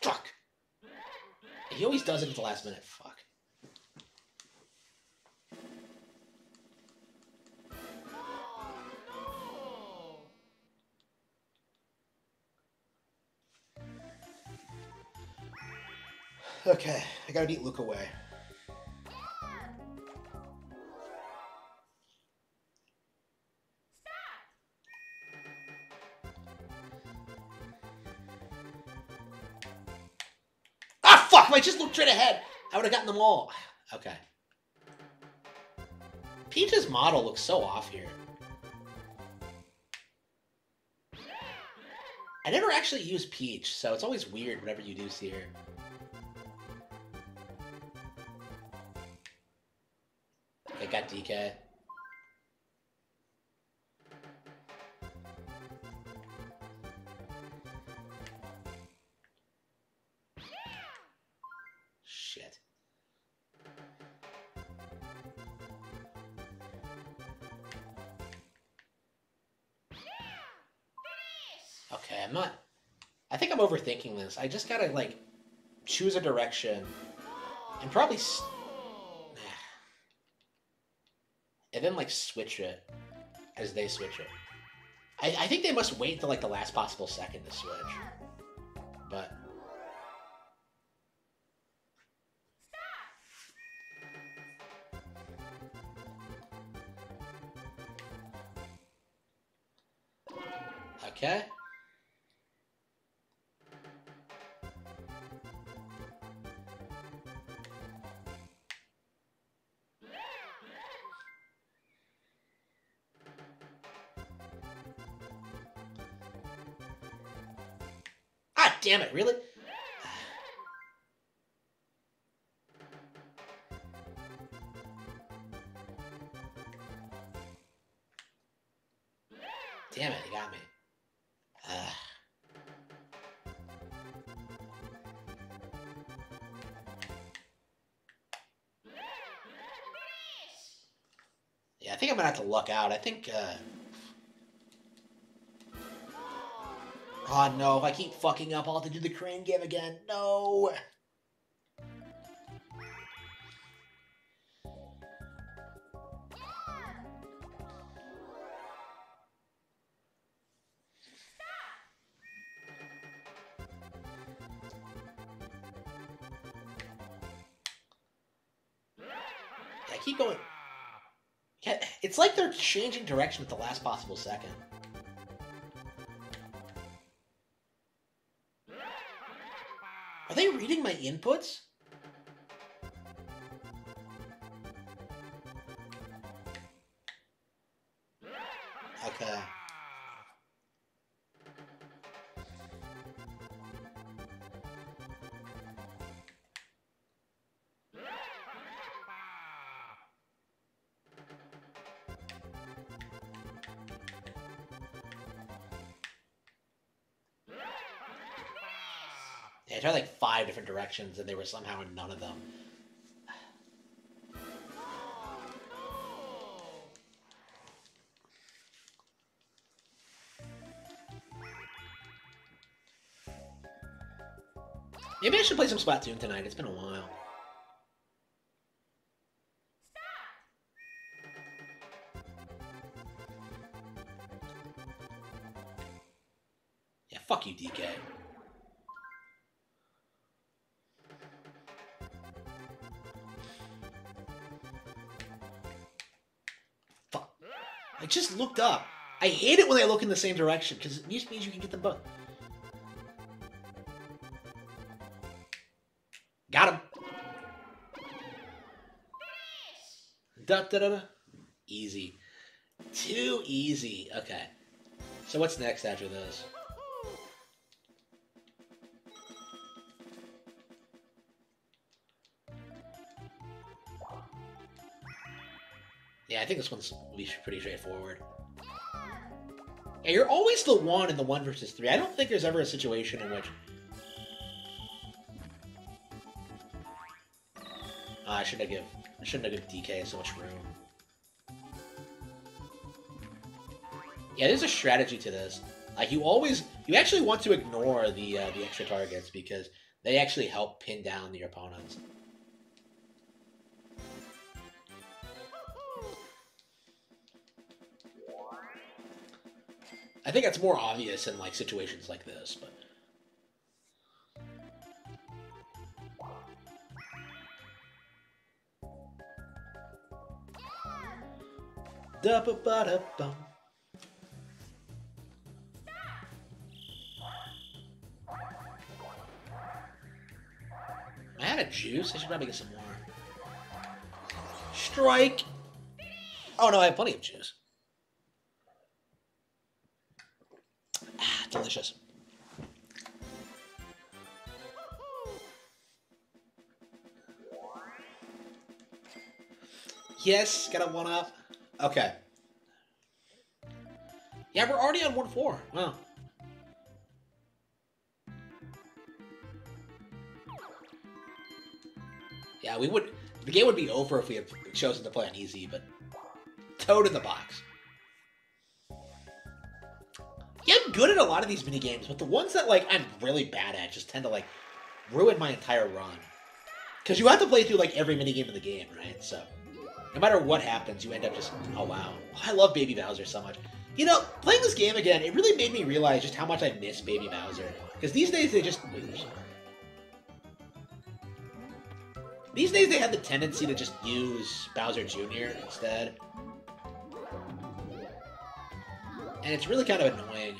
Fuck. He always does it at the last minute. Fuck. Okay, I gotta beat Luke away. Ah, fuck! I just looked straight ahead, I would have gotten them all. Okay. Peach's model looks so off here. I never actually use Peach, so it's always weird whenever you do see her. DK. Shit. Okay, I'm not. I think I'm overthinking this. I just gotta, like, choose a direction and probably. And then, like, switch it as they switch it. I, I think they must wait until, like, the last possible second to switch. damn it, really? damn it, he got me. Ugh. Yeah, I think I'm gonna have to luck out. I think uh, Oh no! If I keep fucking up, I'll have to do the crane game again. No. I keep going. It's like they're changing direction at the last possible second. Inputs? Directions and they were somehow in none of them. Maybe I should play some Splatoon tonight. It's been a while. Look in the same direction because it just means you can get them both. Got him. Da da da da. Easy. Too easy. Okay. So what's next after this? Yeah, I think this one's pretty straightforward. Yeah, you're always the one in the one versus three. I don't think there's ever a situation in which. Ah, I should have give. I shouldn't have given DK so much room. Yeah, there's a strategy to this. Like you always, you actually want to ignore the uh, the extra targets because they actually help pin down your opponents. That's more obvious in like situations like this, but. I had a juice. I should probably get some more. Strike. Oh no, I have plenty of juice. Ah, delicious. Yes, got a one up. Okay. Yeah, we're already on one four. Wow. Yeah, we would. The game would be over if we had chosen to play on easy, but toad in the box. Good at a lot of these mini games, but the ones that like I'm really bad at just tend to like ruin my entire run. Because you have to play through like every mini game in the game, right? So no matter what happens, you end up just oh wow, I love Baby Bowser so much. You know, playing this game again, it really made me realize just how much I miss Baby Bowser. Because these days they just. These days they have the tendency to just use Bowser Jr. instead. And it's really kind of annoying.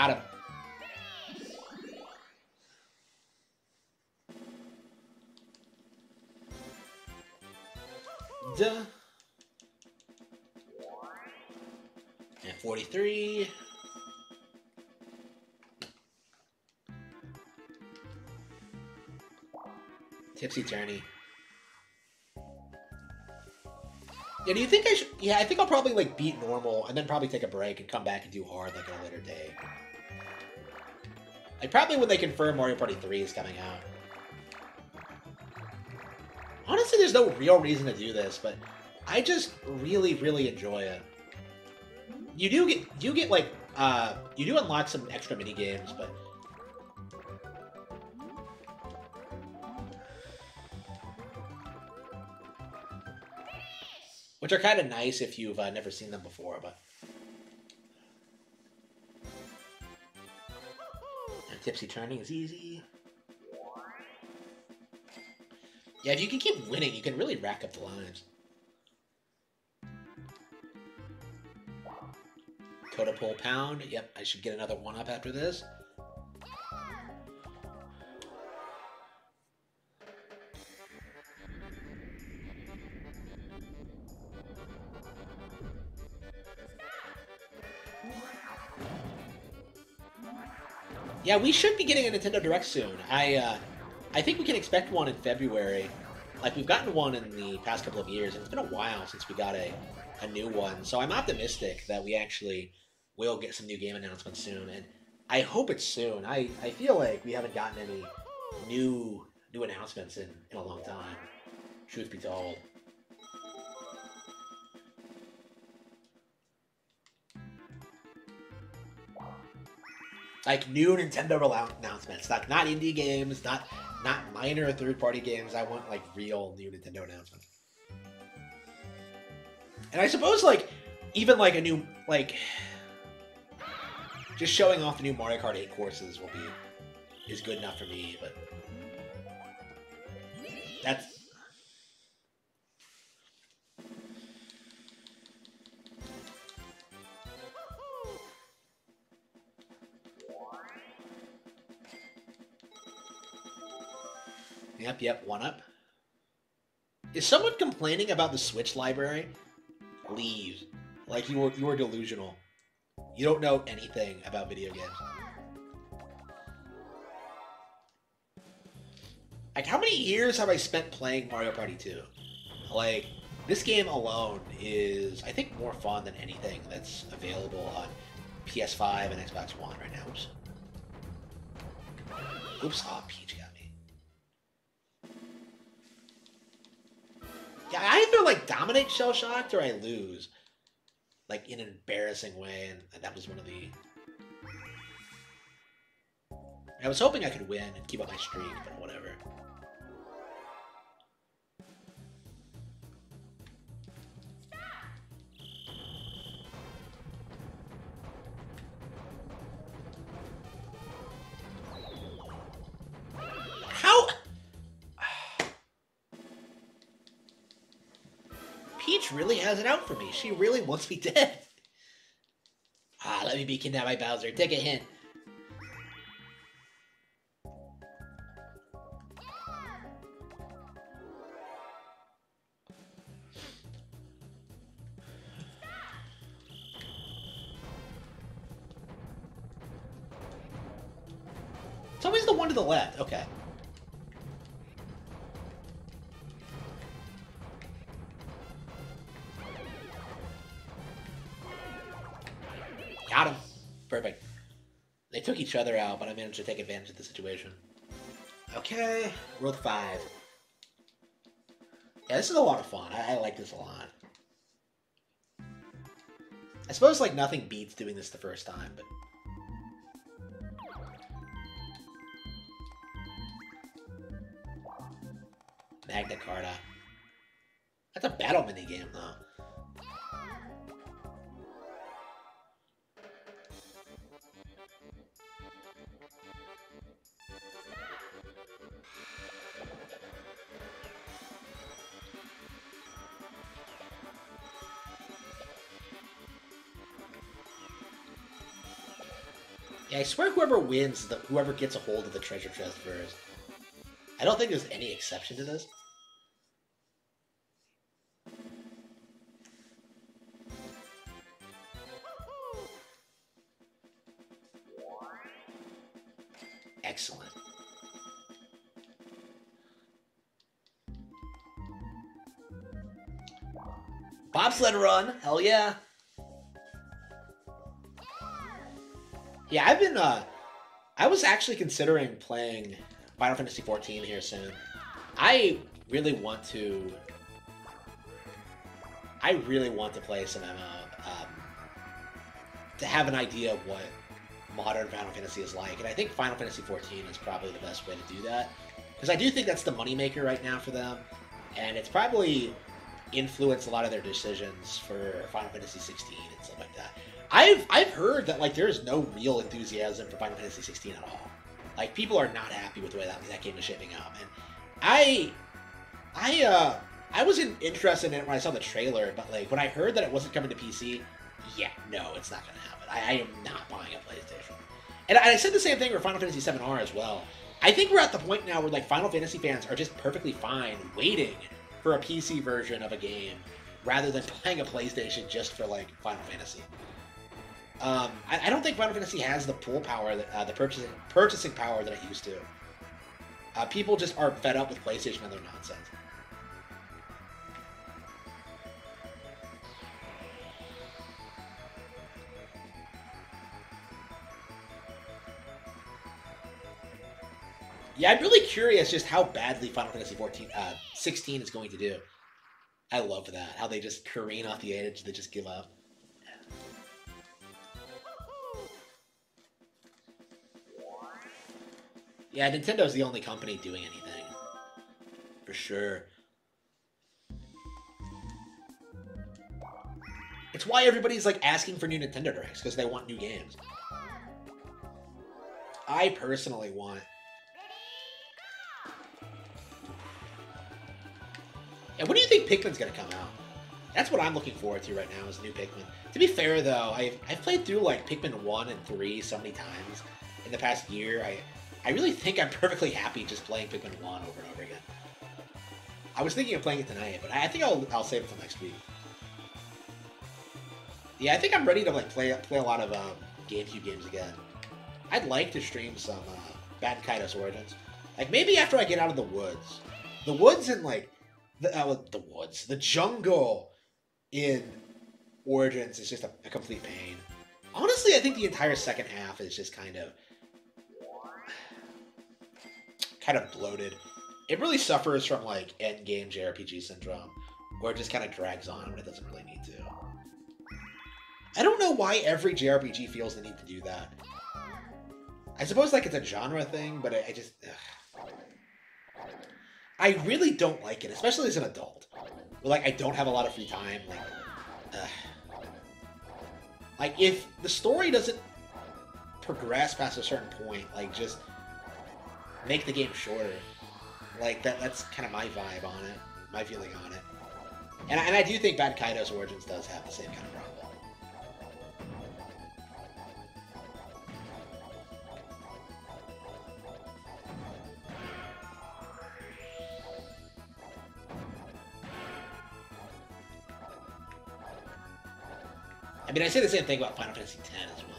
Got him. Duh. And 43. Tipsy Tourney. Yeah, do you think I should? Yeah, I think I'll probably like beat normal and then probably take a break and come back and do hard like at a later day. Like probably when they confirm Mario Party 3 is coming out. Honestly, there's no real reason to do this, but I just really, really enjoy it. You do get, you get like, uh, you do unlock some extra mini games, but which are kind of nice if you've uh, never seen them before. But Tipsy Tourney is easy. Yeah, if you can keep winning, you can really rack up the lives. Totem pole pound. Yep, I should get another one up after this. Yeah, we should be getting a Nintendo Direct soon. I uh, I think we can expect one in February. Like we've gotten one in the past couple of years, and it's been a while since we got a, a new one. So I'm optimistic that we actually will get some new game announcements soon, and I hope it's soon. I, I feel like we haven't gotten any new new announcements in, in a long time. Truth be told. Like new Nintendo announcements, like not indie games, not not minor third party games. I want like real new Nintendo announcements. And I suppose like even like a new like just showing off the new Mario Kart 8 courses will be is good enough for me, but that's Yep, yep, one up. Is someone complaining about the Switch library? Leave. Like you were you were delusional. You don't know anything about video games. Like how many years have I spent playing Mario Party 2? Like this game alone is I think more fun than anything that's available on PS5 and Xbox One right now. Oops. Oops, ah, oh, Peach Yeah, I either like dominate Shell Shocked or I lose. Like in an embarrassing way, and, that was one of the. I was hoping I could win and keep up my streak, but whatever. Has it out for me. She really wants me dead. Ah, let me be kidnapped by Bowser. Take a hint. Each other out, but I managed to take advantage of the situation. Okay, World 5. Yeah, this is a lot of fun. I, I like this a lot. I suppose, like, nothing beats doing this the first time, but... I swear whoever wins, the, whoever gets a hold of the treasure chest first. I don't think there's any exception to this. Excellent. Bobsled run, hell yeah. Yeah, I've been. uh I was actually considering playing Final Fantasy XIV here soon. I really want to. I really want to play some MMO um, to have an idea of what modern Final Fantasy is like, and I think Final Fantasy XIV is probably the best way to do that because I do think that's the moneymaker right now for them, and it's probably influenced a lot of their decisions for Final Fantasy 16 and stuff like that. I've I've heard that like there is no real enthusiasm for Final Fantasy 16 at all. Like people are not happy with the way that, that game is shaping up, and I I uh I wasn't interested in it when I saw the trailer, but like when I heard that it wasn't coming to PC, yeah, no, it's not gonna happen. I, I am not buying a PlayStation. And I, I said the same thing for Final Fantasy 7R as well. I think we're at the point now where like Final Fantasy fans are just perfectly fine waiting for a PC version of a game rather than playing a PlayStation just for like Final Fantasy. Um, I, I, don't think Final Fantasy has the pull power, that, uh, the purchasing purchasing power that it used to. Uh, people just are fed up with PlayStation and their nonsense. Yeah, I'm really curious just how badly Final Fantasy 14, uh, 16 is going to do. I love that how they just careen off the edge, they just give up. Yeah, Nintendo's the only company doing anything. For sure. It's why everybody's like asking for new Nintendo Directs, because they want new games. I personally want... And when do you think Pikmin's gonna come out? That's what I'm looking forward to right now, is new Pikmin. To be fair though, I've, I've played through like Pikmin 1 and 3 so many times in the past year. I I really think I'm perfectly happy just playing Pikmin 1 over and over again. I was thinking of playing it tonight, but I think I'll, I'll save it for next week. Yeah, I think I'm ready to like play play a lot of um, GameCube games again. I'd like to stream some uh, Baten Kaitos Origins. Like maybe after I get out of the woods. The woods in like the uh, the woods, the jungle in Origins is just a, a complete pain. Honestly, I think the entire second half is just kind of kind of bloated. It really suffers from like end game JRPG syndrome, where it just kind of drags on when it doesn't really need to. I don't know why every JRPG feels the need to do that. I suppose like it's a genre thing, but I, I just ugh. I really don't like it, especially as an adult. Like I don't have a lot of free time. Like, ugh. like if the story doesn't progress past a certain point, like just make the game shorter. Like that that's kind of my vibe on it, my feeling on it. And, and I do think Baten Kaitos Origins does have the same kind of problem. I mean, I say the same thing about Final Fantasy X as well.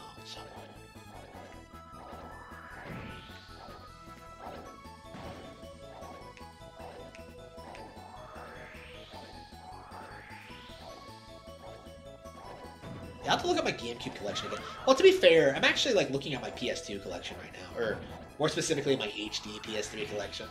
Look at my GameCube collection again. Well, to be fair, I'm actually like looking at my PS2 collection right now, or more specifically, my HD PS3 collection.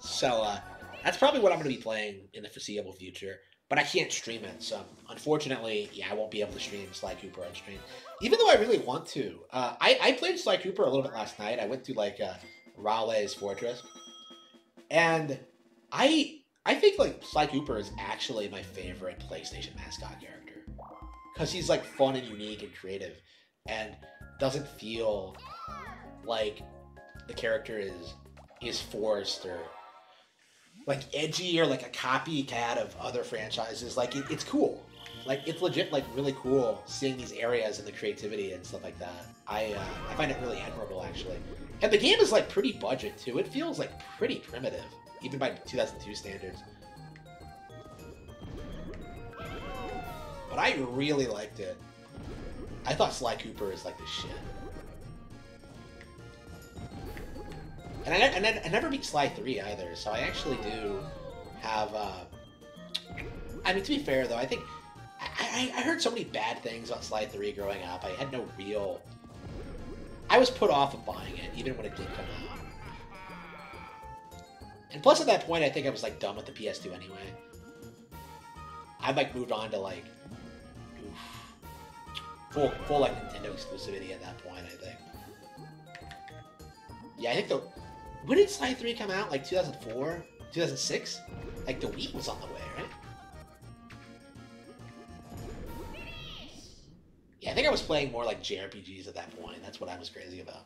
So uh, that's probably what I'm going to be playing in the foreseeable future. But I can't stream it, so unfortunately, yeah, I won't be able to stream Sly Cooper on stream. Even though I really want to, uh, I I played Sly Cooper a little bit last night. I went to like uh, Raleigh's Fortress, and I I think like Sly Cooper is actually my favorite PlayStation mascot character because he's like fun and unique and creative and doesn't feel like the character is is forced or like edgy or like a copycat of other franchises. Like it, it's cool. Like it's legit like really cool seeing these areas and the creativity and stuff like that. I uh, i find it really admirable actually. And the game is like pretty budget too. It feels like pretty primitive even by 2002 standards but I really liked it. I thought Sly Cooper is like the shit. And I, and I, never beat Sly 3 either, so I actually do have, uh... I mean, to be fair, though, I think I, I heard so many bad things about Sly 3 growing up. I had no real. I was put off of buying it, even when it did come out. And plus, at that point, I think I was like done with the PS2 anyway. I like moved on to like full full like Nintendo exclusivity at that point. I think. Yeah, I think the when did Sly 3 come out? Like 2004, 2006. Like the Wii was on the way, right? Yeah, I think I was playing more like JRPGs at that point. That's what I was crazy about.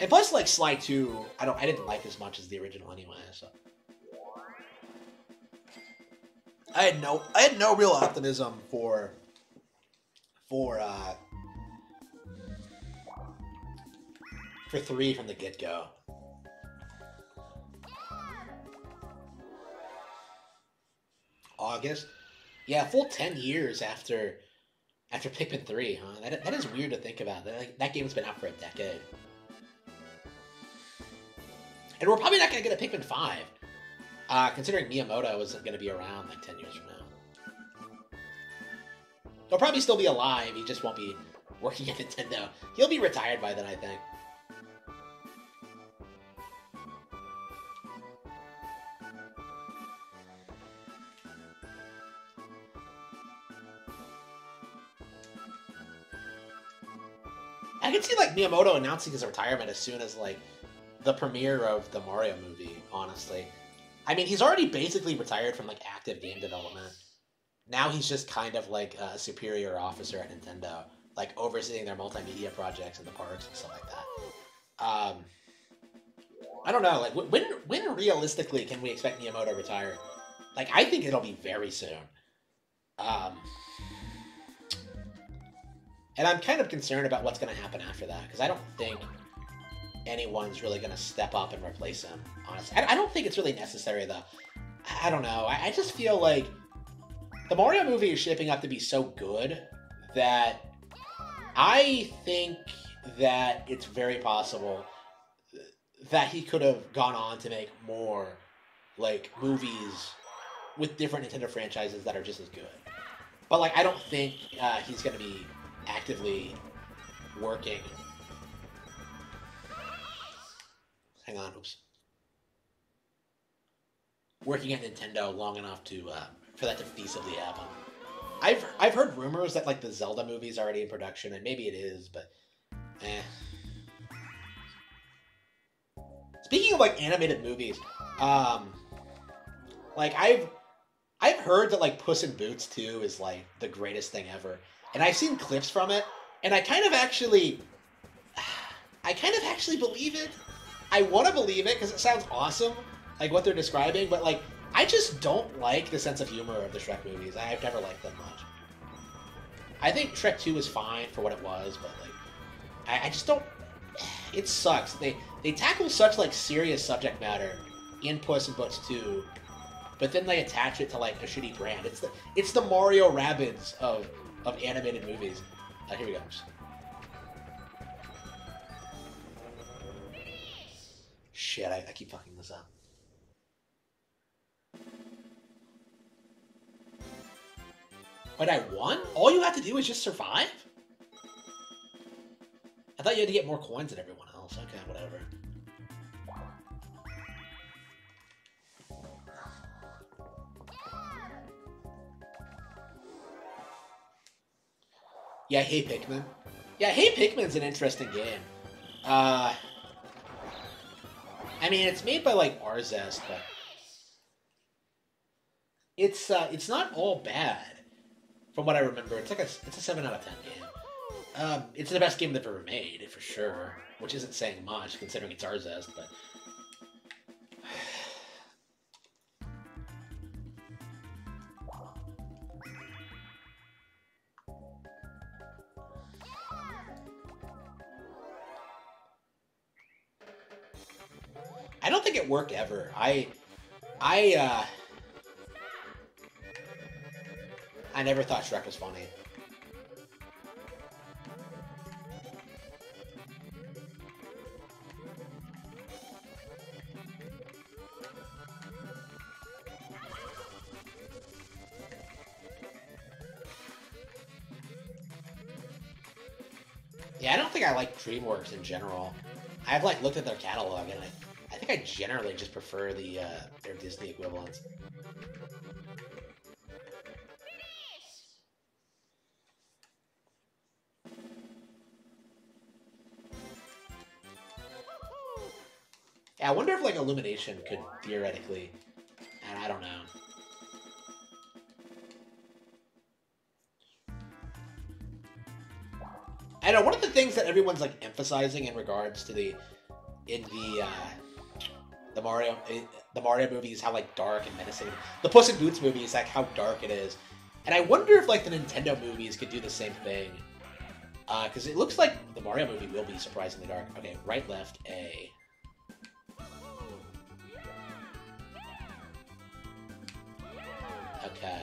And plus, like Sly 2, I don't, I didn't like as much as the original anyway. So I had no, I had no real optimism for, for, uh, for three from the get go. August, yeah, full ten years after, after Pikmin three, huh? That, that is weird to think about. That that game's been out for a decade. And we're probably not to get a Pikmin 5, uh, considering Miyamoto isn't to be around like 10 years from now. He'll probably still be alive, he just won't be working at Nintendo. He'll be retired by then, I think. I can see like Miyamoto announcing his retirement as soon as like the premiere of the Mario movie, honestly. I mean, he's already basically retired from like active game development. Now he's just kind of like a superior officer at Nintendo, like overseeing their multimedia projects in the parks and stuff like that. Um, I don't know, like when when realistically can we expect Miyamoto to retire? Like I think it'll be very soon. Um, and I'm kind of concerned about what's going to happen after that because I don't think anyone's really going to step up and replace him. Honestly, I, I, don't think it's really necessary though. I, don't know. I, I just feel like the Mario movie is shaping up to be so good that I think that it's very possible that he could have gone on to make more like movies with different Nintendo franchises that are just as good. But like, I don't think uh, he's going to be actively working Hang on, oops. Working at Nintendo long enough to uh, for that to feasibly happen. I've I've heard rumors that like the Zelda movie is already in production, and maybe it is, but eh. Speaking of like animated movies, um, like I've I've heard that like Puss in Boots 2 is like the greatest thing ever, and I've seen clips from it, and I kind of actually, I kind of actually believe it. I want to believe it because it sounds awesome, like what they're describing. But like, I just don't like the sense of humor of the Shrek movies. I've never liked them much. I think Shrek Two is fine for what it was, but like, I, I just don't. It sucks. They they tackle such like serious subject matter in Puss in Boots Two, but then they attach it to like a shitty brand. It's the it's the Mario Rabbids of of animated movies. Uh, here we go. Shit, I, I keep fucking this up. But I won? All you have to do is just survive? I thought you had to get more coins than everyone else. Okay, whatever. Yeah, Hey Pikmin. Yeah, Hey Pikmin's an interesting game. Uh, I mean, it's made by like Arzest, but it's uh, it's not all bad from what I remember. It's like a it's a seven out of ten game. Um, it's the best game they've ever made for sure, which isn't saying much considering it's Arzest, but. I don't think it worked ever. I, I, uh, I never thought Shrek was funny. Yeah, I don't think I like DreamWorks in general. I've like looked at their catalog and I, I think I generally just prefer the uh, their Disney equivalents. I wonder if like Illumination could theoretically, and I don't know. I know one of the things that everyone's like emphasizing in regards to the in the uh, the Mario eh, the Mario movie is how like dark and menacing. The Puss in Boots movie is like how dark it is, and I wonder if like the Nintendo movies could do the same thing. Because it looks like the Mario movie will be surprisingly dark. Okay, right, left, A. Okay.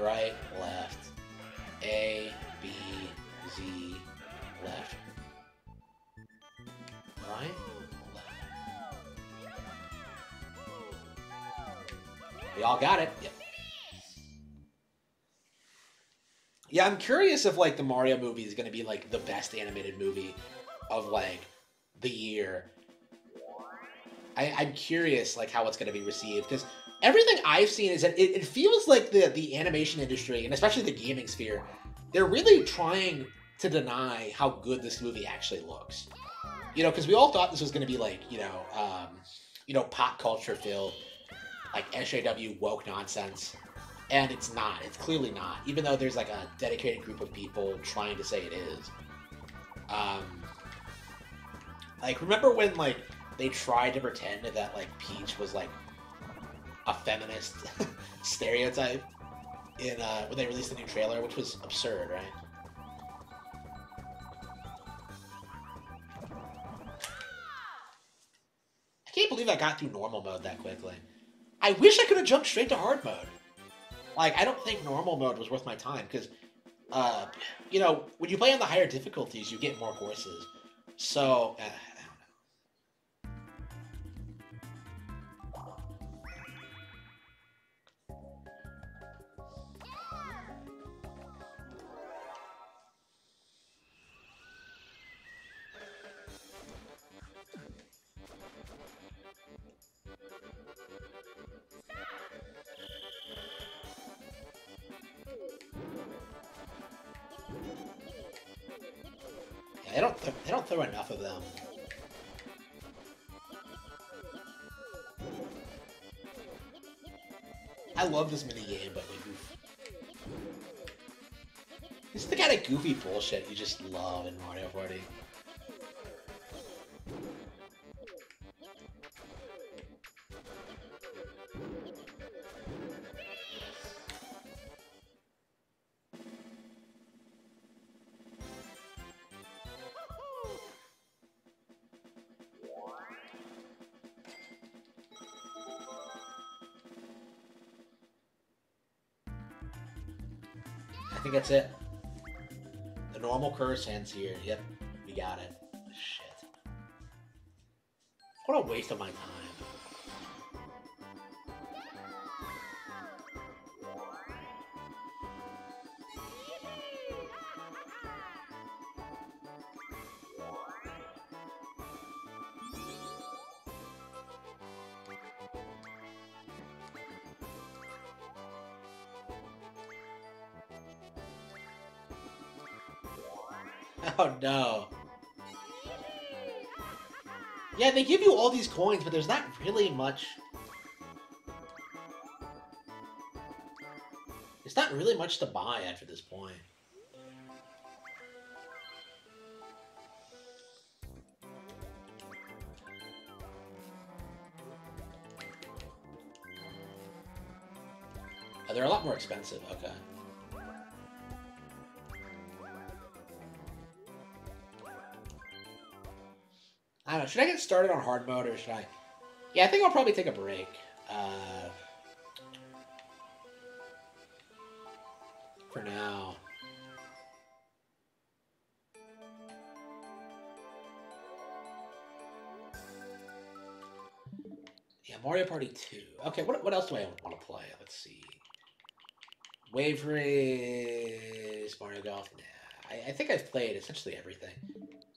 Right, left. A, B, Z, left. Right, left. We all got it. Yep. Yeah, I'm curious if like the Mario movie is gonna be like the best animated movie of like the year. I, I'm curious like how it's gonna be received because everything I've seen is that it, it feels like the the animation industry and especially the gaming sphere, they're really trying to deny how good this movie actually looks. You know, because we all thought this was gonna be like you know, um, you know, pop culture filled, like SJW woke nonsense. And it's not. It's clearly not. Even though there's like a dedicated group of people trying to say it is. Um, like remember when like they tried to pretend that like Peach was like a feminist stereotype in uh, when they released the new trailer, which was absurd, right? I can't believe I got through normal mode that quickly. I wish I could have jumped straight to hard mode. Like, I don't think normal mode was worth my time because, uh, you know, when you play on the higher difficulties, you get more courses. So, uh, don't. Th- they don't throw enough of them. I love this mini game, but goof. This is the kind of goofy bullshit you just love in Mario Party. That's it. The normal curse ends here. Yep, we got it. Shit. What a waste of my time. No. Yeah, they give you all these coins, but there's not really much. It's not really much to buy after this point. They're a lot more expensive. Okay. Don't know. Should I get started on hard mode or should I? Yeah, I think I'll probably take a break. Uh, for now. Yeah, Mario Party 2. Okay, what, what else do I want to play? Let's see. Wave. Space Mario Golf. Nah, I, I think I've played essentially everything.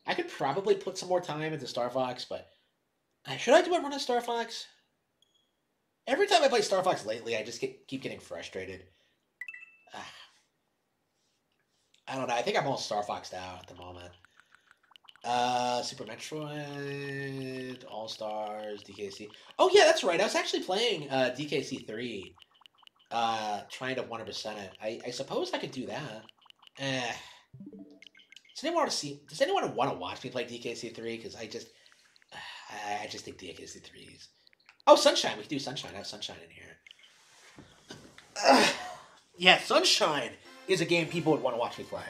I could probably put some more time into Star Fox, but should I do a run of Star Fox? Every time I play Star Fox lately, I just get, keep getting frustrated. Ah. I don't know. I think I'm all Star Foxed out at the moment. Uh, Super Metroid, All Stars, DKC. Oh yeah, that's right. I was actually playing uh, DKC three, uh, trying to one hundred percent it. I, I suppose I could do that. Eh. Does anyone want to see? Does anyone want to watch me play DKC three? Because I just, I, just think DKC three is. Oh, Sunshine. We can do Sunshine. I have Sunshine in here. Yeah, Sunshine is a game people would want to watch me play.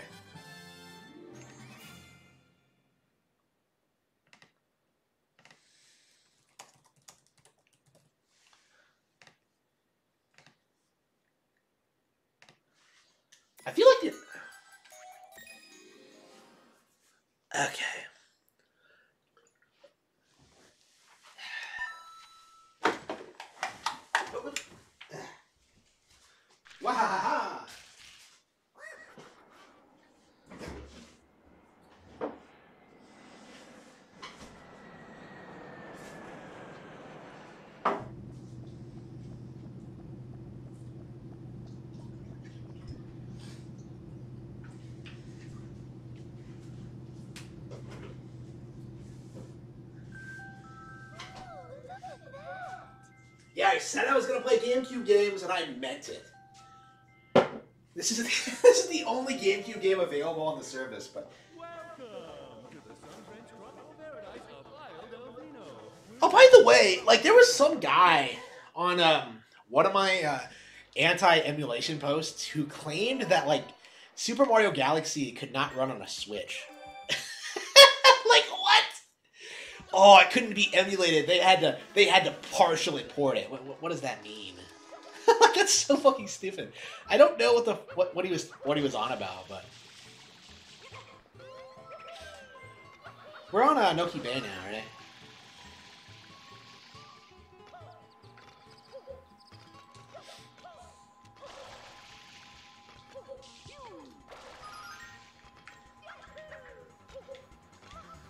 Play GameCube games, and I meant it. This is this is the only GameCube game available on the service, but oh, by the way, like there was some guy on um one of my uh, anti-emulation posts who claimed that like Super Mario Galaxy could not run on a Switch. like what? Oh, it couldn't be emulated. They had to they had to partially port it. What, what, does that mean? like that's so fucking stupid. I don't know what the what, what he was what he was on about, but we're on uh, Noki Bay now, right?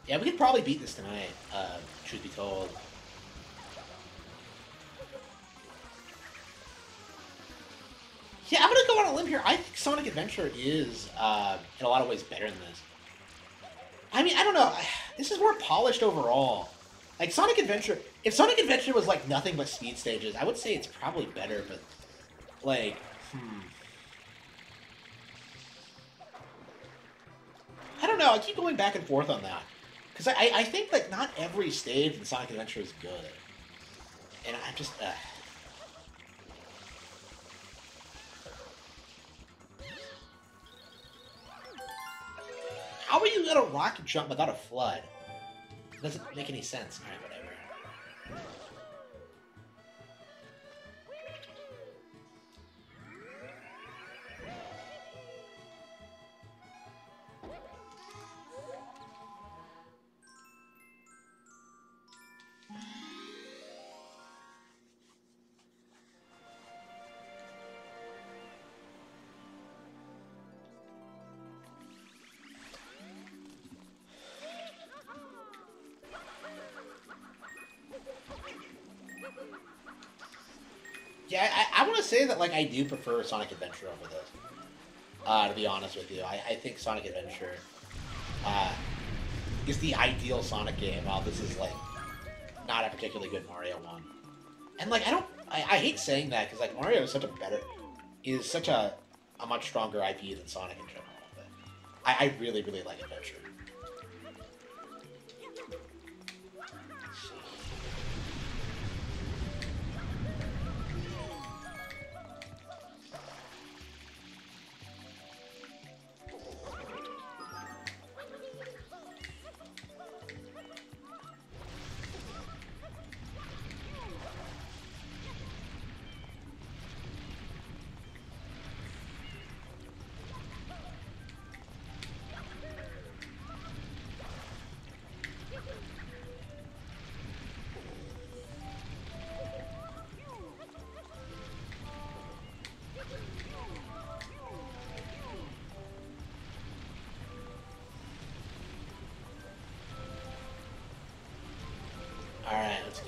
Yeah, we could probably beat this tonight. Uh, truth be told. Yeah, I'm gonna go on a limb here. I think Sonic Adventure is, uh, in a lot of ways, better than this. I mean, I don't know. This is more polished overall. Like Sonic Adventure, if Sonic Adventure was like nothing but speed stages, I would say it's probably better. But like, hmm. I don't know. I keep going back and forth on that because I, I think like not every stage in Sonic Adventure is good, and I'm just. Uh, How are you gonna rocket jump without a FLUDD? It doesn't make any sense. Alright, whatever. Like I do prefer Sonic Adventure over this. Uh, to be honest with you, I, I think Sonic Adventure uh, is the ideal Sonic game. While this is like not a particularly good Mario one, and like I don't, I, I hate saying that because like Mario is such a better, is such a a much stronger IP than Sonic in general. But I, I really really like Adventure.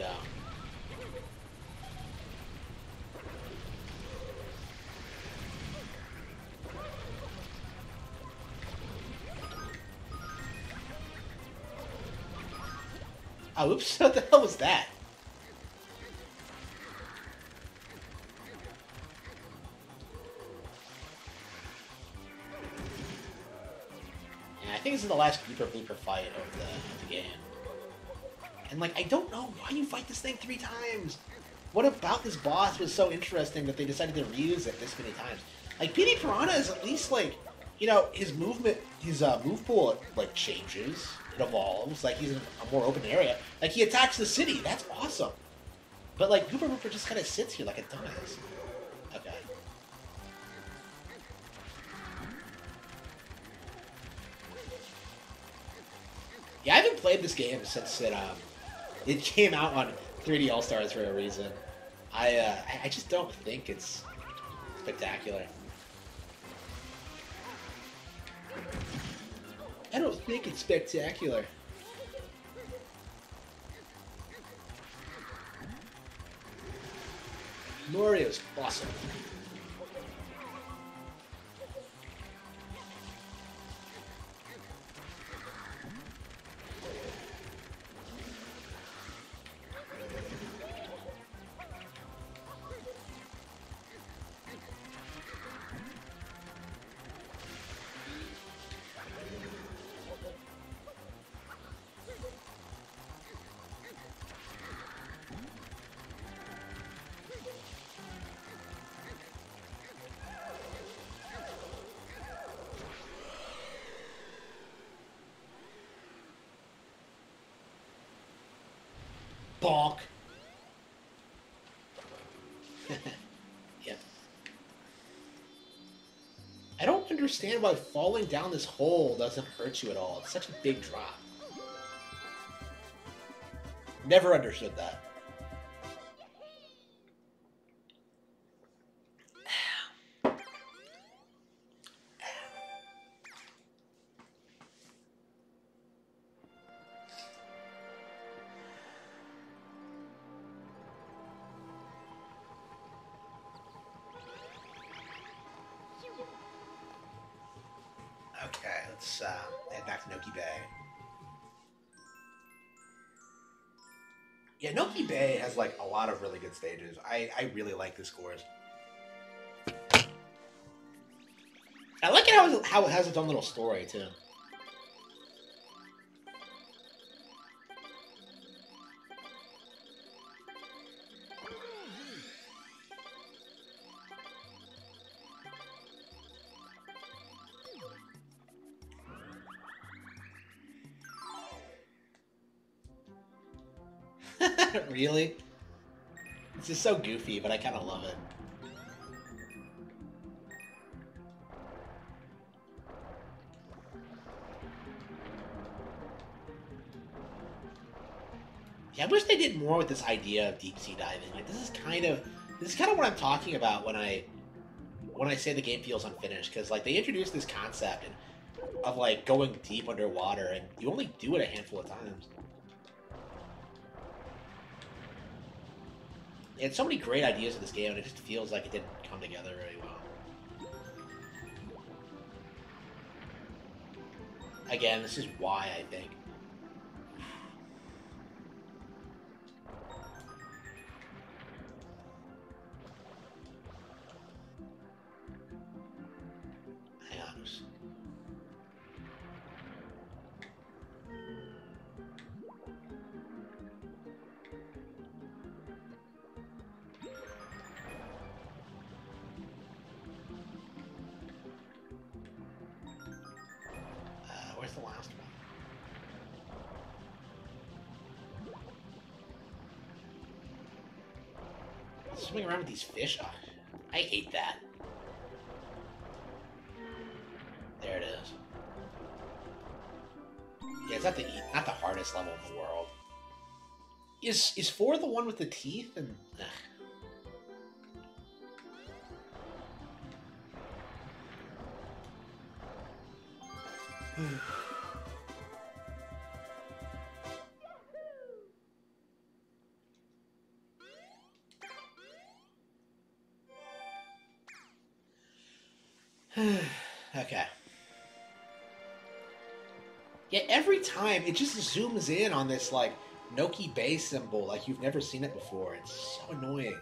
Let's. Oh, oops. What the hell was that? Yeah, I think this is the last Blooper Blooper fight of the, of the game. And, like, I don't know why you fight this thing three times. What about this boss was so interesting that they decided to reuse it this many times? Like, Petey Piranha is at least, like, you know, his movement, his uh, move pool, like, changes. It evolves. Like, he's in a more open area. Like, he attacks the city. That's awesome. But, like, Gooper Blooper just kind of sits here like a dumbass. Okay. Yeah, I haven't played this game since it um, it came out on 3D All Stars for a reason. I uh, I- just don't think it's spectacular. I don't think it's spectacular. Mario's awesome. Understand why falling down this hole doesn't hurt you at all. It's such a big drop. Never understood that. Yeah, Noki Bay has like a lot of really good stages. I, I really like the scores. I like it how, how it has its own little story too. Really? This is so goofy, but I kind of love it. Yeah, I wish they did more with this idea of deep sea diving. Like this is kind of this is kind of what I'm talking about when I when I say the game feels unfinished because like they introduced this concept and, of like going deep underwater and you only do it a handful of times. Had so many great ideas in this game, and it just feels like it didn't come together very well. Again, this is why I think. Around with these fish? Oh, Ugh, I hate that. There it is. Yeah, it's not the not the hardest level in the world. Is is four the one with the teeth and? Time it just zooms in on this like Noki Bay symbol like you've never seen it before. It's so annoying.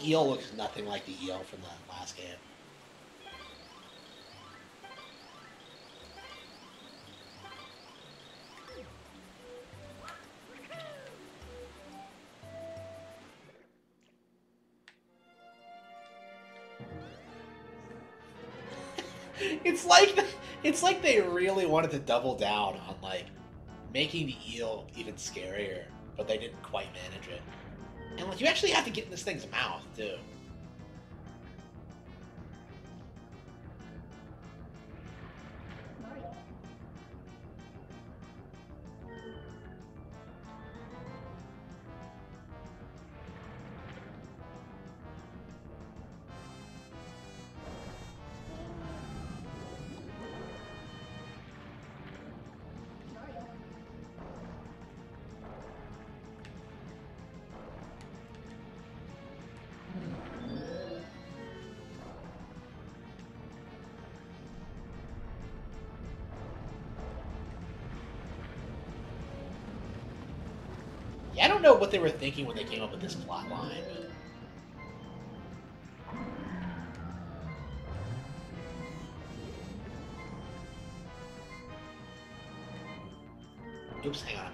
The eel looks nothing like the eel from the last game. it's like it's like they really wanted to double down on like making the eel even scarier, but they didn't quite manage it. And like you actually have to get in this thing's mouth too. Know what they were thinking when they came up with this plot line. Oops, hang on,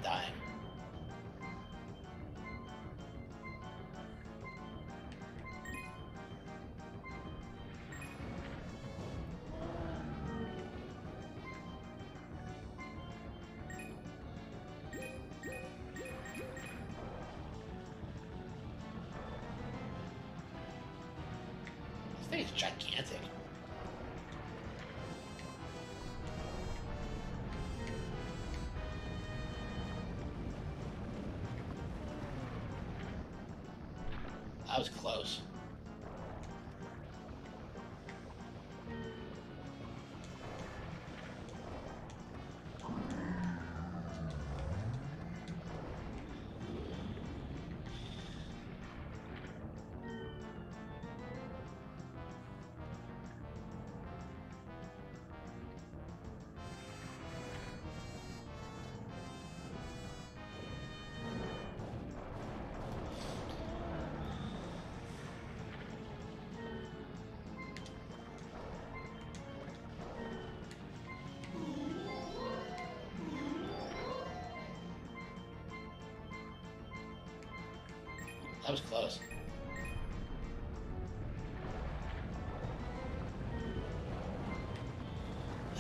That was close.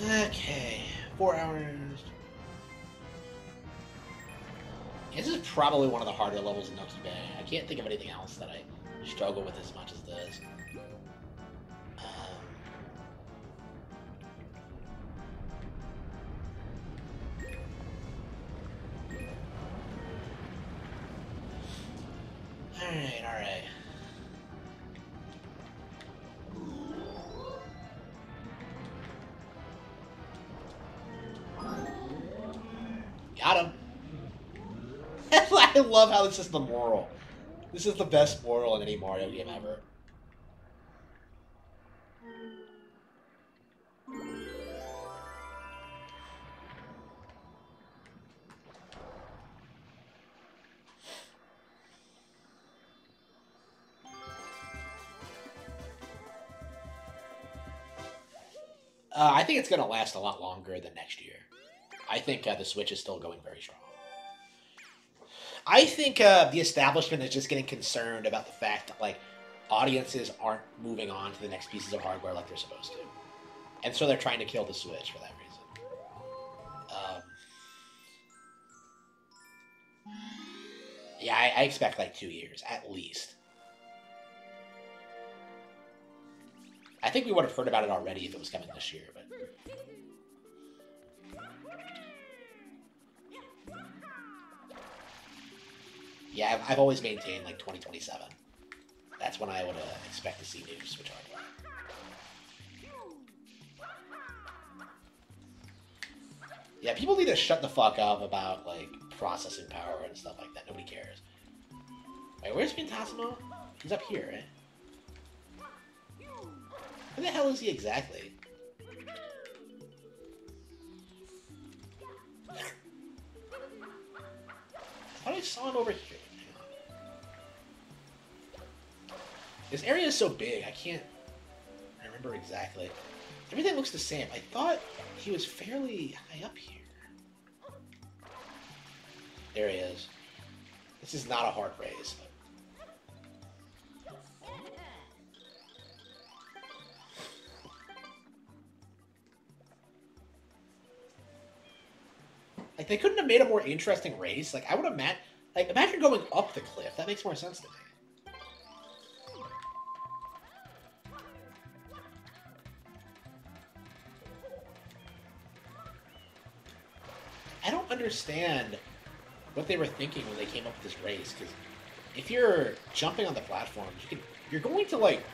Okay, four hours. This is probably one of the harder levels in Noki Bay. I can't think of anything else that I struggle with as much as love how this is the moral. This is the best moral in any Mario game ever. Uh, I think it's going to last a lot longer than next year. I think uh, the Switch is still going very strong. I think uh, the establishment is just getting concerned about the fact that like audiences aren't moving on to the next pieces of hardware like they're supposed to, and so they're trying to kill the Switch for that reason. Um, yeah, I, I expect like two years at least. I think we would have heard about it already if it was coming this year, but yeah, I've, I've always maintained like 2027. That's when I would uh, expect to see new Switch hardware. Yeah, people need to shut the fuck up about like processing power and stuff like that. Nobody cares. Wait, where's Phantasmo? He's up here, right? Where the hell is he exactly? I thought I saw him over here. This area is so big, I can't remember exactly. Everything looks the same. I thought he was fairly high up here. There he is. This is not a hard race. Like they couldn't have made a more interesting race. Like I would have met. Like imagine going up the cliff. That makes more sense to me. Understand what they were thinking when they came up with this race. Because if you're jumping on the platforms, you can you're going to like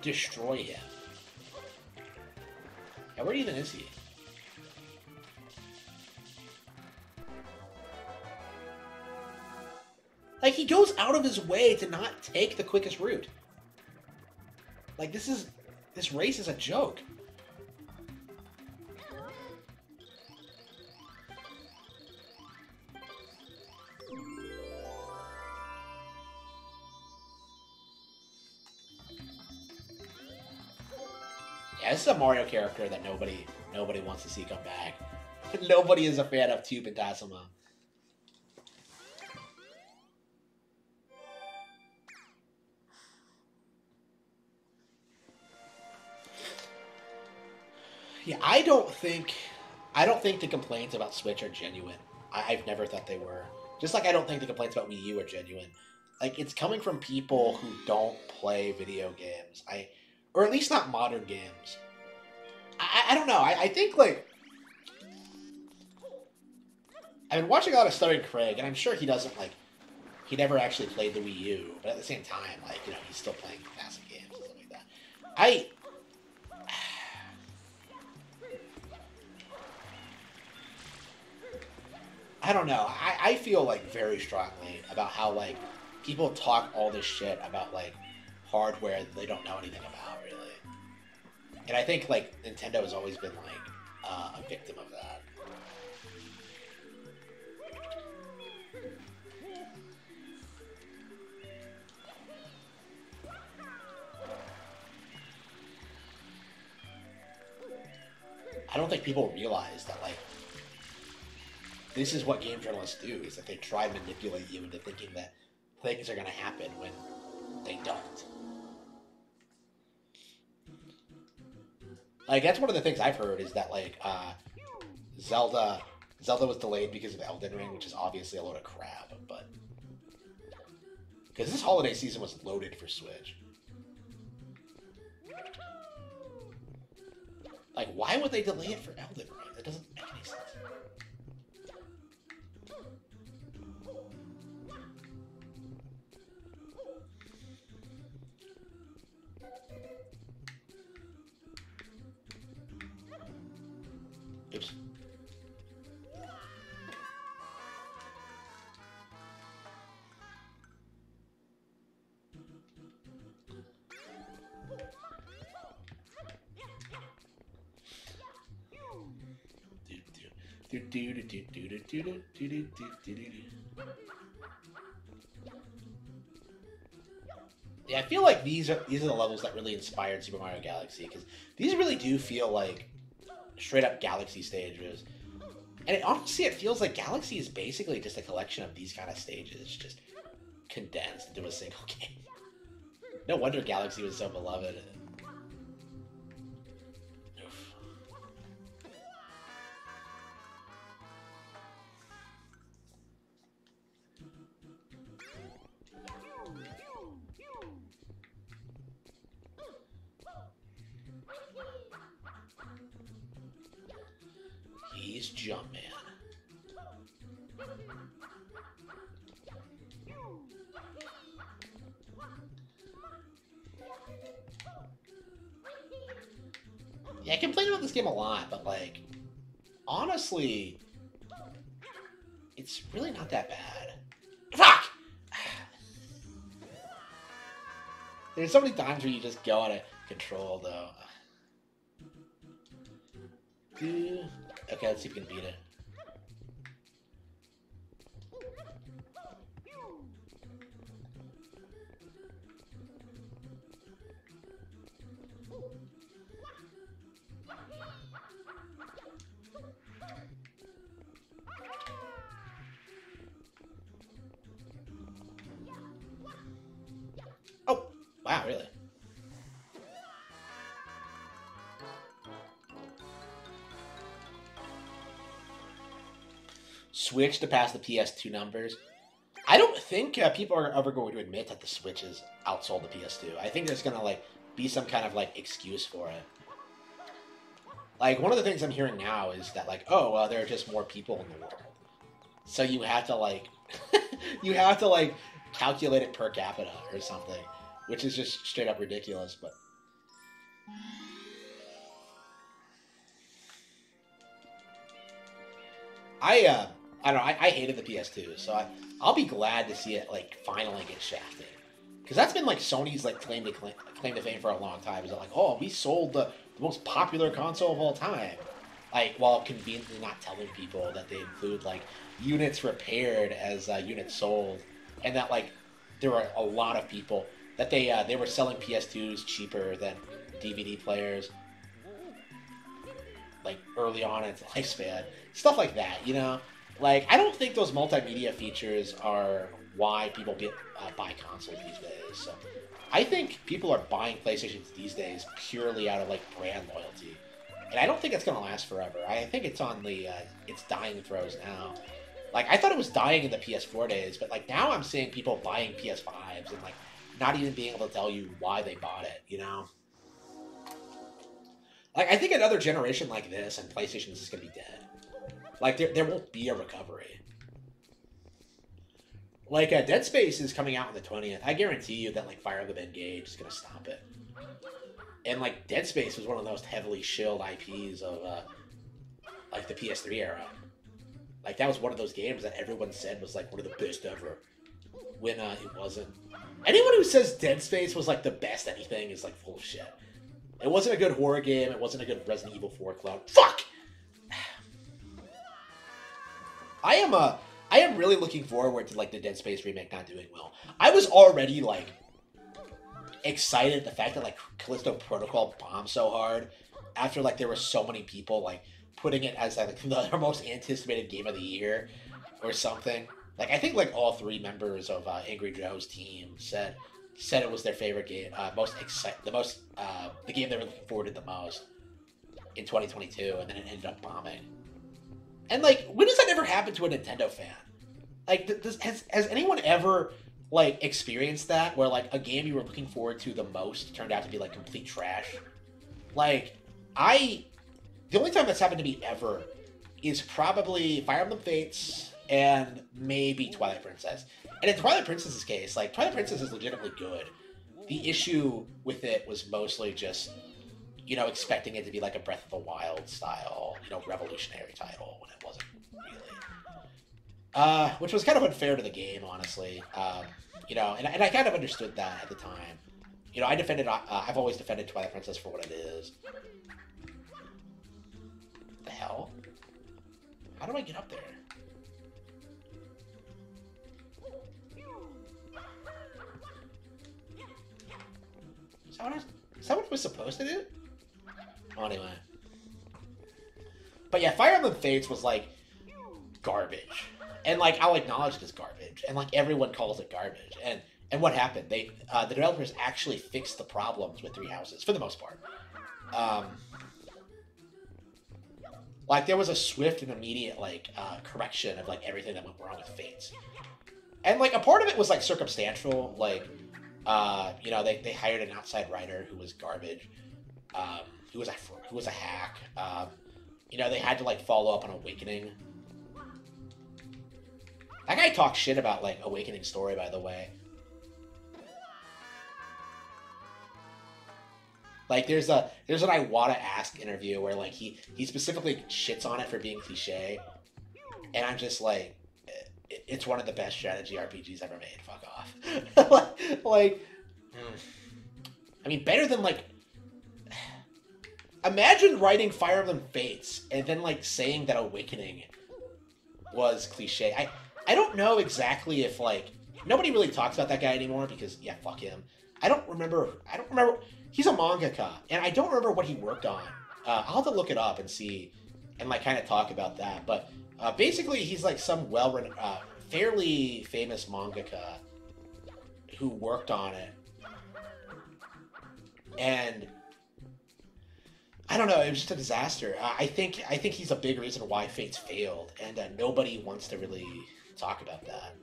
destroy him. Yeah, where even is he? Like he goes out of his way to not take the quickest route. Like this is this race is a joke. A Mario character that nobody nobody wants to see come back. nobody is a fan of Tube and Tasuma. Yeah, I don't think I don't think the complaints about Switch are genuine. I, I've never thought they were. Just like I don't think the complaints about Wii U are genuine. Like it's coming from people who don't play video games. I or at least not modern games. I, I don't know. I, I think like I've been watching a lot of Stuttering Craig, and I'm sure he doesn't like he never actually played the Wii U, but at the same time, like you know, he's still playing classic games and stuff like that. I I don't know. I, I feel like very strongly about how like people talk all this shit about like hardware that they don't know anything about really. And I think like Nintendo has always been like uh, a victim of that. I don't think people realize that like this is what game journalists do is that they try to manipulate you into thinking that things are going to happen when they don't. Like that's one of the things I've heard is that like uh, Zelda Zelda was delayed because of Elden Ring, which is obviously a load of crap, but because this holiday season was loaded for Switch. Like, why would they delay it for Elden Ring? That doesn't Yeah, I feel like these are these are the levels that really inspired Super Mario Galaxy because these really do feel like straight up Galaxy stages. And it, honestly, it feels like Galaxy is basically just a collection of these kind of stages, just condensed into a single game. No wonder Galaxy was so beloved. He's Jumpman. Yeah, I complain about this game a lot, but like, honestly, it's really not that bad. Fuck! There's so many times where you just go out of control, though. Okay, let's see if we can beat it. Switch to pass the PS2 numbers. I don't think uh, people are ever going to admit that the Switch has outsold the PS2. I think there's gonna like be some kind of like excuse for it. Like one of the things I'm hearing now is that like, oh well, there are just more people in the world, so you have to like, you have to like calculate it per capita or something, which is just straight up ridiculous. But I uh I don't know, I, I hated the PS2, so I, I'll be glad to see it like finally get shafted. Because that's been like Sony's like claim to claim, claim to fame for a long time. Is that like, oh, we sold the, the most popular console of all time, like while conveniently not telling people that they include like units repaired as uh, units sold, and that like there were a lot of people that they uh, they were selling PS2s cheaper than DVD players, like early on in its lifespan, stuff like that. You know, like I don't think those multimedia features are why people get uh, buy consoles these days. So I think people are buying PlayStations these days purely out of like brand loyalty, and I don't think it's gonna last forever. I think it's on the uh, it's dying throes now. Like I thought it was dying in the PS4 days, but like now I'm seeing people buying PS5s and like not even being able to tell you why they bought it. You know. Like I think another generation like this and PlayStations is gonna be dead. Like there, there won't be a recovery. Like uh, Dead Space is coming out on the twentieth. I guarantee you that like Fire of Emblem Engage is gonna stop it. And like Dead Space was one of the most heavily shilled IPs of uh, like the PS3 era. Like that was one of those games that everyone said was like one of the best ever. When uh, it wasn't. Anyone who says Dead Space was like the best anything is like full of shit. It wasn't a good horror game. It wasn't a good Resident Evil 4 clone. Fuck! I am uh, I am really looking forward to like the Dead Space remake not doing well. I was already like excited at the fact that like Callisto Protocol bombed so hard after like there were so many people like putting it as like the most anticipated game of the year or something. Like I think like all three members of uh, Angry Joe's team said said it was their favorite game, uh, most excite the most uh, the game they were looking forward to the most in 2022, and then it ended up bombing. And like, when does that ever happen to a Nintendo fan? Like, does, has has anyone ever like experienced that where like a game you were looking forward to the most turned out to be like complete trash? Like, I the only time that's happened to me ever is probably Fire Emblem Fates and maybe Twilight Princess. And in Twilight Princess's case, like Twilight Princess is legitimately good. The issue with it was mostly just, you know, expecting it to be like a Breath of the Wild style, you know, revolutionary title when it wasn't really. Uh, which was kind of unfair to the game, honestly. Um, you know, and, and I kind of understood that at the time. You know, I defended. Uh, I've always defended Twilight Princess for what it is. The hell? How do I get up there? that what I is that what I was supposed to do? Anyway. But yeah, Fire Emblem Fates was like garbage, and like I'll acknowledge as garbage, and like everyone calls it garbage. And and what happened? They uh, the developers actually fixed the problems with Three Houses for the most part. Um, like there was a swift and immediate like uh, correction of like everything that went wrong with Fates, and like a part of it was like circumstantial. Like, uh, you know, they, they hired an outside writer who was garbage, um, who was a was a hack. Um, you know, they had to like follow up on Awakening. That guy talked shit about like Awakening story, by the way. Like there's a there's an Iwata Asks interview where like he he specifically shits on it for being cliche, and I'm just like, it- it's one of the best strategy RPGs ever made. Fuck off. like, like. I mean, better than like. Imagine writing Fire Emblem Fates and then like saying that Awakening was cliche. I I don't know exactly if like nobody really talks about that guy anymore because yeah, fuck him. I don't remember. I don't remember. He's a mangaka, and I don't remember what he worked on. Uh, I'll have to look it up and see, and like kind of talk about that. But uh, basically, he's like some well, uh, fairly famous mangaka who worked on it, and I don't know. It was just a disaster. I think I think he's a big reason why Fates failed, and uh, nobody wants to really talk about that.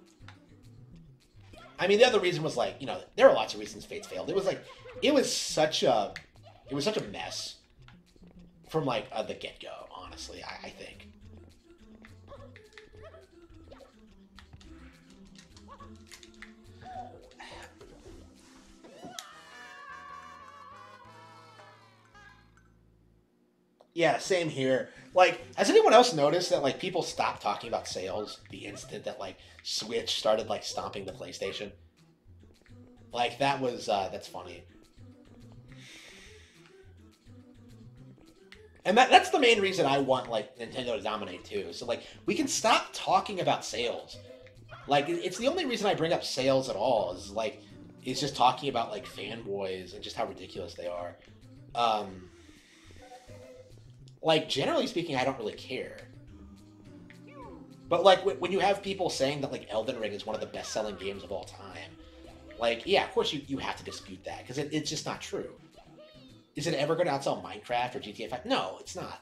I mean, the other reason was like, you know, there are lots of reasons Fates failed. It was like, it was such a, it was such a mess from like uh, the get go. Honestly, I, I think. Yeah, same here. Like, has anyone else noticed that like people stopped talking about sales the instant that like Switch started like stomping the PlayStation? Like that was uh that's funny. And that, that's the main reason I want like Nintendo to dominate too. So like we can stop talking about sales. Like it's the only reason I bring up sales at all is like it's just talking about like fanboys and just how ridiculous they are. Um like generally speaking, I don't really care. But like when you have people saying that like Elden Ring is one of the best-selling games of all time, like yeah, of course you, you have to dispute that because it, it's just not true. Is it ever going to outsell Minecraft or GTA 5? No, it's not.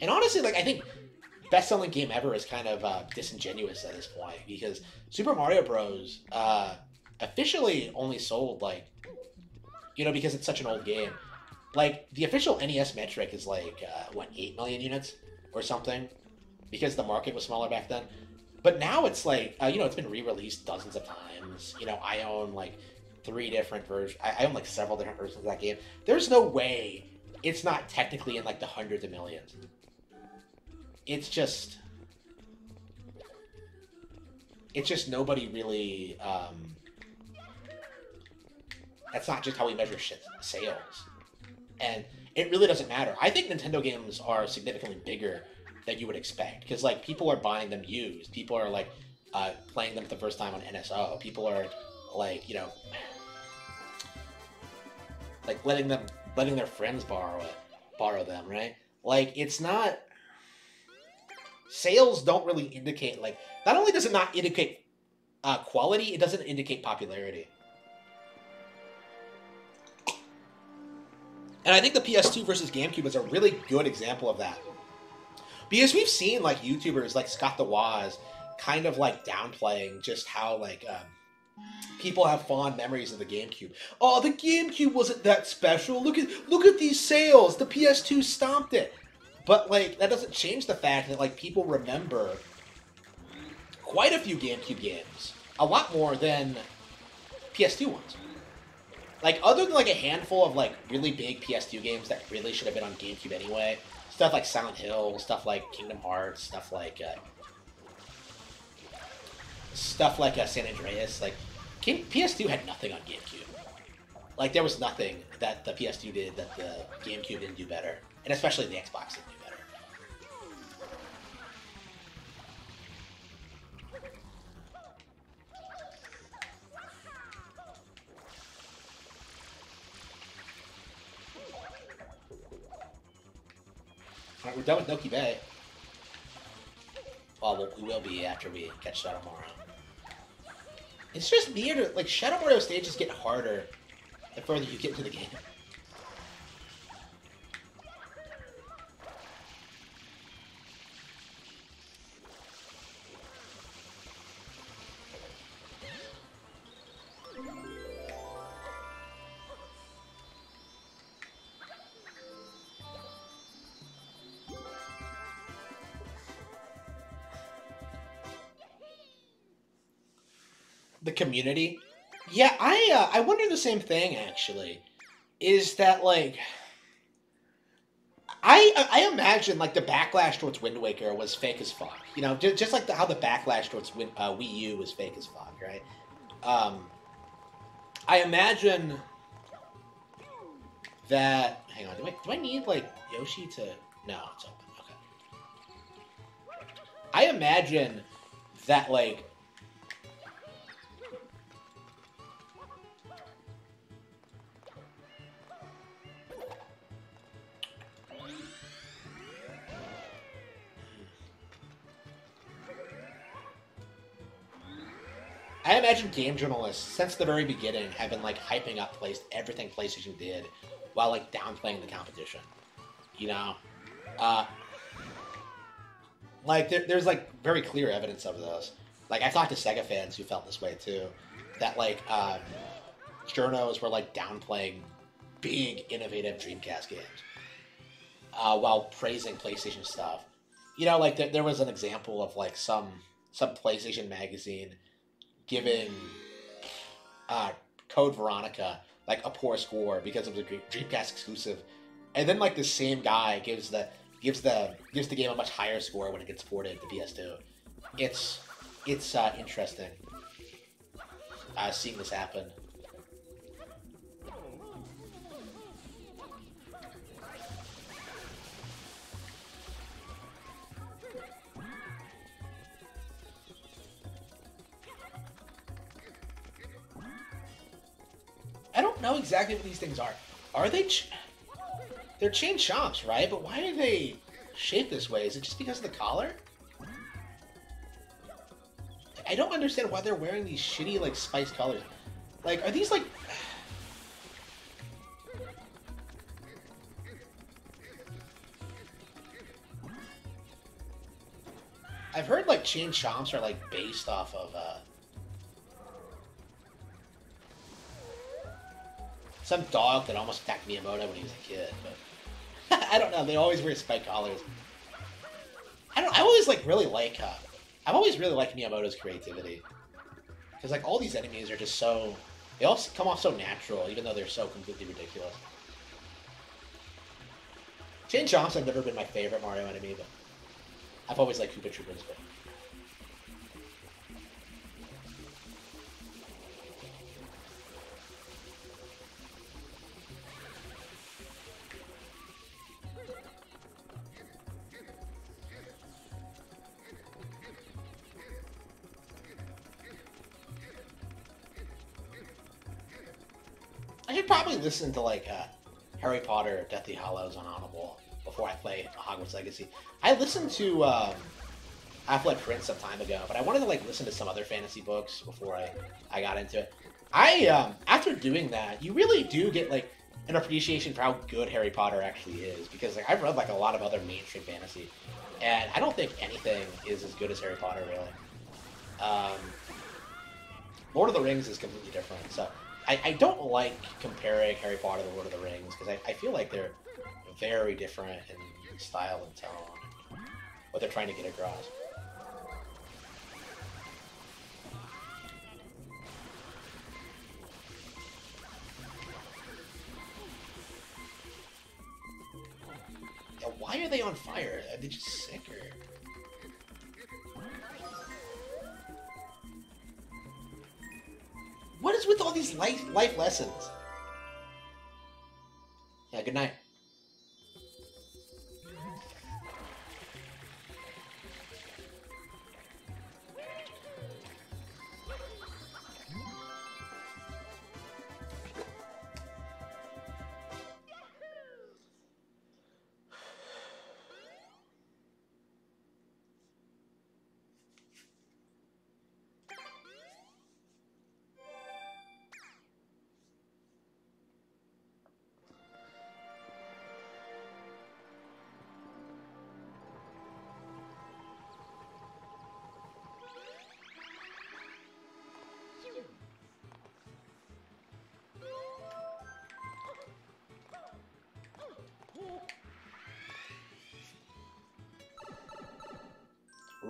And honestly, like I think best-selling game ever is kind of uh, disingenuous at this point because Super Mario Bros. Uh, officially only sold like you know, because it's such an old game. Like the official NES metric is like uh, what eight million units or something, because the market was smaller back then. But now it's like uh, you know it's been re-released dozens of times. You know, I own like three different versions. I, I own like several different versions of that game. There's no way it's not technically in like the hundreds of millions. It's just, it's just nobody really. Um, that's not just how we measure sales. And it really doesn't matter. I think Nintendo games are significantly bigger than you would expect because like people are buying them used. People are like uh, playing them for the first time on NSO. People are like you know like letting them letting their friends borrow it, borrow them, right? Like it's not sales don't really indicate like not only does it not indicate uh, quality, it doesn't indicate popularity. And I think the PS2 versus GameCube is a really good example of that. Because we've seen like YouTubers like Scott the Woz kind of like downplaying just how like um, people have fond memories of the GameCube. Oh, the GameCube wasn't that special. Look at look at these sales. The PS2 stomped it. But like that doesn't change the fact that like people remember quite a few GameCube games. A lot more than PS2 ones. Like other than like a handful of like really big PS2 games that really should have been on GameCube anyway, stuff like Silent Hill, stuff like Kingdom Hearts, stuff like uh, stuff like uh, San Andreas, like King- PS2 had nothing on GameCube. Like there was nothing that the PS2 did that the GameCube didn't do better, and especially the Xbox didn't do Alright, we're done with Noki Bay. Well, we'll- we will be after we catch Shadow Mario. It's just weird. Like, Shadow Mario stages get harder the further you get into the game. The community. Yeah, I uh, I wonder the same thing actually. Is that like I I imagine like the backlash towards Wind Waker was fake as fuck. You know, just, just like the, how the backlash towards Win, uh, Wii U was fake as fuck, right? Um, I imagine that. Hang on, do I do I need like Yoshi to? No, it's open. Okay. I imagine that like I imagine game journalists since the very beginning have been like hyping up place everything PlayStation did while like downplaying the competition. You know, uh, like there, there's like very clear evidence of this. Like I talked to Sega fans who felt this way too, that like um, journos were like downplaying big innovative Dreamcast games uh, while praising PlayStation stuff. You know, like there, there was an example of like some some PlayStation magazine giving uh, Code Veronica like a poor score because it was a Dreamcast exclusive, and then like the same guy gives the gives the gives the game a much higher score when it gets ported to PS2. It's it's uh, interesting uh, seeing this happen. I don't know exactly what these things are. Are they? They're chain chomps, right? But why are they shaped this way? Is it just because of the collar? I don't understand why they're wearing these shitty like spice colors. Like, are these like? I've heard like chain chomps are like based off of uh, some dog that almost attacked Miyamoto when he was a kid. But I don't know. They always wear spike collars. I don't. I always like really like. Uh, I've always really liked Miyamoto's creativity because like all these enemies are just so. They all come off so natural, even though they're so completely ridiculous. Chain Chomps have never been my favorite Mario enemy, but I've always liked Koopa Troopas. But listen to like uh, Harry Potter, Deathly Hallows on Audible before I play Hogwarts Legacy. I listened to um, Half-Blood Prince some time ago, but I wanted to like listen to some other fantasy books before I, I got into it. I um, after doing that, you really do get like an appreciation for how good Harry Potter actually is because like I've read like a lot of other mainstream fantasy, and I don't think anything is as good as Harry Potter really. Um, Lord of the Rings is completely different, so I, I don't like comparing Harry Potter to the Lord of the Rings because I, I feel like they're very different in style and tone, what they're trying to get across. Why are they on fire? Are they just sick or? What is with all these life life lessons? Yeah, good night.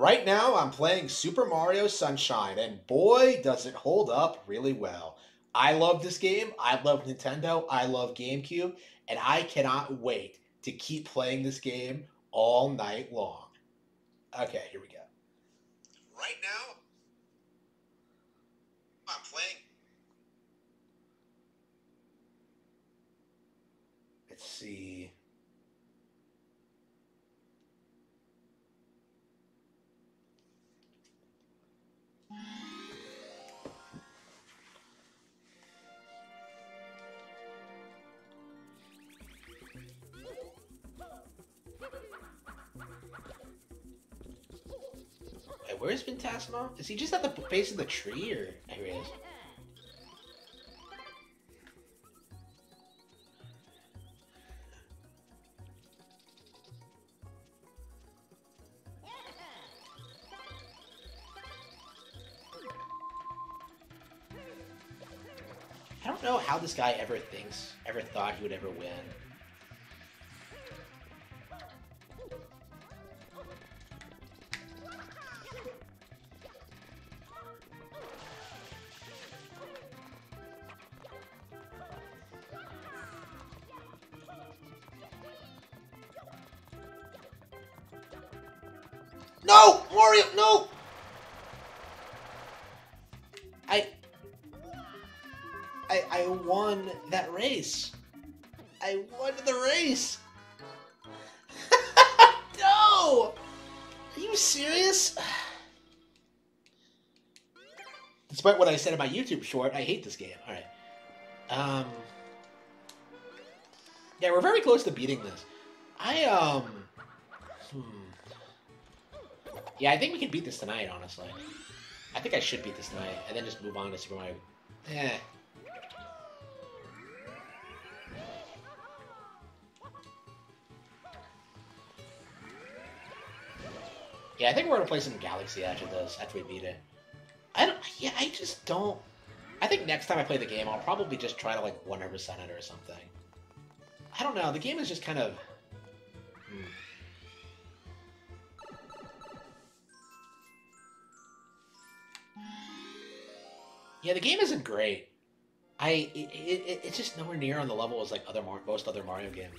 Right now, I'm playing Super Mario Sunshine, and boy, does it hold up really well. I love this game. I love Nintendo. I love GameCube, and I cannot wait to keep playing this game all night long. Okay, here we go. Right now, I'm playing. Let's see. Where's Phantasmo? Is he just at the base of the tree, or here he is? I don't know how this guy ever thinks, ever thought he would ever win. Said in my YouTube short, I hate this game. Alright. Um... Yeah, we're very close to beating this. I, um... Hmm... Yeah, I think we can beat this tonight, honestly. I think I should beat this tonight, and then just move on to Super Mario. Eh. Yeah, I think we're gonna play some Galaxy after this, after we beat it. Yeah, I just don't... I think next time I play the game, I'll probably just try to, like, 100% it or something. I don't know, the game is just kind of... Hmm. Yeah, the game isn't great. I it, it, it's just nowhere near on the level as like other most other Mario games.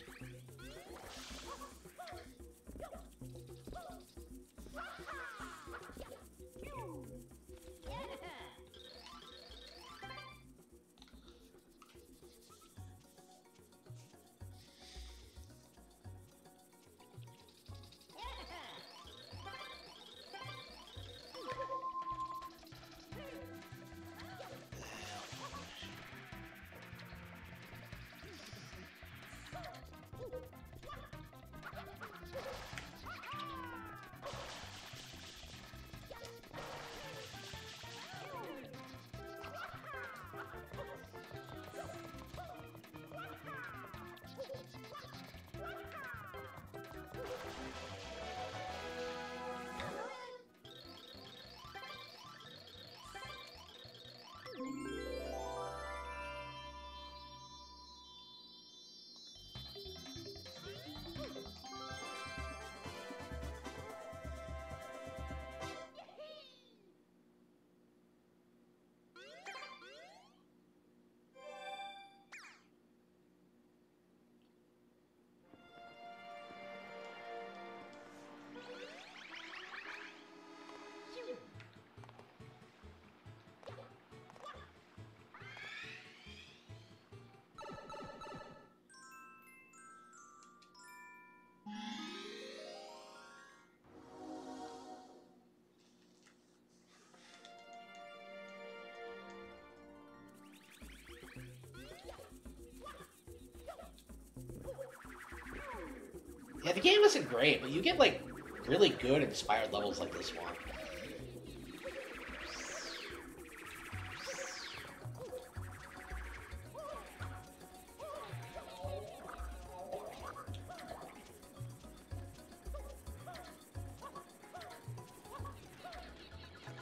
Yeah, the game isn't great, but you get like really good inspired levels like this one.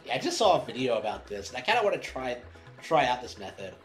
Yeah, I just saw a video about this, and I kind of want to try try out this method.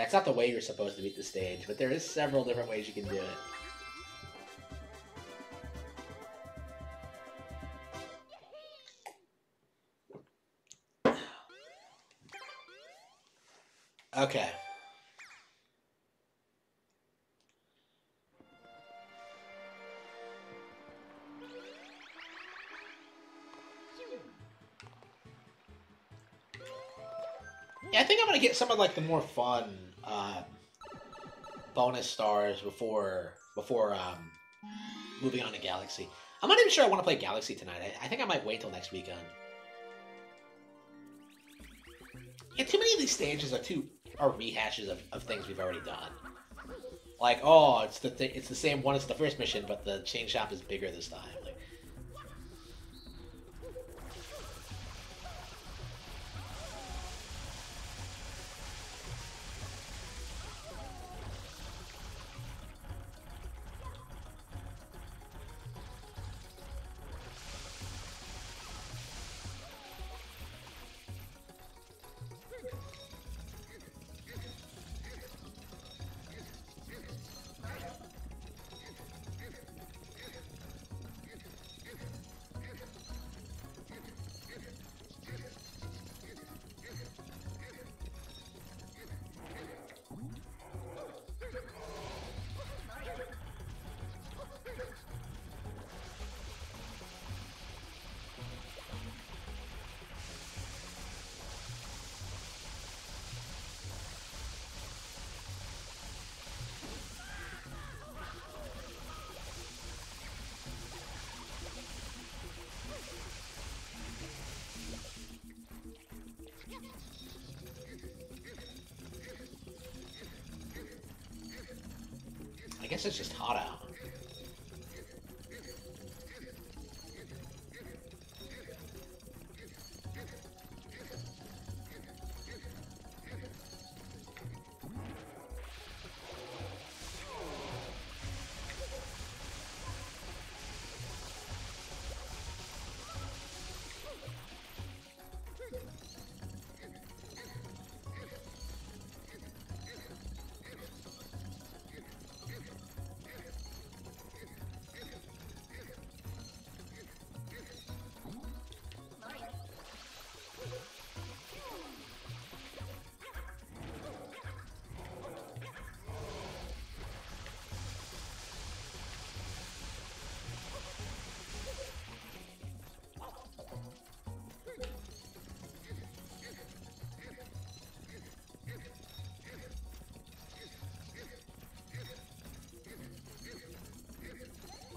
Yeah, it's not the way you're supposed to beat the stage, but there is several different ways you can do it. Gonna get some of like the more fun um, bonus stars before before um, moving on to Galaxy. I'm not even sure I want to play Galaxy tonight. I, I think I might wait till next weekend. Yeah, too many of these stages are too are rehashes of, of things we've already done. Like, oh, it's the th- it's the same one as the first mission, but the Chain Chomp is bigger this time.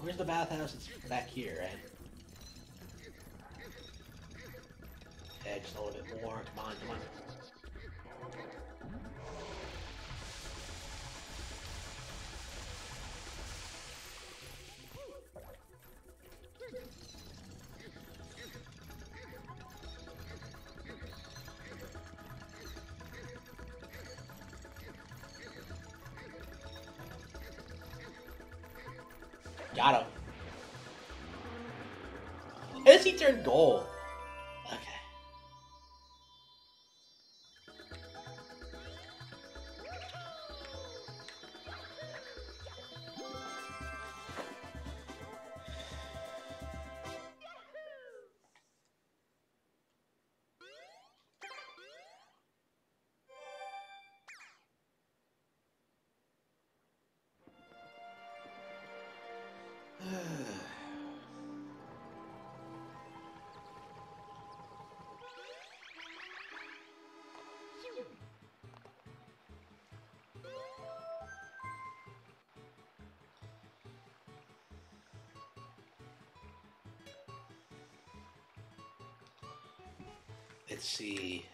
Where's the bathhouse? It's back here, right? Just a little bit more. Come on, come on. Turned gold. Let's see.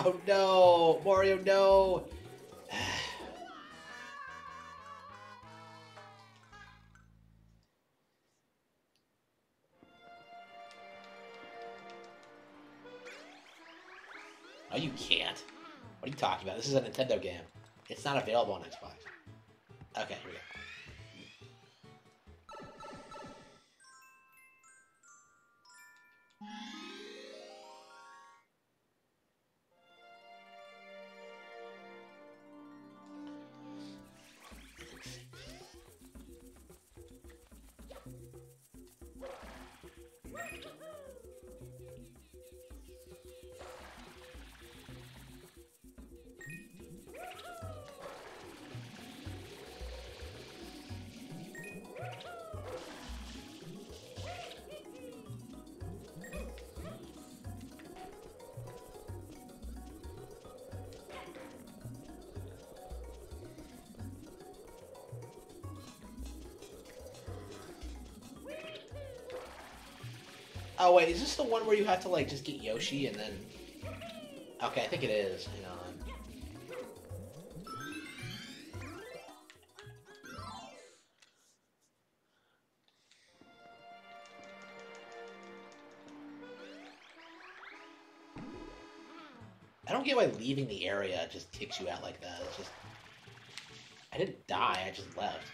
Oh no, Mario, no. Oh, you can't. What are you talking about? This is a Nintendo game. It's not available on Xbox. Oh wait, is this the one where you have to like just get Yoshi and then? Okay, I think it is. Hang on. I don't get why leaving the area just kicks you out like that. It's just I didn't die. I just left.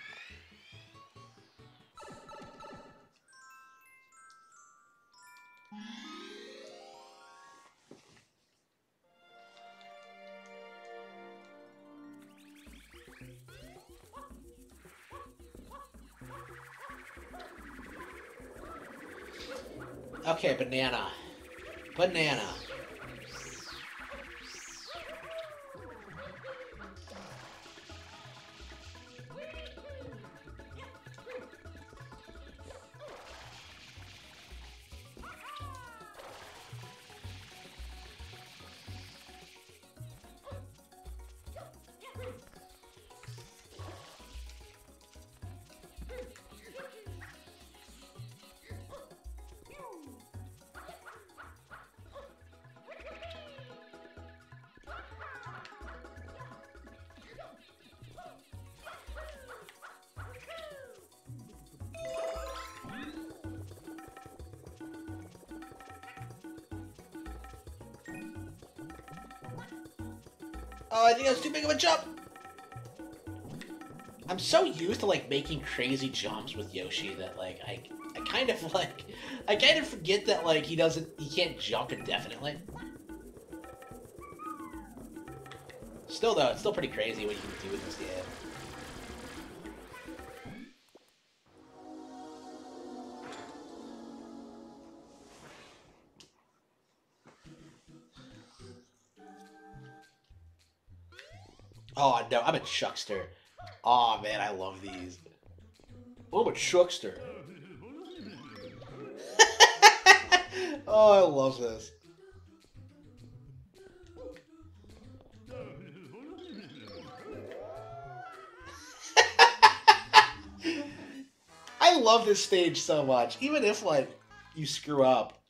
I think that's too big of a jump. I'm so used to like making crazy jumps with Yoshi that like I I kind of like I kind of forget that like he doesn't he can't jump indefinitely. Still though, it's still pretty crazy what you can do with this game. I'm a chuckster. Oh man, I love these. Oh, I'm a chuckster. oh, I love this. I love this stage so much, even if like you screw up.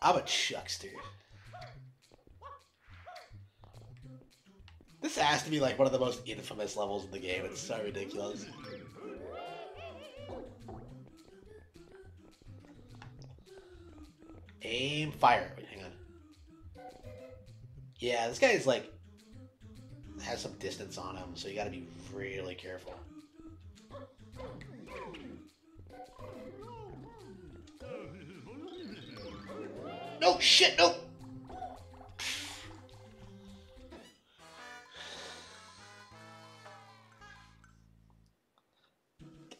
I'm a chuckster. This has to be like one of the most infamous levels in the game. It's so ridiculous. Aim, fire. Wait, hang on. Yeah, this guy is like has some distance on him, so you gotta be really careful. No shit, no.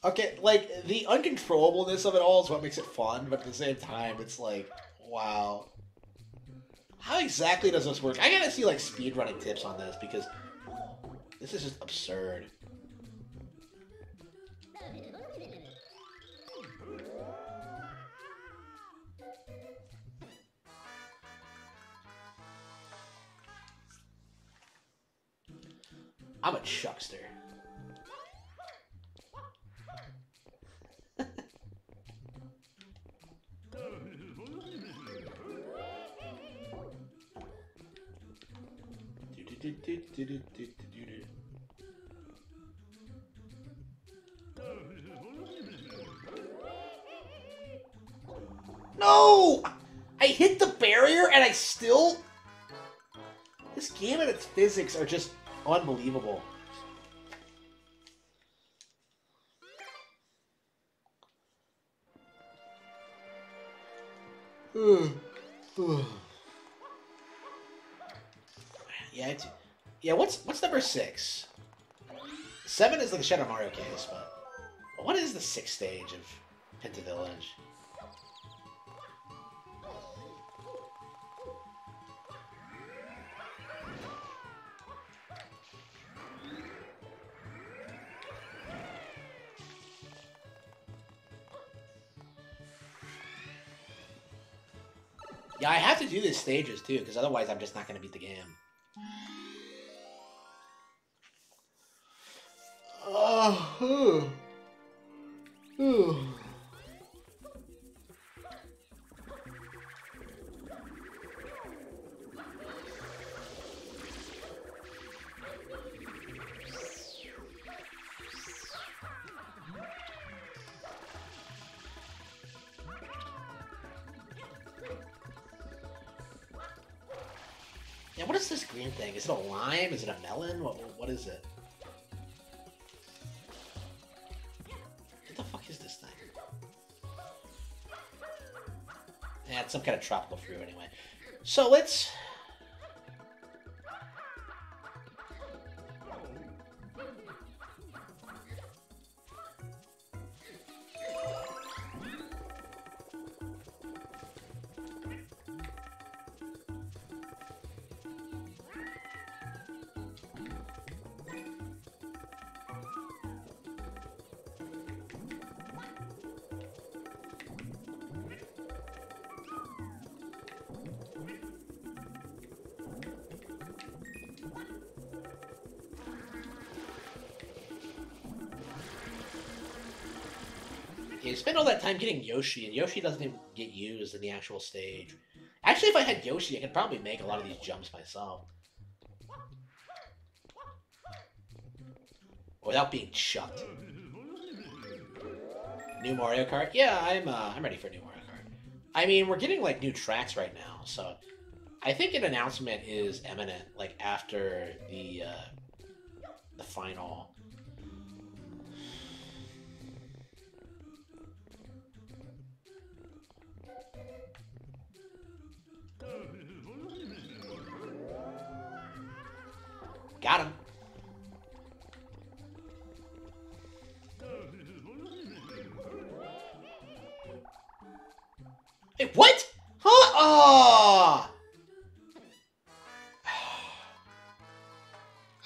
Okay, like the uncontrollableness of it all is what makes it fun, but at the same time, it's like, wow. How exactly does this work? I gotta see like speedrunning tips on this because this is just absurd. I'm a chuckster. No! I hit the barrier and I still. This game and its physics are just unbelievable. yeah, it's, yeah. What's what's number six? Seven is like the Shadow Mario case, but what is the sixth stage of Pianta Village? Yeah, I have to do these stages too, because otherwise I'm just not going to beat the game. Oh. Yeah, what is this green thing? Is it a lime? Is it a melon? What, what is it? Yeah, it's some kind of tropical fruit anyway. So let's... that time getting Yoshi, and Yoshi doesn't even get used in the actual stage. Actually, if I had Yoshi, I could probably make a lot of these jumps myself. Without being chucked. New Mario Kart? Yeah, I'm uh, I'm ready for new Mario Kart. I mean, we're getting like new tracks right now, so I think an announcement is imminent, like after the uh, the final. Got him. Hey, what? Huh? Oh!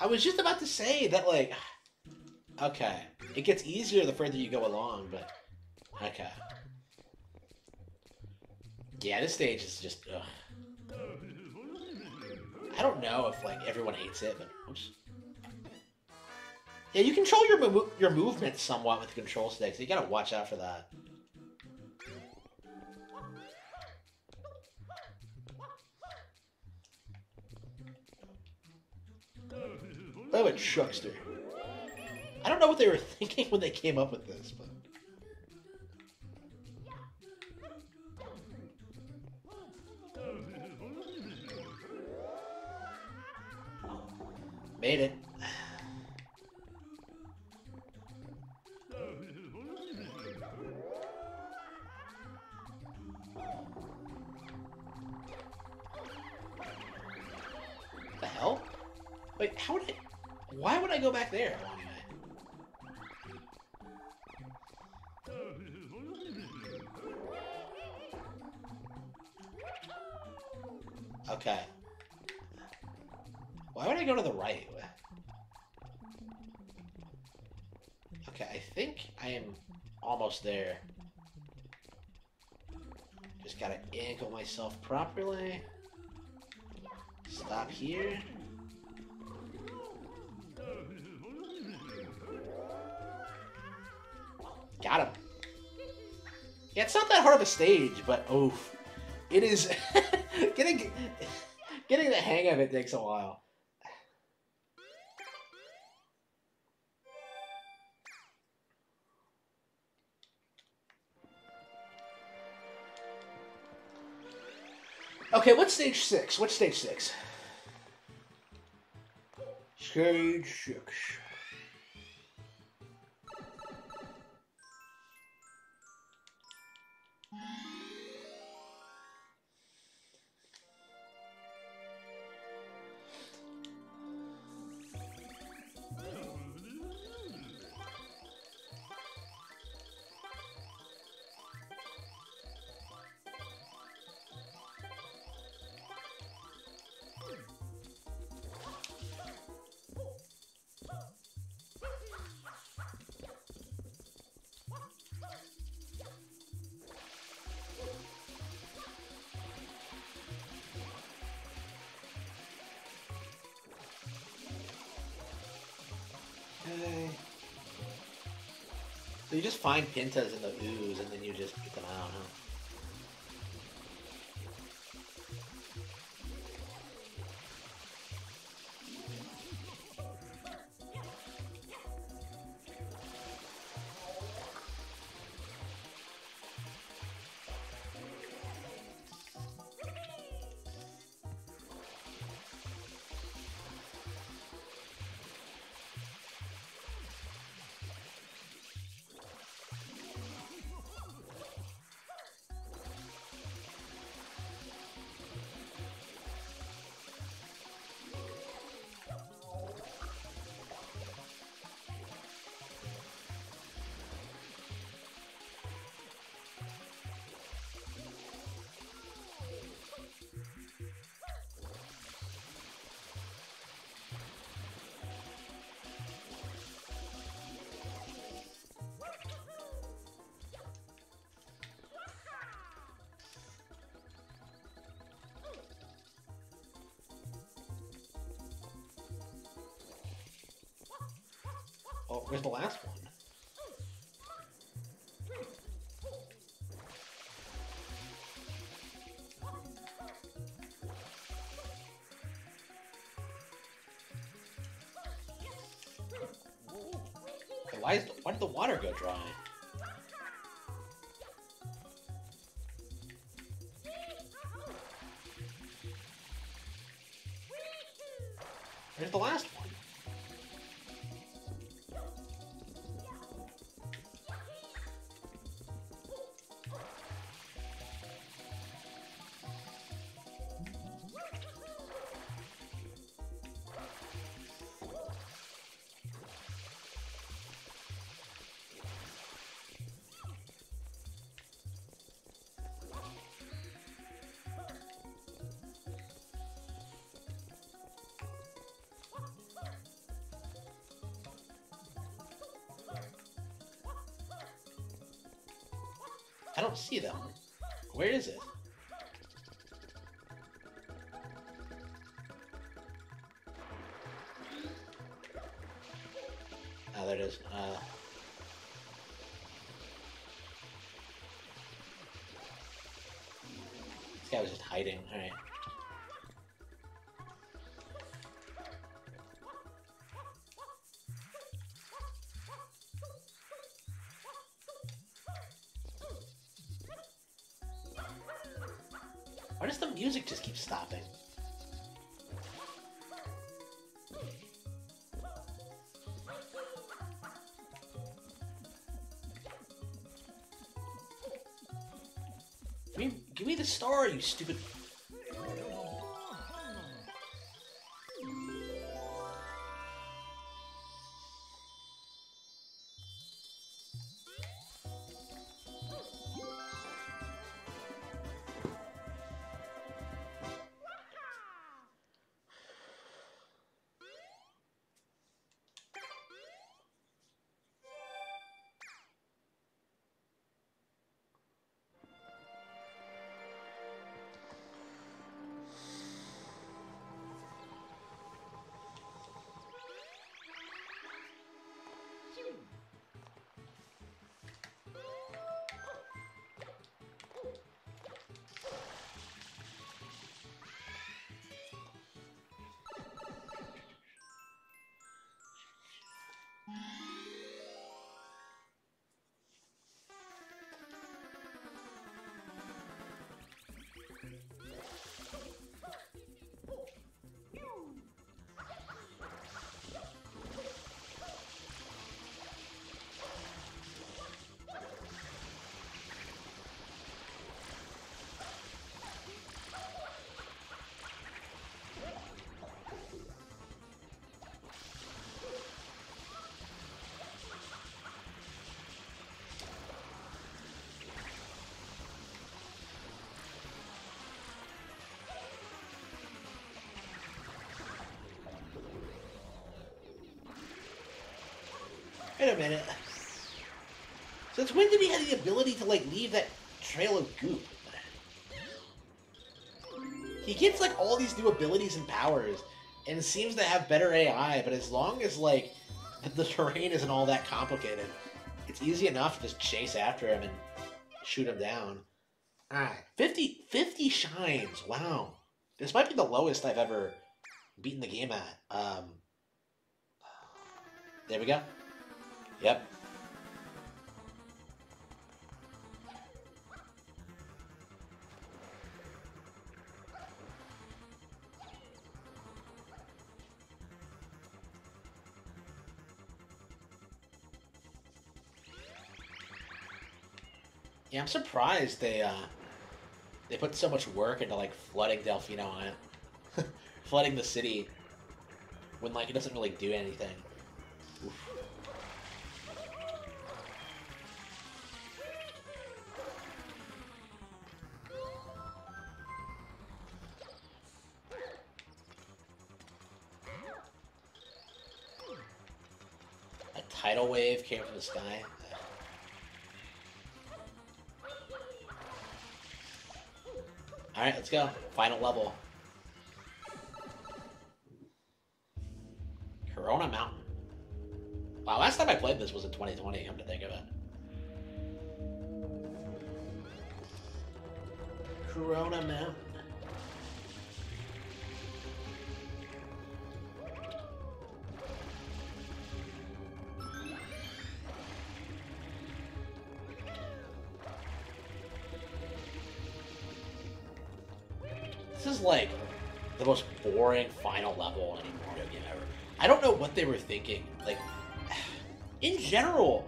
I was just about to say that, like, okay, it gets easier the further you go along, but okay. Yeah, this stage is just. Ugh. I don't know if like everyone hates it, but oops. Yeah, you control your your movement somewhat with the control stick, so you gotta watch out for that. Oh, it Chuckster. I don't know what they were thinking when they came up with this, but. Made it. The hell? Wait, how would I... Why would I go back there? Okay. Why would I go to the right? Okay, I think I am almost there. Just gotta angle myself properly. Stop here. Got him. Yeah, it's not that hard of a stage, but oof. It is getting getting the hang of it takes a while. Okay, what's stage six? What's stage six? Stage six. You just find Piantas in the ooze and then you just get them out, huh? Oh, where's the last one? Why, is the, why did the water go dry? Where's the last I don't see them. Where is it? Oh, there it is. Uh, does the music just keep stopping? Give me, give me the star, you stupid. Wait a minute. Since when did he have the ability to like leave that trail of goop? He gets like all these new abilities and powers, and seems to have better AI. But as long as like the, terrain isn't all that complicated, it's easy enough to just chase after him and shoot him down. Alright, 50, 50 shines. Wow. This might be the lowest I've ever beaten the game at. Um, there we go. Yeah, I'm surprised they uh they put so much work into like flooding Delfino on it. flooding the city when like it doesn't really do anything. Oof. A tidal wave came from the sky. Alright, let's go. Final level. Corona Mountain. Wow, last time I played this was in 2020, come to think of it. Corona Mountain. Boring final level in any Mario game ever. I don't know what they were thinking. Like, in general,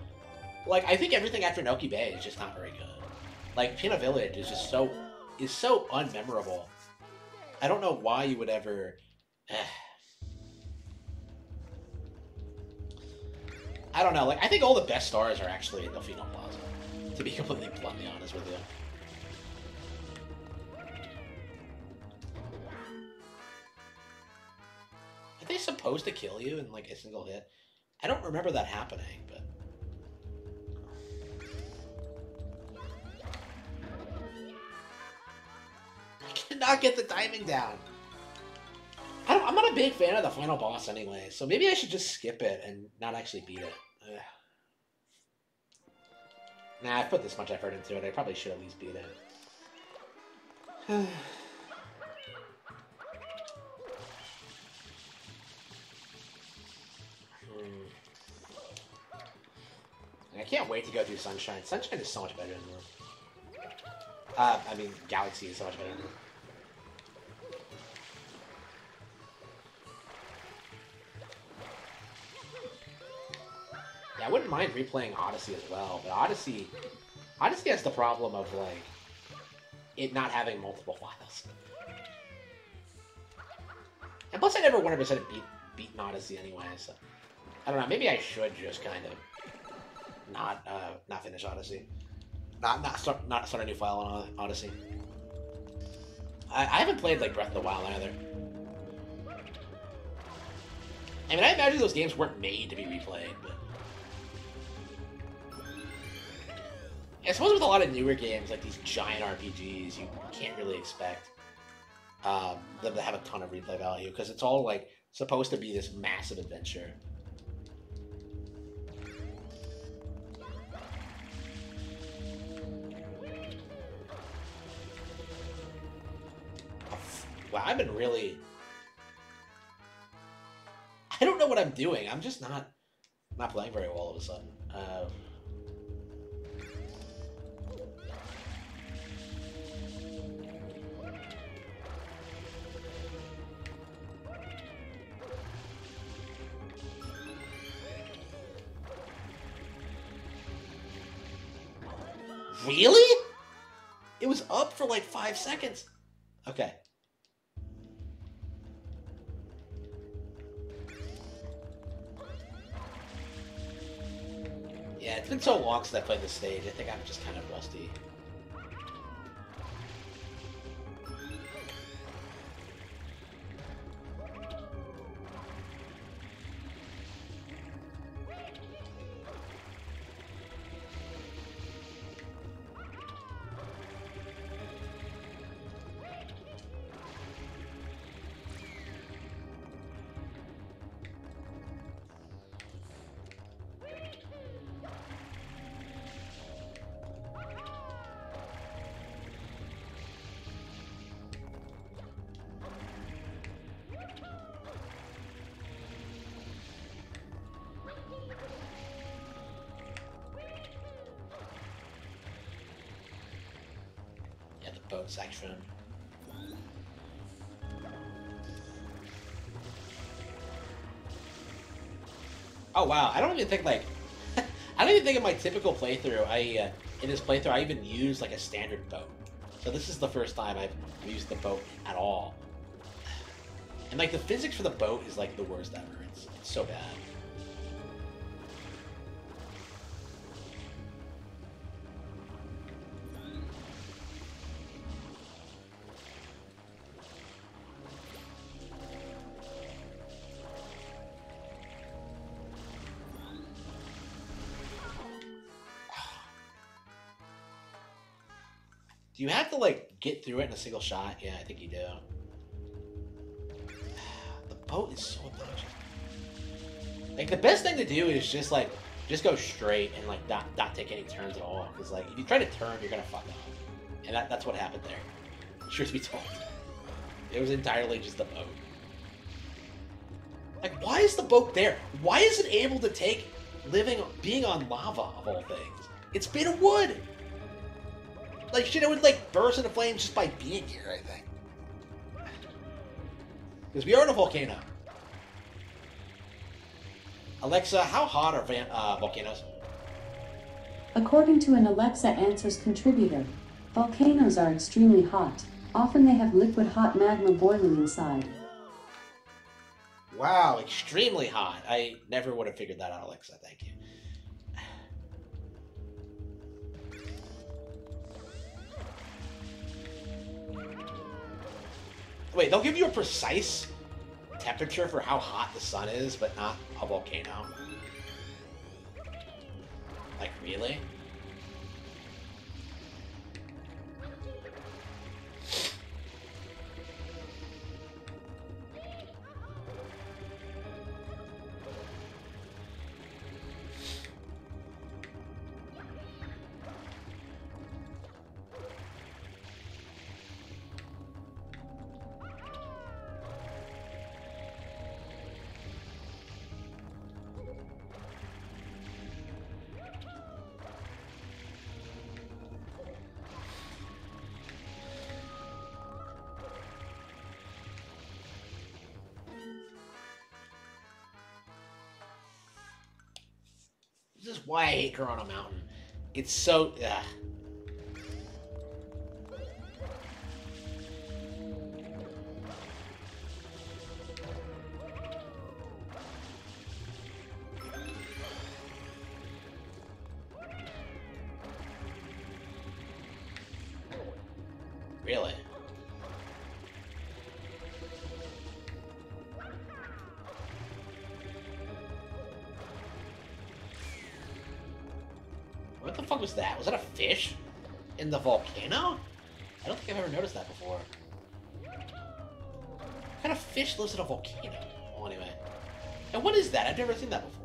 like I think everything after Noki Bay is just not very good. Like Pianta Village is just so is so unmemorable. I don't know why you would ever. I don't know. Like I think all the best stars are actually in the Delfino Plaza. To be completely bluntly honest with you. Supposed to kill you in like a single hit? I don't remember that happening, but. I cannot get the timing down. I don't, I'm not a big fan of the final boss anyway, so maybe I should just skip it and not actually beat it. Ugh. Nah, I put this much effort into it. I probably should at least beat it. I can't wait to go through Sunshine. Sunshine is so much better than Moon. Uh, I mean, Galaxy is so much better than Moon. Yeah, I wouldn't mind replaying Odyssey as well, but Odyssey, Odyssey has the problem of like it not having multiple files. And plus, I never 100% beat beaten Odyssey anyway, so I don't know. Maybe I should just kind of not uh, not finish Odyssey, not not start not start a new file on Odyssey. I, I haven't played like Breath of the Wild either. I mean, I imagine those games weren't made to be replayed, but I suppose with a lot of newer games like these giant RPGs, you can't really expect um, them to have a ton of replay value because it's all like supposed to be this massive adventure. I've been really. I don't know what I'm doing. I'm just not not playing very well all of a sudden. Uh, Really? It was up for like five seconds. Okay. Yeah, it's been so long since I played this stage. I think I'm just kind of rusty. Section. Oh wow, I don't even think like I don't even think in my typical playthrough I uh, in this playthrough I even use like a standard boat. So this is the first time I've used the boat at all. And like the physics for the boat is like the worst ever. It's, it's so bad. You have to like get through it in a single shot? Yeah, I think you do. The boat is so obnoxious. Like the best thing to do is just like just go straight and like not not take any turns at all. Because like if you try to turn, you're gonna fuck up. And that, that's what happened there. Sure to be told. It was entirely just the boat. Like why is the boat there? Why is it able to take living being on lava of all things? It's made of wood. Like shit, it would like burst into flames just by being here. I think because we are in a volcano. Alexa, how hot are van- uh, volcanoes? According to an Alexa Answers contributor, volcanoes are extremely hot. Often they have liquid hot magma boiling inside. Wow, extremely hot. I never would have figured that out, Alexa. Thank you. Wait, they'll give you a precise temperature for how hot the sun is, but not a volcano. Like, really? Why I hate Corona Mountain. It's so. Ugh. Fish in the volcano? I don't think I've ever noticed that before. What kind of fish lives in a volcano? Well, anyway. And what is that? I've never seen that before.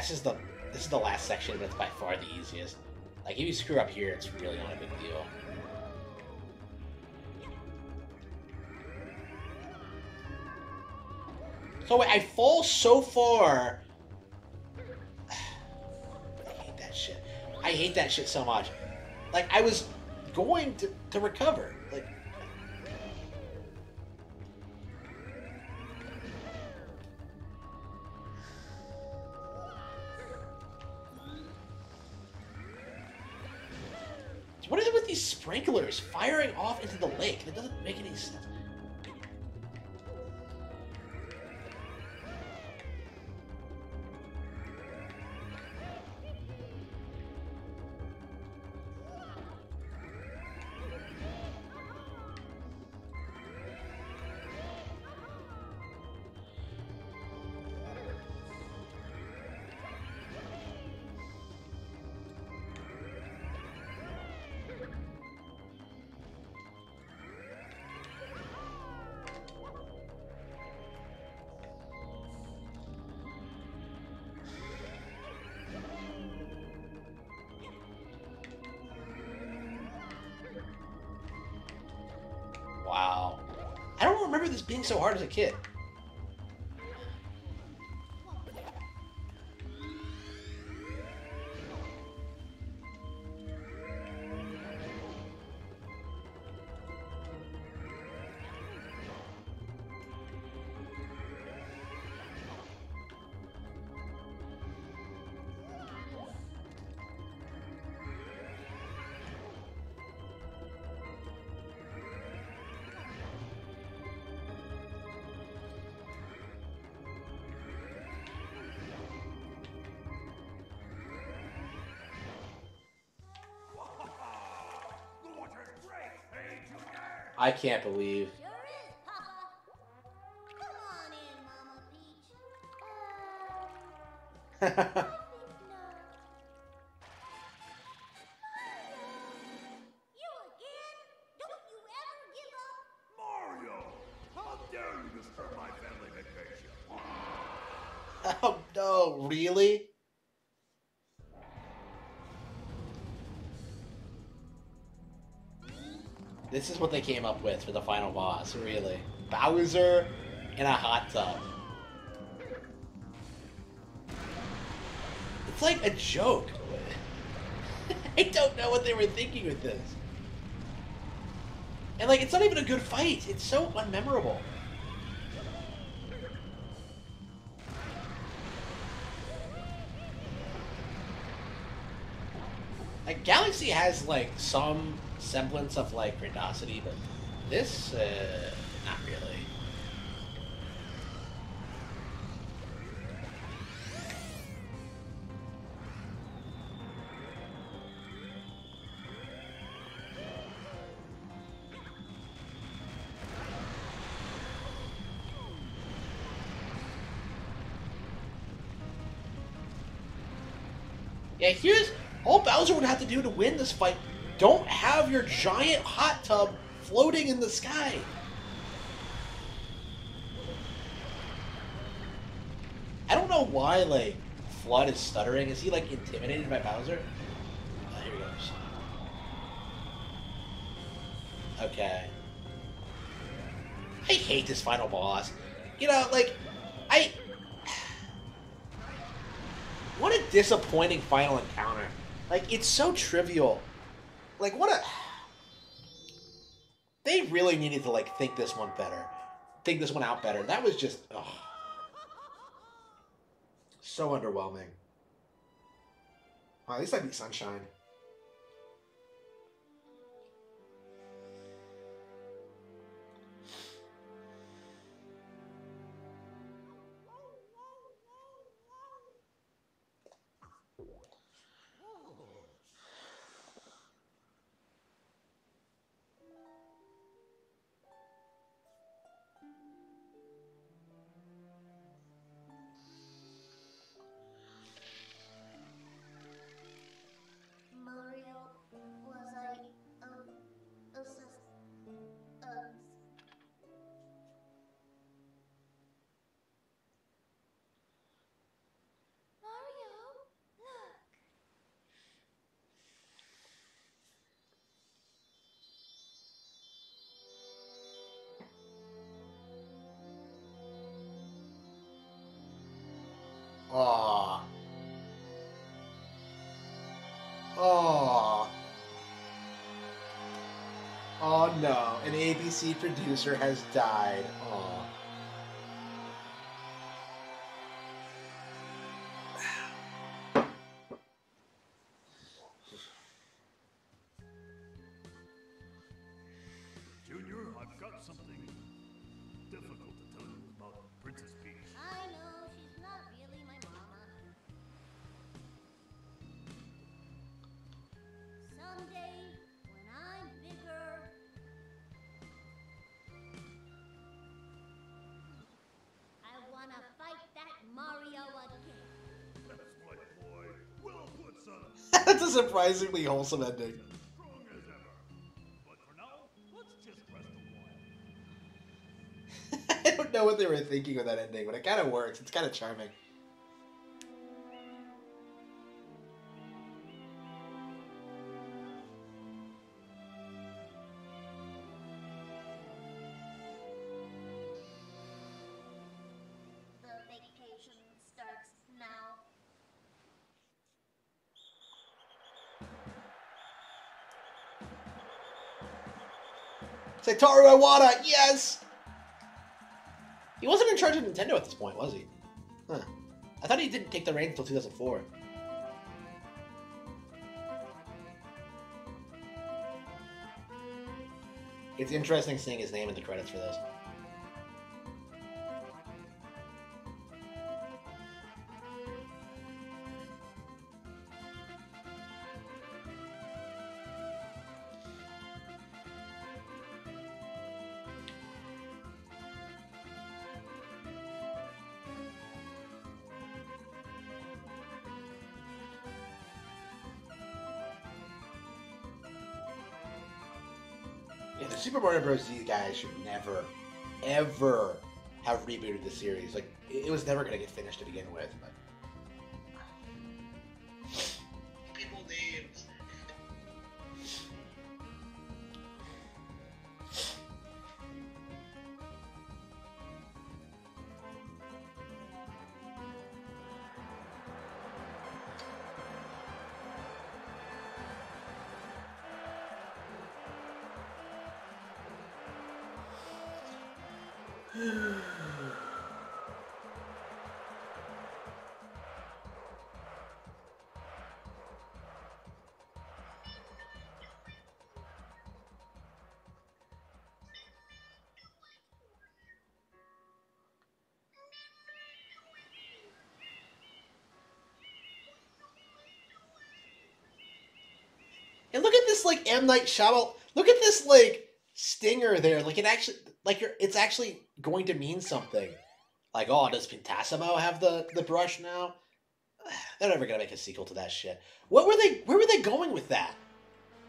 this is the this is the last section, but it's by far the easiest. Like if you screw up here, it's really not a big deal. So I fall so far. I hate that shit. I hate that shit so much. Like I was going to, to recover. Sprinklers firing off into the lake? That doesn't make any sense. Remember this being so hard as a kid. My family vacation? Oh no, really? This is what they came up with for the final boss, really. Bowser in a hot tub. It's like a joke. I don't know what they were thinking with this. And like, it's not even a good fight. It's so unmemorable. Like Galaxy has like some semblance of like grandiosity, but this, uh, not really. Yeah, here's all Bowser would have to do to win this fight. Don't have your giant hot tub floating in the sky. I don't know why like FLUDD is stuttering. Is he like intimidated by Bowser? Oh, here he goes. Okay. I hate this final boss. You know, like I what a disappointing final encounter. Like, it's so trivial. Like, what a. They really needed to, like, think this one better. Think this one out better. That was just. So underwhelming. Well, at least I beat Sunshine. ABC producer has died. Surprisingly wholesome ending. I don't know what they were thinking with that ending, but it kind of works. It's kind of charming. Satoru Iwata, yes! He wasn't in charge of Nintendo at this point, was he? Huh. I thought he didn't take the reins until 2004. It's interesting seeing his name in the credits for this. Super Mario Bros. Z guys should never, ever have rebooted the series. Like, it it was never going to get finished to begin with. But... like M Night Shyamalan. Look at this, like stinger there. Like it actually, like you're, it's actually going to mean something. Like, oh, does Piantissimo have the the brush now? They're never gonna make a sequel to that shit. What were they? Where were they going with that?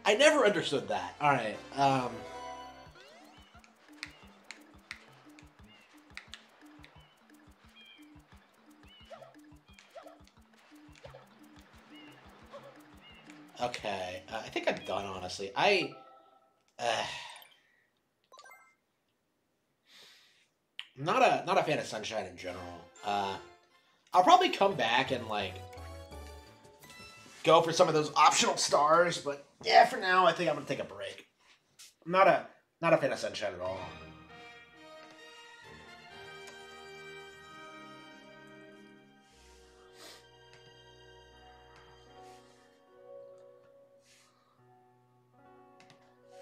I never understood that. All right. Um. Honestly, I. Uh, not a not a fan of Sunshine in general. Uh, I'll probably come back and like go for some of those optional stars, but yeah, for now I think I'm gonna take a break. I'm not a not a fan of Sunshine at all.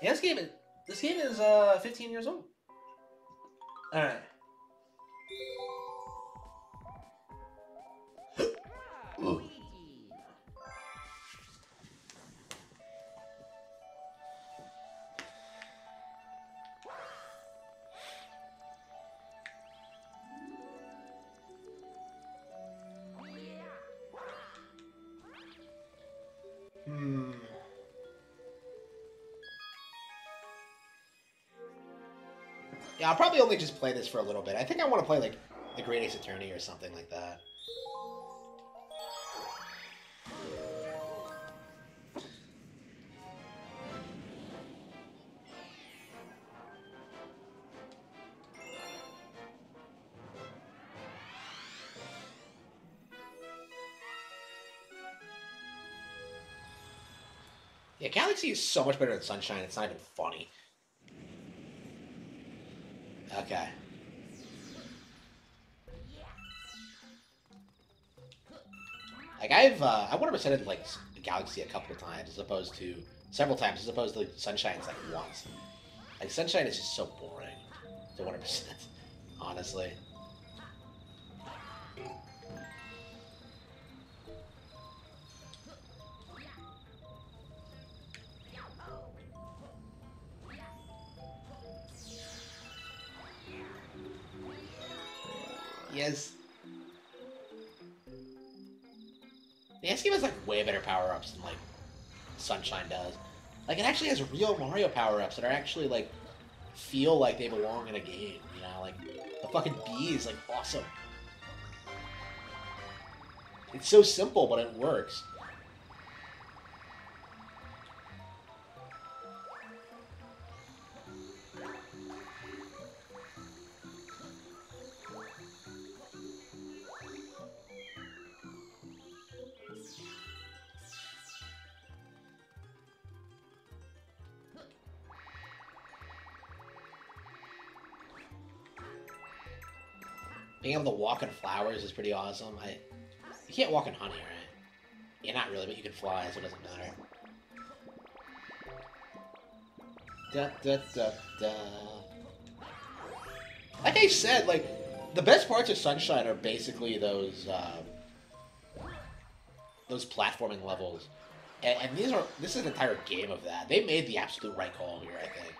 Yeah, this game is this game is uh 15 years old. All right. Hmm. I'll probably only just play this for a little bit. I think I want to play like the Great Ace Attorney or something like that. Yeah, Galaxy is so much better than Sunshine. It's not even funny. Okay. Like I've uh, I 100%ed like Galaxy a couple of times as opposed to several times as opposed to Sunshine's like once. Like Sunshine is just so boring to 100%, honestly. The S game has like way better power ups than like Sunshine does. Like it actually has real Mario power ups that are actually like feel like they belong in a game. You know, like the fucking bee is like awesome. It's so simple, but it works. Being able to walk on flowers is pretty awesome. I you can't walk on honey, right? Yeah, not really, but you can fly, so it doesn't matter. Da da da da. Like I said, like the best parts of Sunshine are basically those uh, those platforming levels, and, and these are this is an entire game of that. They made the absolute right call here, I think.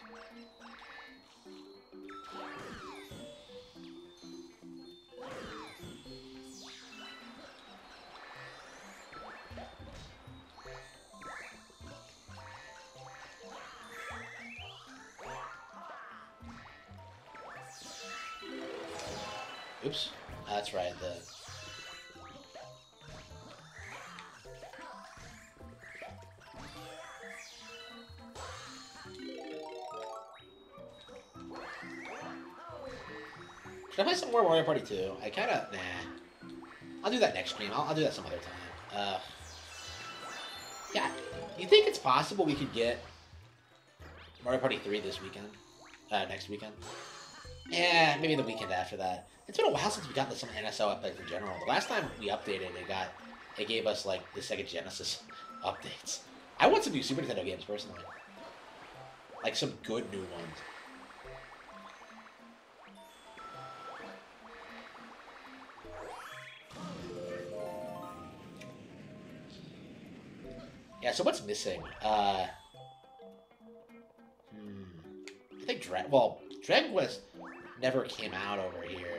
That's right, the... Should I play some more Mario Party 2? I kinda... Nah. I'll do that next stream. I'll, I'll do that some other time. Uh... Yeah. You think it's possible we could get Mario Party 3 this weekend? Uh, next weekend? Yeah, maybe the weekend after that. It's been a while since we got some NSO updates in general. The last time we updated, it got it gave us like the Sega Genesis updates. I want some new Super Nintendo games personally, like some good new ones. Yeah. So what's missing? Uh, hmm. I think Dra- well, Dragon Quest never came out over here,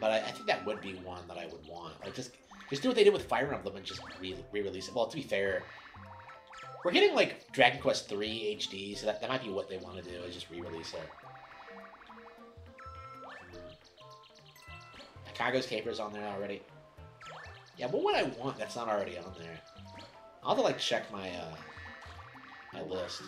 but I, I, think that would be one that I would want. Like just just do what they did with Fire Emblem and just re- re-release it. Well, to be fair, we're getting like Dragon Quest three HD, so that, that might be what they want to do is just re-release it. Chicago's Capers on there already. Yeah, what would I want that's not already on there? I'll have to like check my uh my list.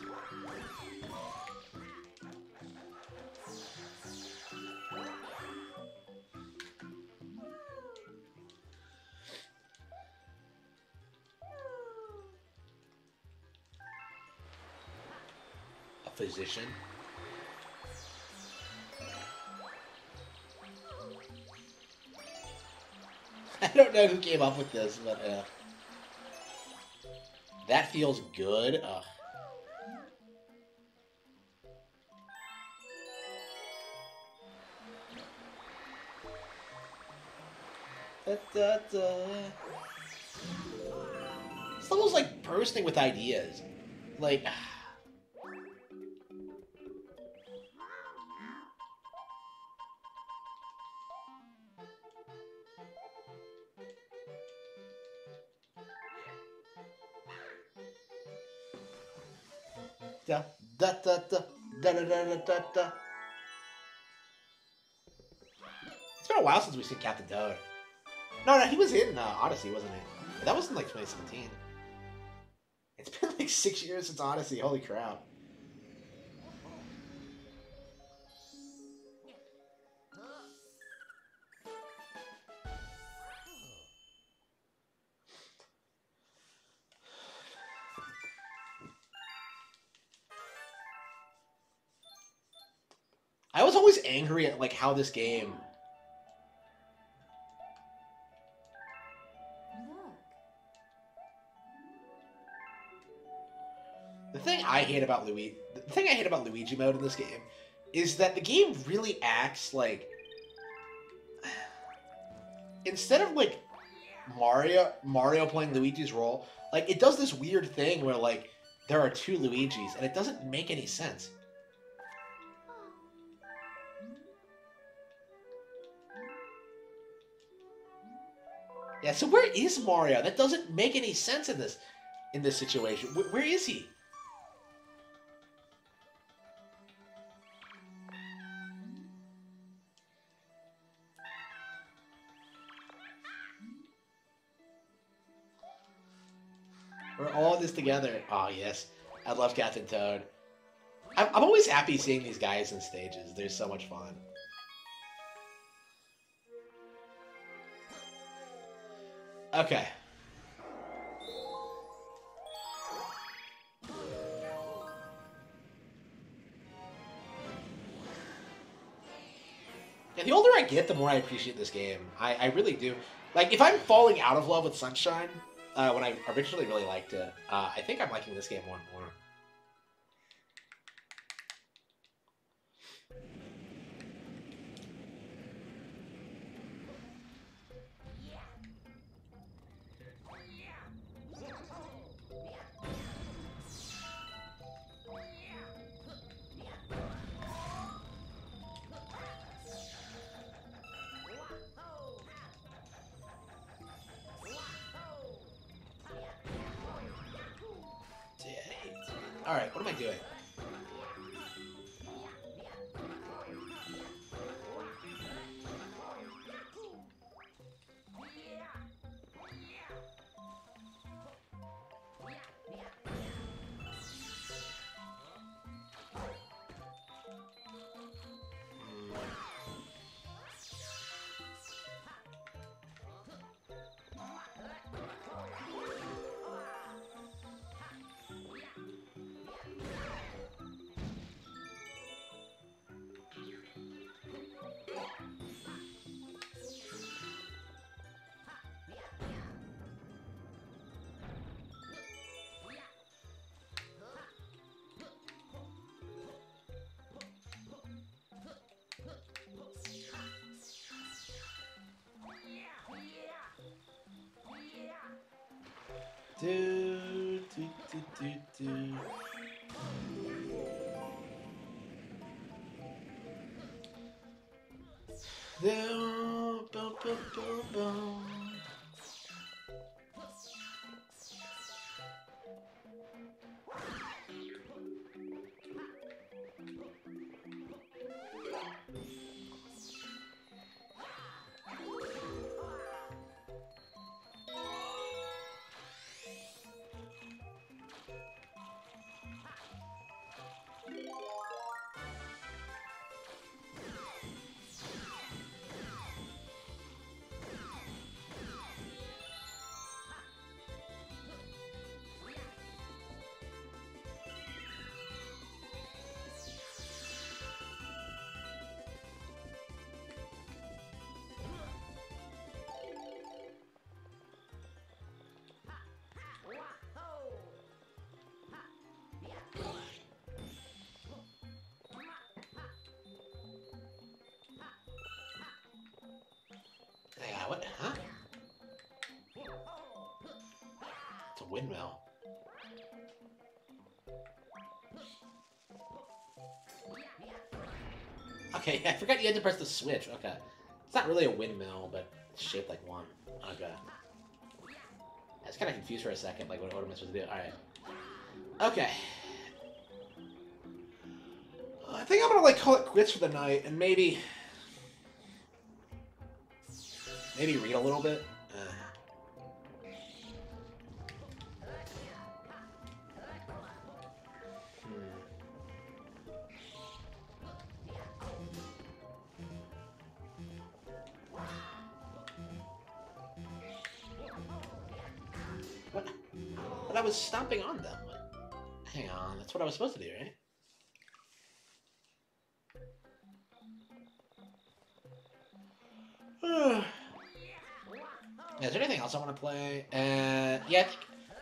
Physician. I don't know who came up with this, but uh, that feels good. Ugh. Da. This like bursting with ideas. Like. Da da da da da da da da da. It's been a while since we've seen Captain Toad. No, no, he was in uh, Odyssey, wasn't he? That was in like 2017. It's been like six years since Odyssey. Holy crap! Angry at like how this game. The thing I hate about Luigi, the thing I hate about Luigi mode in this game, is that the game really acts like instead of like Mario Mario playing Luigi's role, like it does this weird thing where like there are two Luigis and it doesn't make any sense. Yeah, so where is Mario? That doesn't make any sense in this in this situation. Where, is he? We're all in this together. Oh yes, I love Captain Toad. I'm, I'm always happy seeing these guys in stages. They're so much fun. Okay. Yeah, the older I get, the more I appreciate this game. I, I really do. Like, if I'm falling out of love with Sunshine, uh, when I originally really liked it, uh, I think I'm liking this game more and more. Do, do, do, do, do. Do, bum, bum, bum, bum. What? Huh? It's a windmill. Okay, I forgot you had to press the switch. Okay. It's not really a windmill, but it's shaped like one. Okay. I was kind of confused for a second, like what, what am I supposed to do? Alright. Okay. I think I'm gonna like call it quits for the night and maybe maybe read a little bit. Hmm. But I was stomping on them. Hang on, that's what I was supposed to do, right? Play? And yeah, I think,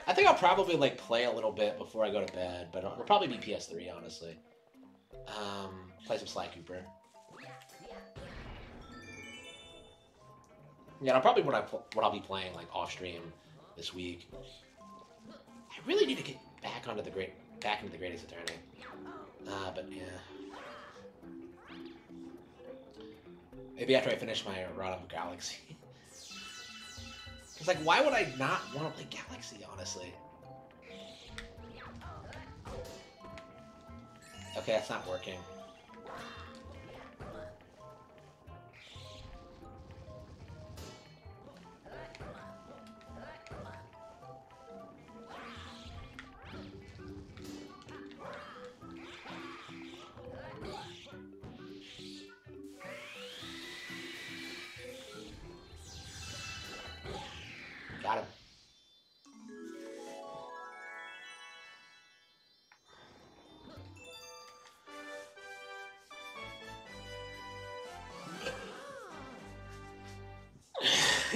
I think I'll probably like play a little bit before I go to bed, but it'll probably be PS3, honestly. Um, play some Sly Cooper. Yeah, I'll probably what I what I'll be playing like off stream this week. I really need to get back onto the great back into the Great Ace Attorney. Uh, but yeah. Maybe after I finish my run of Galaxy. It's like, why would I not want to play Galaxy, honestly? Okay, that's not working.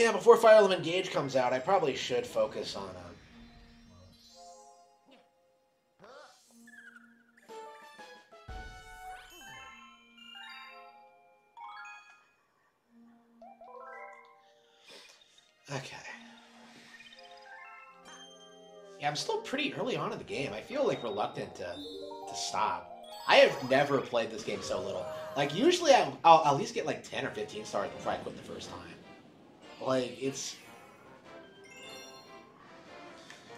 Yeah, before Fire Emblem Engage comes out, I probably should focus on um, Okay. Yeah, I'm still pretty early on in the game. I feel like reluctant to to stop. I have never played this game so little. Like usually, I'll, I'll at least get like 10 or 15 stars before I quit the first time. Like it's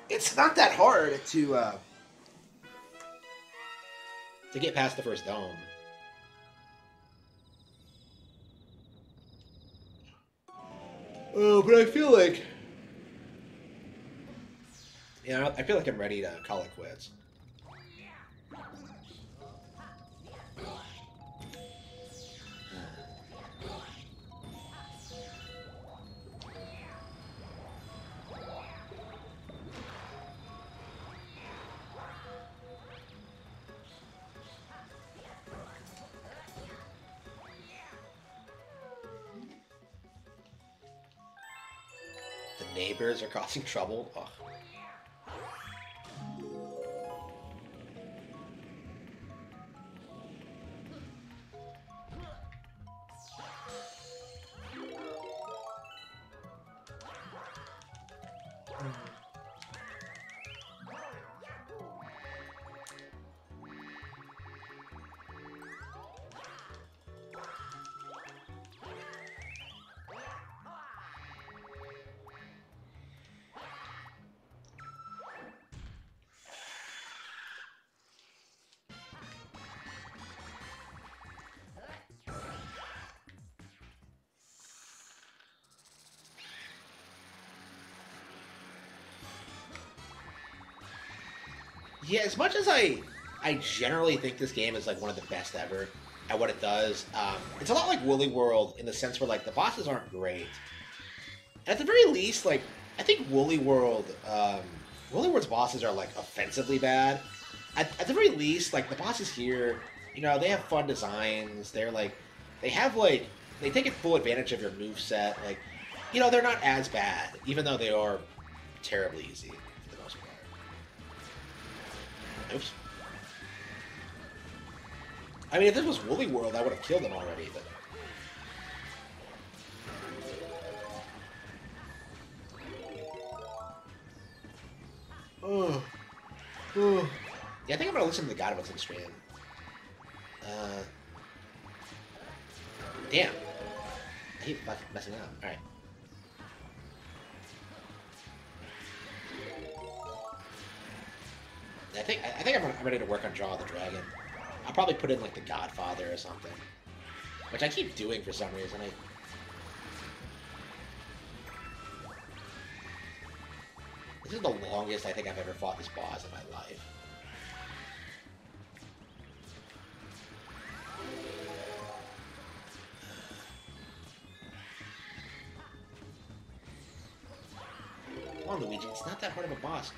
it's not that hard to uh, to get past the first dome. Oh, but I feel like yeah, I feel like I'm ready to call it quits. Are causing trouble. Ugh. Yeah, as much as I I generally think this game is like one of the best ever at what it does, um, it's a lot like Woolly World in the sense where like the bosses aren't great. At the very least, like I think Woolly World, um, Woolly World's bosses are like offensively bad. At, at the very least, like the bosses here, you know, they have fun designs. They're like, they have like, they take full advantage of your move set. Like, you know, they're not as bad, even though they are terribly easy I mean, if this was Woolly World, I would have killed him already, but. Oh. Oh. Yeah, I think I'm gonna listen to the God of in stream. Uh. Damn. I keep messing up. Alright. I think I think I'm, I'm ready to work on Draw the Dragon. I'll probably put in like the Godfather or something, which I keep doing for some reason. I this is the longest I think I've ever fought this boss in my life. Come on, Luigi, it's not that hard of a boss.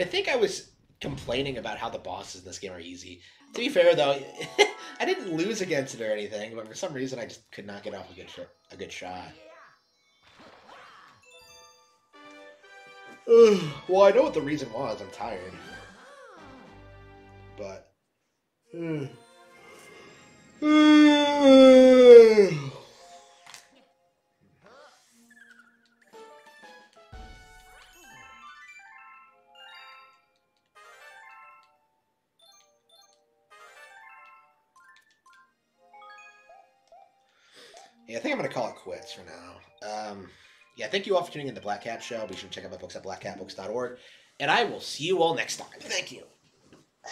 To think I was complaining about how the bosses in this game are easy. To be fair, though, I didn't lose against it or anything, but for some reason I just could not get off a good a good shot. Well, I know what the reason was. I'm tired. But. Going to call it quits for now. Um, yeah, thank you all for tuning in to the Black Cat Show. Be sure to check out my books at blackcatbooks.org. And I will see you all next time. Thank you.